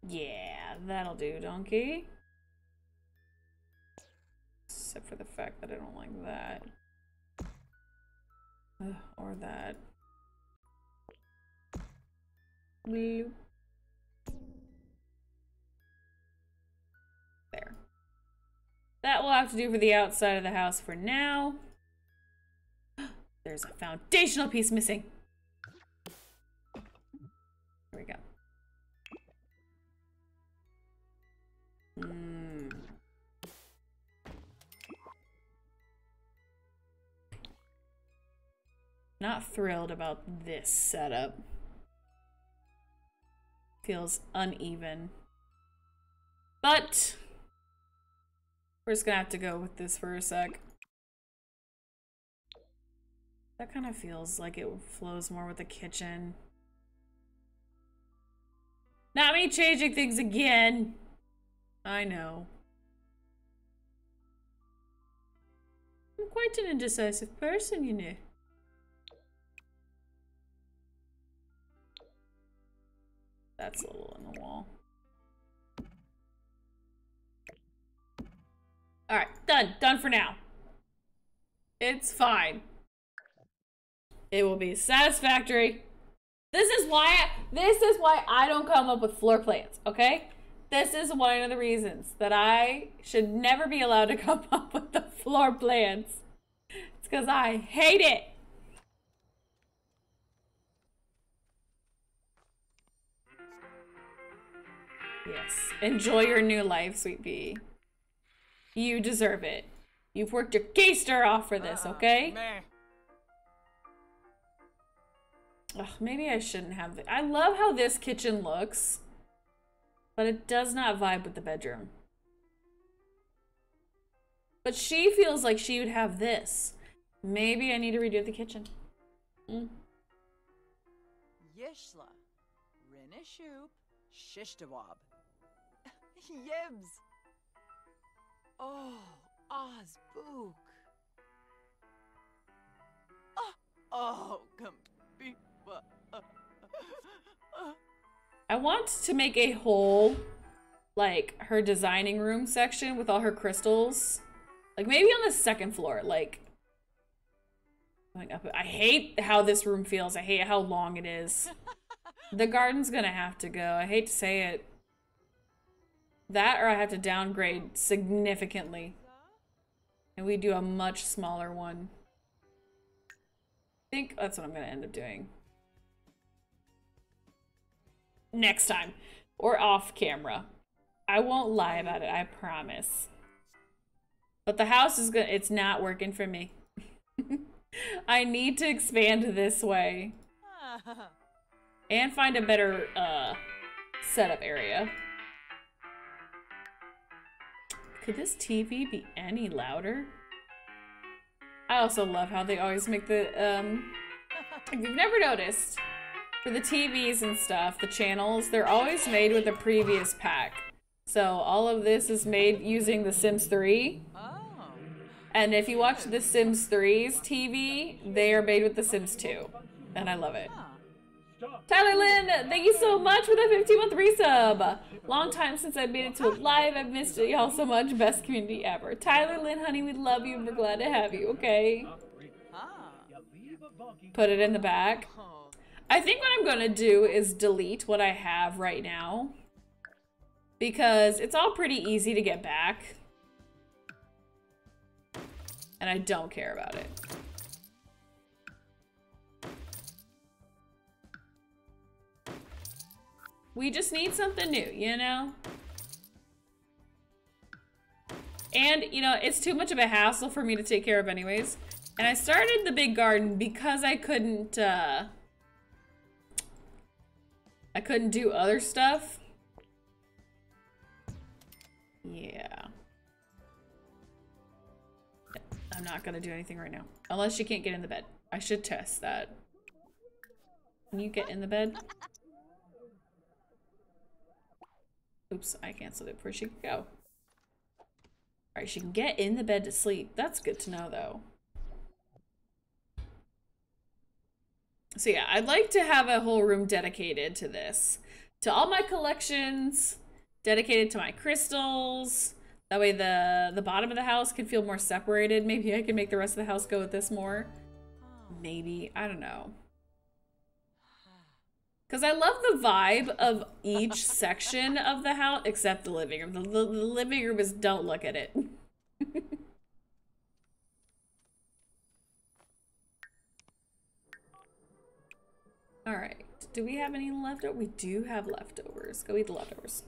Yeah, that'll do, donkey. Except for the fact that I don't like that. Ugh, or that. There. That will have to do for the outside of the house for now. There's a foundational piece missing. There we go. Hmm. Not thrilled about this setup feels uneven. But we're just gonna have to go with this for a sec. That kind of feels like it flows more with the kitchen. Not me changing things again. I know. I'm quite an indecisive person, you know. That's a little on the wall. Alright, done. Done for now. It's fine. It will be satisfactory. This is why this is why I don't come up with floor plans, okay? This is one of the reasons that I should never be allowed to come up with the floor plans. It's because I hate it. Yes. Enjoy your new life, sweet pea. You deserve it. You've worked your gayster off for this, okay? Ugh, maybe I shouldn't have the- I love how this kitchen looks, but it does not vibe with the bedroom. But she feels like she would have this. Maybe I need to redo the kitchen. Mm. Yishla. Rinishhoop. Shishtawab. Yibs. Oh, Ozbook. Oh, oh. I want to make a whole, like, her designing room section with all her crystals. Like, maybe on the second floor, like, going up. I hate how this room feels. I hate how long it is. the garden's gonna have to go. I hate to say it. That or I have to downgrade significantly. And we do a much smaller one. I think that's what I'm gonna end up doing. Next time. Or off camera. I won't lie about it, I promise. But the house is good. It's not working for me. I need to expand this way and find a better uh, setup area. Could this TV be any louder? I also love how they always make the, um, if you've never noticed, for the TVs and stuff, the channels, they're always made with a previous pack. So all of this is made using The Sims 3. Oh. And if you watch The Sims 3's TV, they are made with The Sims 2. And I love it. Tyler Lynn, thank you so much for the 15 month resub. Long time since I've made it to a live. I've missed y'all so much. Best community ever. Tyler Lynn, honey, we love you. We're glad to have you, okay? Put it in the back. I think what I'm gonna do is delete what I have right now. Because it's all pretty easy to get back. And I don't care about it. We just need something new, you know? And, you know, it's too much of a hassle for me to take care of anyways. And I started the big garden because I couldn't, uh... I couldn't do other stuff. Yeah. I'm not gonna do anything right now. Unless she can't get in the bed. I should test that. Can you get in the bed? Oops, I canceled it before she could go. Alright, she can get in the bed to sleep. That's good to know, though. So yeah, I'd like to have a whole room dedicated to this. To all my collections, dedicated to my crystals. That way the, the bottom of the house can feel more separated. Maybe I can make the rest of the house go with this more. Maybe, I don't know. Because I love the vibe of each section of the house, except the living room. The, the, the living room is don't look at it. All right. Do we have any leftover? We do have leftovers. Go eat the leftovers.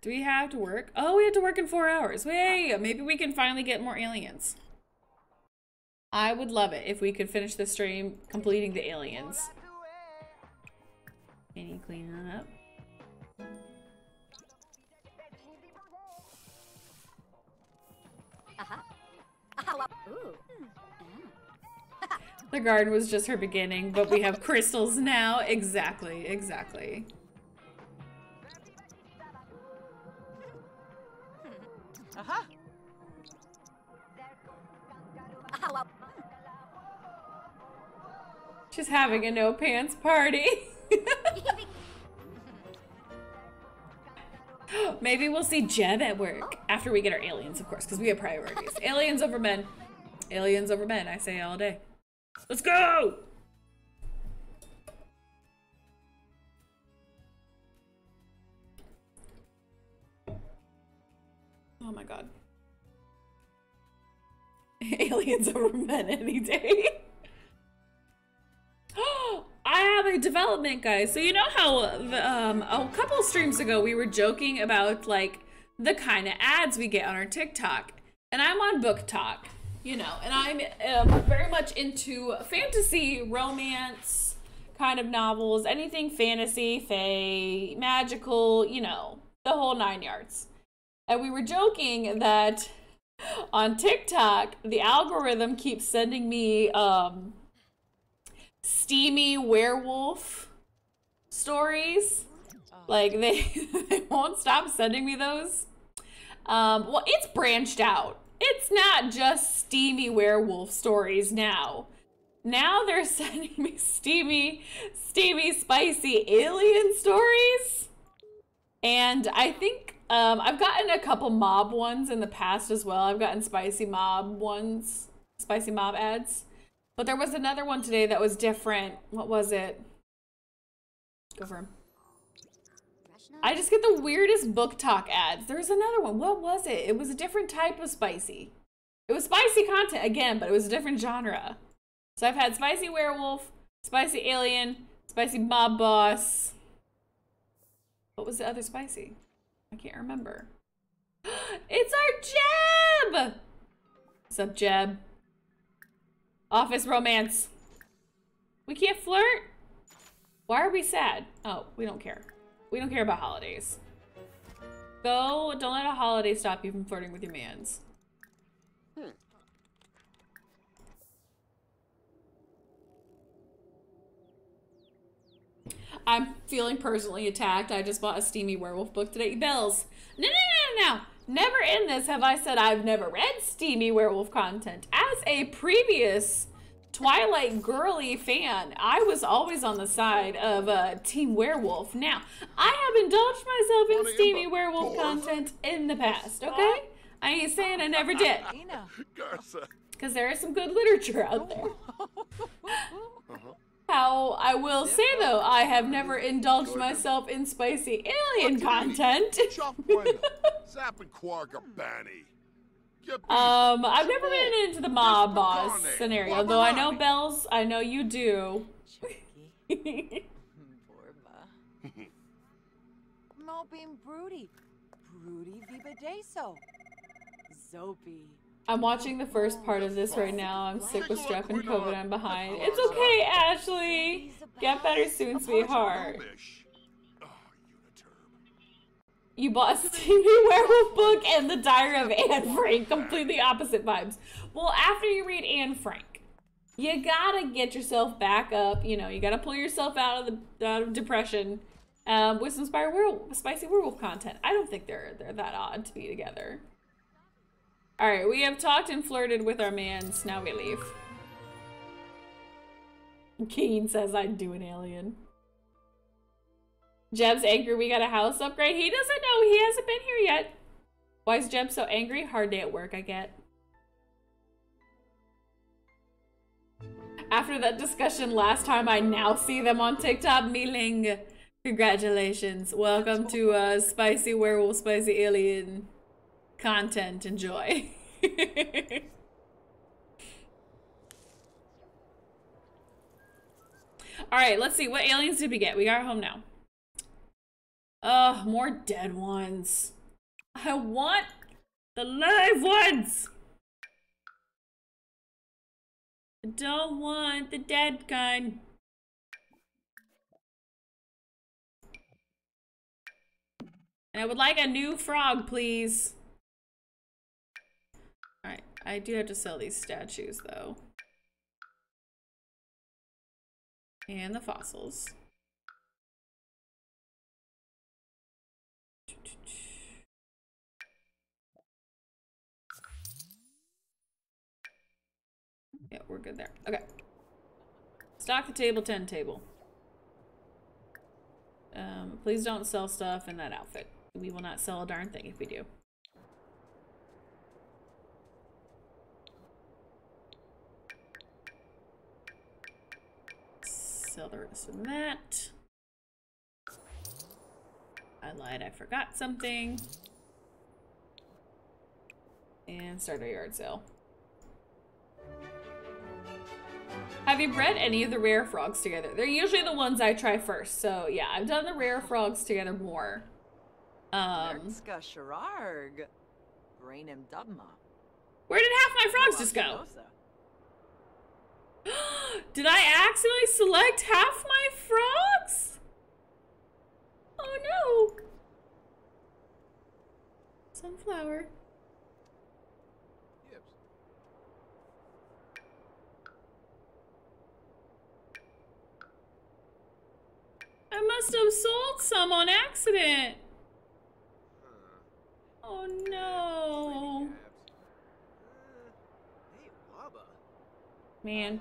Do we have to work? Oh, we have to work in four hours. Wait, maybe we can finally get more aliens. I would love it if we could finish the stream completing the aliens. Can you clean that up? Aha. Aha. wa- Ooh. The garden was just her beginning, but we have crystals now. Exactly, exactly. Aha. Just having a no pants party. Maybe we'll see Jeb at work after we get our aliens, of course, because we have priorities. aliens over men. Aliens over men, I say all day. Let's go! Oh my god. Aliens over men any day. I have a development, guys. So you know how um, a couple streams ago we were joking about like the kind of ads we get on our TikTok, and I'm on BookTok, you know, and I'm um, very much into fantasy, romance kind of novels, anything fantasy, fae, magical, you know, the whole nine yards. And we were joking that on TikTok, the algorithm keeps sending me um, steamy werewolf stories. Like they, they won't stop sending me those. Um, well, it's branched out. It's not just steamy werewolf stories now. Now they're sending me steamy, steamy, spicy alien stories. And I think um, I've gotten a couple mob ones in the past as well. I've gotten spicy mob ones, spicy mob ads. But there was another one today that was different. What was it? Go for him. I just get the weirdest BookTok ads. There's another one. What was it? It was a different type of spicy. It was spicy content again, but it was a different genre. So I've had spicy werewolf, spicy alien, spicy mob boss. What was the other spicy? I can't remember. it's our Jeb! What's up, Jeb? Office romance. We can't flirt? Why are we sad? Oh, we don't care. We don't care about holidays. Go, don't let a holiday stop you from flirting with your mans. Hmm. I'm feeling personally attacked. I just bought a steamy werewolf book today. Bells. No, no, no, no, no. Never in this have I said I've never read steamy werewolf content. As a previous Twilight girly fan, I was always on the side of uh, Team Werewolf. Now, I have indulged myself in steamy werewolf content in the past, okay? I ain't saying I never did. Ina. Garza. Because there is some good literature out there. How I will say though, I have never indulged myself in spicy alien content. Zap and Quarga Banny. Um, I've never been into the mob boss scenario, though I know Bells, I know you do. Chucky. Borba. Mo being broody. Broody vivadeso. Zopi. I'm watching the first part of this right now. I'm sick with strep and COVID. I'm behind. It's okay, Ashley. Get better soon, sweetheart. You bought Steamy Werewolf book and the Diary of Anne Frank. Completely opposite vibes. Well, after you read Anne Frank, you gotta get yourself back up. You know, you gotta pull yourself out of the out of depression um, with some spicy werewolf, spicy werewolf content. I don't think they're they're that odd to be together. All right, we have talked and flirted with our mans. Now we leave. Keen says I'd do an alien. Jeb's angry we got a house upgrade. He doesn't know. He hasn't been here yet. Why is Jeb so angry? Hard day at work, I get. After that discussion last time, I now see them on TikTok. Meeling. Congratulations. Welcome to uh, Spicy Werewolf, Spicy Alien content. Enjoy. All right, let's see. What aliens did we get? We got home now. Ugh, more dead ones. I want the live ones. I don't want the dead kind. And I would like a new frog, please. I do have to sell these statues, though. And the fossils. Yeah, we're good there. Okay. Stock the table, 10 table. Um, please don't sell stuff in that outfit. We will not sell a darn thing if we do. Sell the rest of that. I lied, I forgot something. And start a yard sale. Have you bred any of the rare frogs together? They're usually the ones I try first. So yeah, I've done the rare frogs together more. Um, Nertska Shararg. Rainim Dubma. where did half my frogs just go? Did I accidentally select half my frogs? Oh no. Sunflower. I must have sold some on accident. Oh no. Hey, Waba. Man.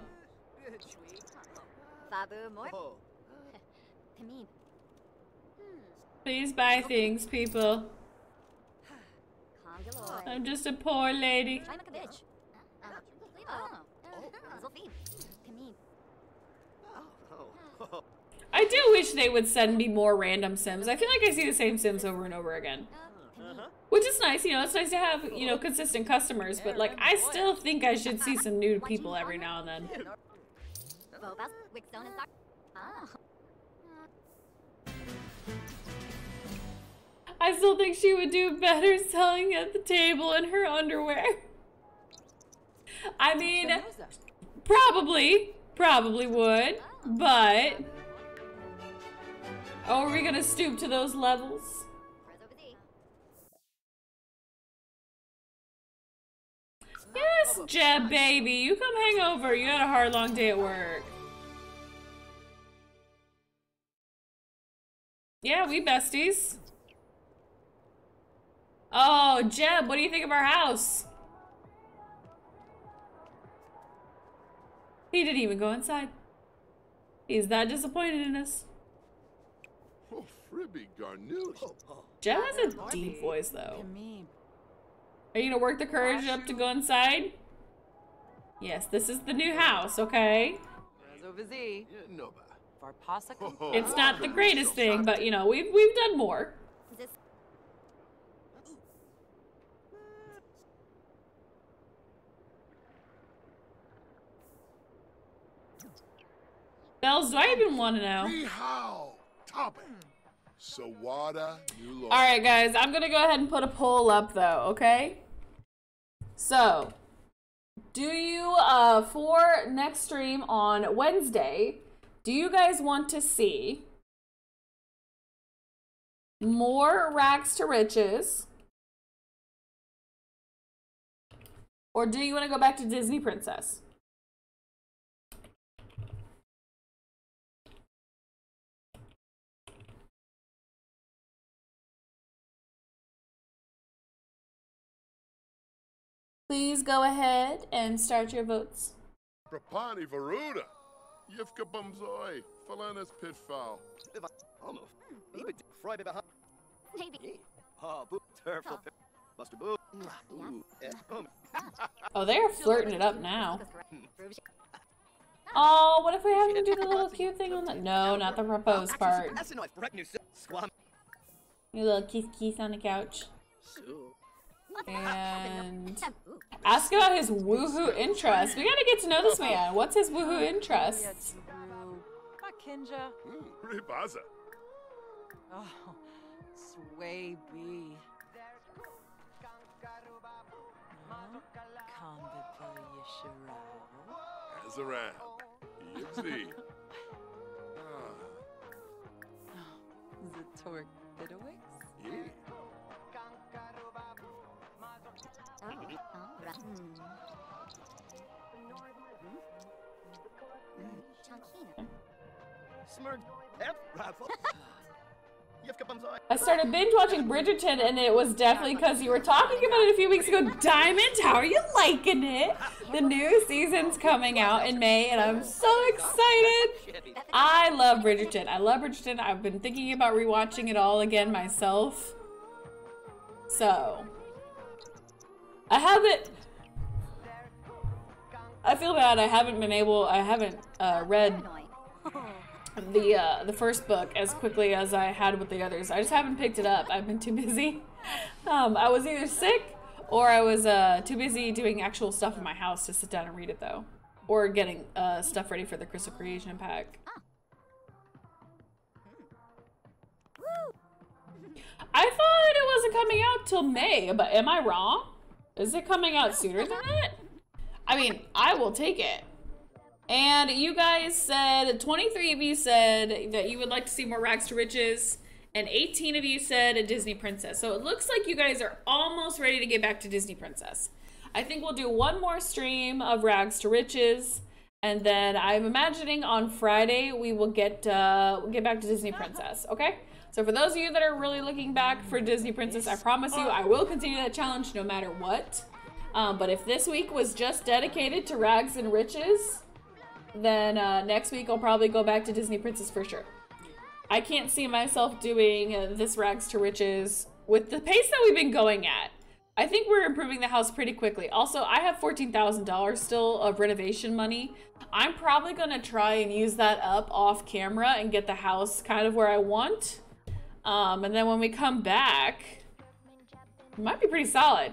Please buy things, people. I'm just a poor lady. I'm a bitch. Oh. Zolfine. Pimeen. Oh. Oh. I do wish they would send me more random Sims. I feel like I see the same Sims over and over again. Which is nice, you know, it's nice to have, you know, consistent customers, but like, I still think I should see some new people every now and then. And Dark. Ah. I still think she would do better selling at the table in her underwear. I mean, probably, probably would, but. Oh, are we gonna stoop to those levels? Yes, Jeb, baby. You come hang over. You had a hard, long day at work. Yeah, we besties. Oh, Jeb, what do you think of our house? He didn't even go inside. He's that disappointed in us. Oh, Fribby Garnoosh. Jeb has a deep voice, though. Pimeen. Are you gonna work the courage up to go inside? Yes, this is the new house, okay? Razovizi. Yeah, no, ba. Varpasakam. It's not the greatest thing, but you know, we've we've done more. This. Bells, do I even want to know? Rehao. Top it. Sawada, New Law. All right, guys, I'm gonna go ahead and put a poll up though, okay? So, do you, uh, for next stream on Wednesday, do you guys want to see more rags to riches? Or do you want to go back to Disney Princess? Please go ahead and start your votes. Rapani Varuda. Yivka Bumzoi. Falanas Pitfall. Almost. Even Freud behind. Maybe. Boo. Turful. Buster boo. Ooh. Oh, they're flirting it up now. Oh, what if we have to do the little cute thing on the? No, not the propose part. That's a knife. Right new Squam. You little kiss kiss on the couch. So. And ask about his woohoo interests. We gotta get to know this man. What's his woohoo interests? Akinja. Hmm, Ribaza. Oh, Sway B. Kambapa Yishirao. Azaran. Yivzi. ah, Zatork Bidowix. yeah. I started binge watching Bridgerton, and it was definitely because you were talking about it a few weeks ago. Diamond, how are you liking it? The new season's coming out in May, and I'm so excited. I love Bridgerton. I love Bridgerton. I've been thinking about rewatching it all again myself. So, I haven't. I feel bad. I haven't been able. I haven't uh, read the uh, the first book as quickly as I had with the others. I just haven't picked it up. I've been too busy. Um, I was either sick or I was uh, too busy doing actual stuff in my house to sit down and read it though, or getting uh, stuff ready for the Crystal Creation pack. I thought it wasn't coming out till May, but am I wrong? Is it coming out sooner than that? I mean, I will take it. And you guys said, 23 of you said that you would like to see more Rags to Riches, and 18 of you said a Disney Princess. So it looks like you guys are almost ready to get back to Disney Princess. I think we'll do one more stream of Rags to Riches, and then I'm imagining on Friday we will get uh, get back to Disney Princess. Okay. So for those of you that are really looking back for Disney Princess, I promise you I will continue that challenge no matter what. Um, but if this week was just dedicated to Rags and Riches, then uh, next week I'll probably go back to Disney Princess for sure. I can't see myself doing uh, this rags to riches with the pace that we've been going at. I think we're improving the house pretty quickly. Also, I have $14,000 still of renovation money. I'm probably going to try and use that up off camera and get the house kind of where I want. Um, and then when we come back, it might be pretty solid.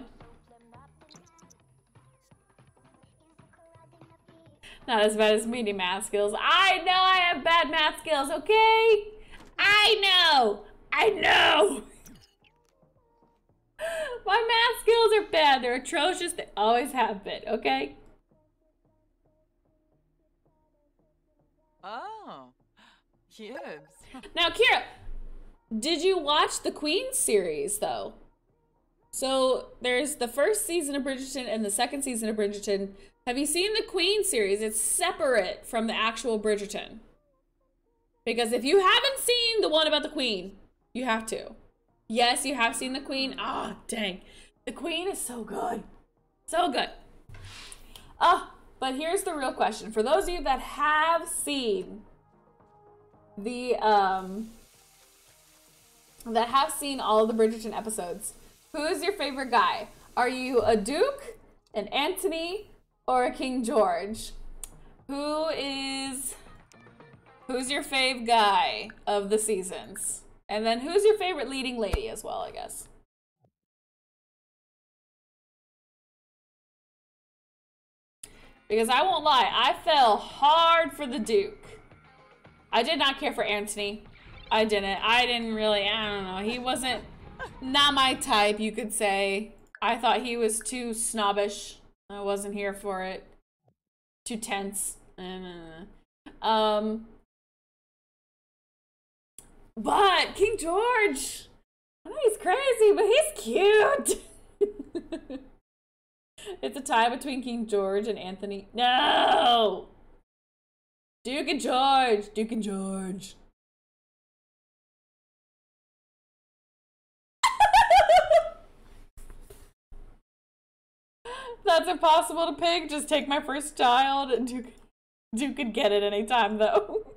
Not as bad as meaty math skills. I know I have bad math skills, okay? I know! I know! My math skills are bad. They're atrocious. They always have been, okay? Oh, yes. Now, Kira, did you watch the Queen series, though? So, there's the first season of Bridgerton and the second season of Bridgerton. Have you seen the Queen series? It's separate from the actual Bridgerton. Because if you haven't seen the one about the Queen, you have to. Yes, you have seen the Queen. Ah, oh, dang. The Queen is so good. So good. Oh, but here's the real question. For those of you that have seen the, um, that have seen all the Bridgerton episodes, who is your favorite guy? Are you a Duke, an Anthony, or King George? Who is who's your fave guy of the seasons? And then who's your favorite leading lady as well, I guess? Because I won't lie, I fell hard for the Duke. I did not care for Anthony. I didn't. I didn't really, I don't know. He wasn't not my type, you could say. I thought he was too snobbish. I wasn't here for it. Too tense. Um, but King George, I know he's crazy, but he's cute. it's a tie between King George and Anthony. No! Duke and George! Duke and George. That's impossible to pick. Just take my first child and Duke, Duke could get it anytime though.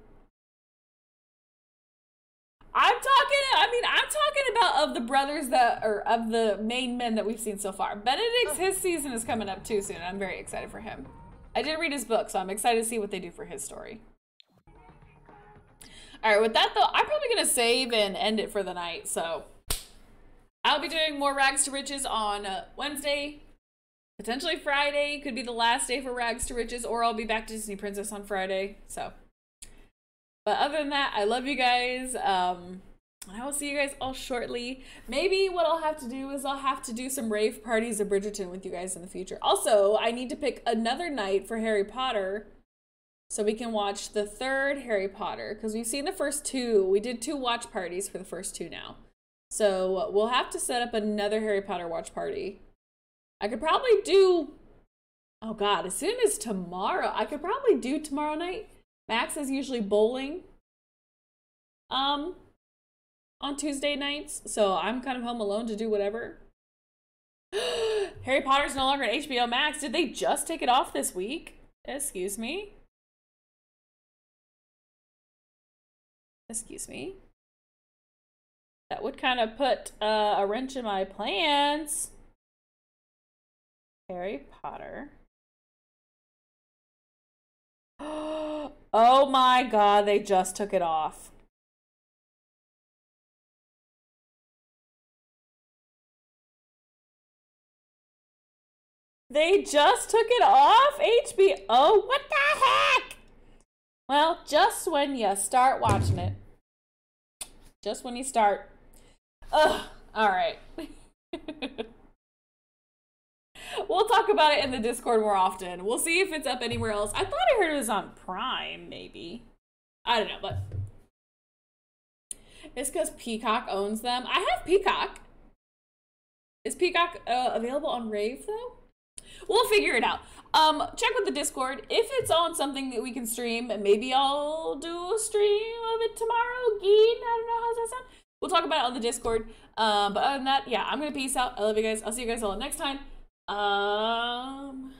I'm talking, I mean, I'm talking about of the brothers that, or of the main men that we've seen so far. Benedict's, his season is coming up too soon. I'm very excited for him. I did read his book, so I'm excited to see what they do for his story. All right, with that though, I'm probably going to save and end it for the night. So I'll be doing more Rags to Riches on uh, Wednesday, potentially Friday could be the last day for Rags to Riches, or I'll be back to Disney Princess on Friday. So, but other than that, I love you guys. Um, I will see you guys all shortly. Maybe what I'll have to do is I'll have to do some rave parties of Bridgerton with you guys in the future. Also, I need to pick another night for Harry Potter so we can watch the third Harry Potter because we've seen the first two. We did two watch parties for the first two now. So we'll have to set up another Harry Potter watch party I could probably do, oh God, as soon as tomorrow. I could probably do tomorrow night. Max is usually bowling. Um, on Tuesday nights, so I'm kind of home alone to do whatever. Harry Potter's no longer on HBO Max. Did they just take it off this week? Excuse me. Excuse me. That would kind of put uh, a wrench in my plans. Harry Potter. oh my god, they just took it off. They just took it off HBO. What the heck? Well, just when you start watching it. Just when you start. Ugh. All right. we'll talk about it in the Discord more often. We'll see if it's up anywhere else. I thought I heard it was on Prime, maybe. I don't know, but it's because Peacock owns them. I have Peacock. Is Peacock uh, available on Rave though? We'll figure it out. Um, check with the Discord. If it's on something that we can stream, maybe I'll do a stream of it tomorrow. Geen, I don't know how's that sound. We'll talk about it on the Discord. Um, but other than that, yeah, I'm gonna peace out. I love you guys. I'll see you guys all next time. Um.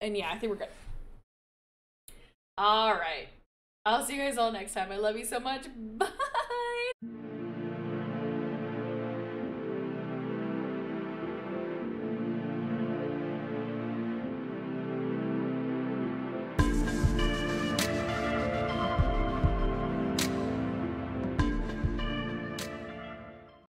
And yeah, I think we're good. All right. I'll see you guys all next time. I love you so much. Bye.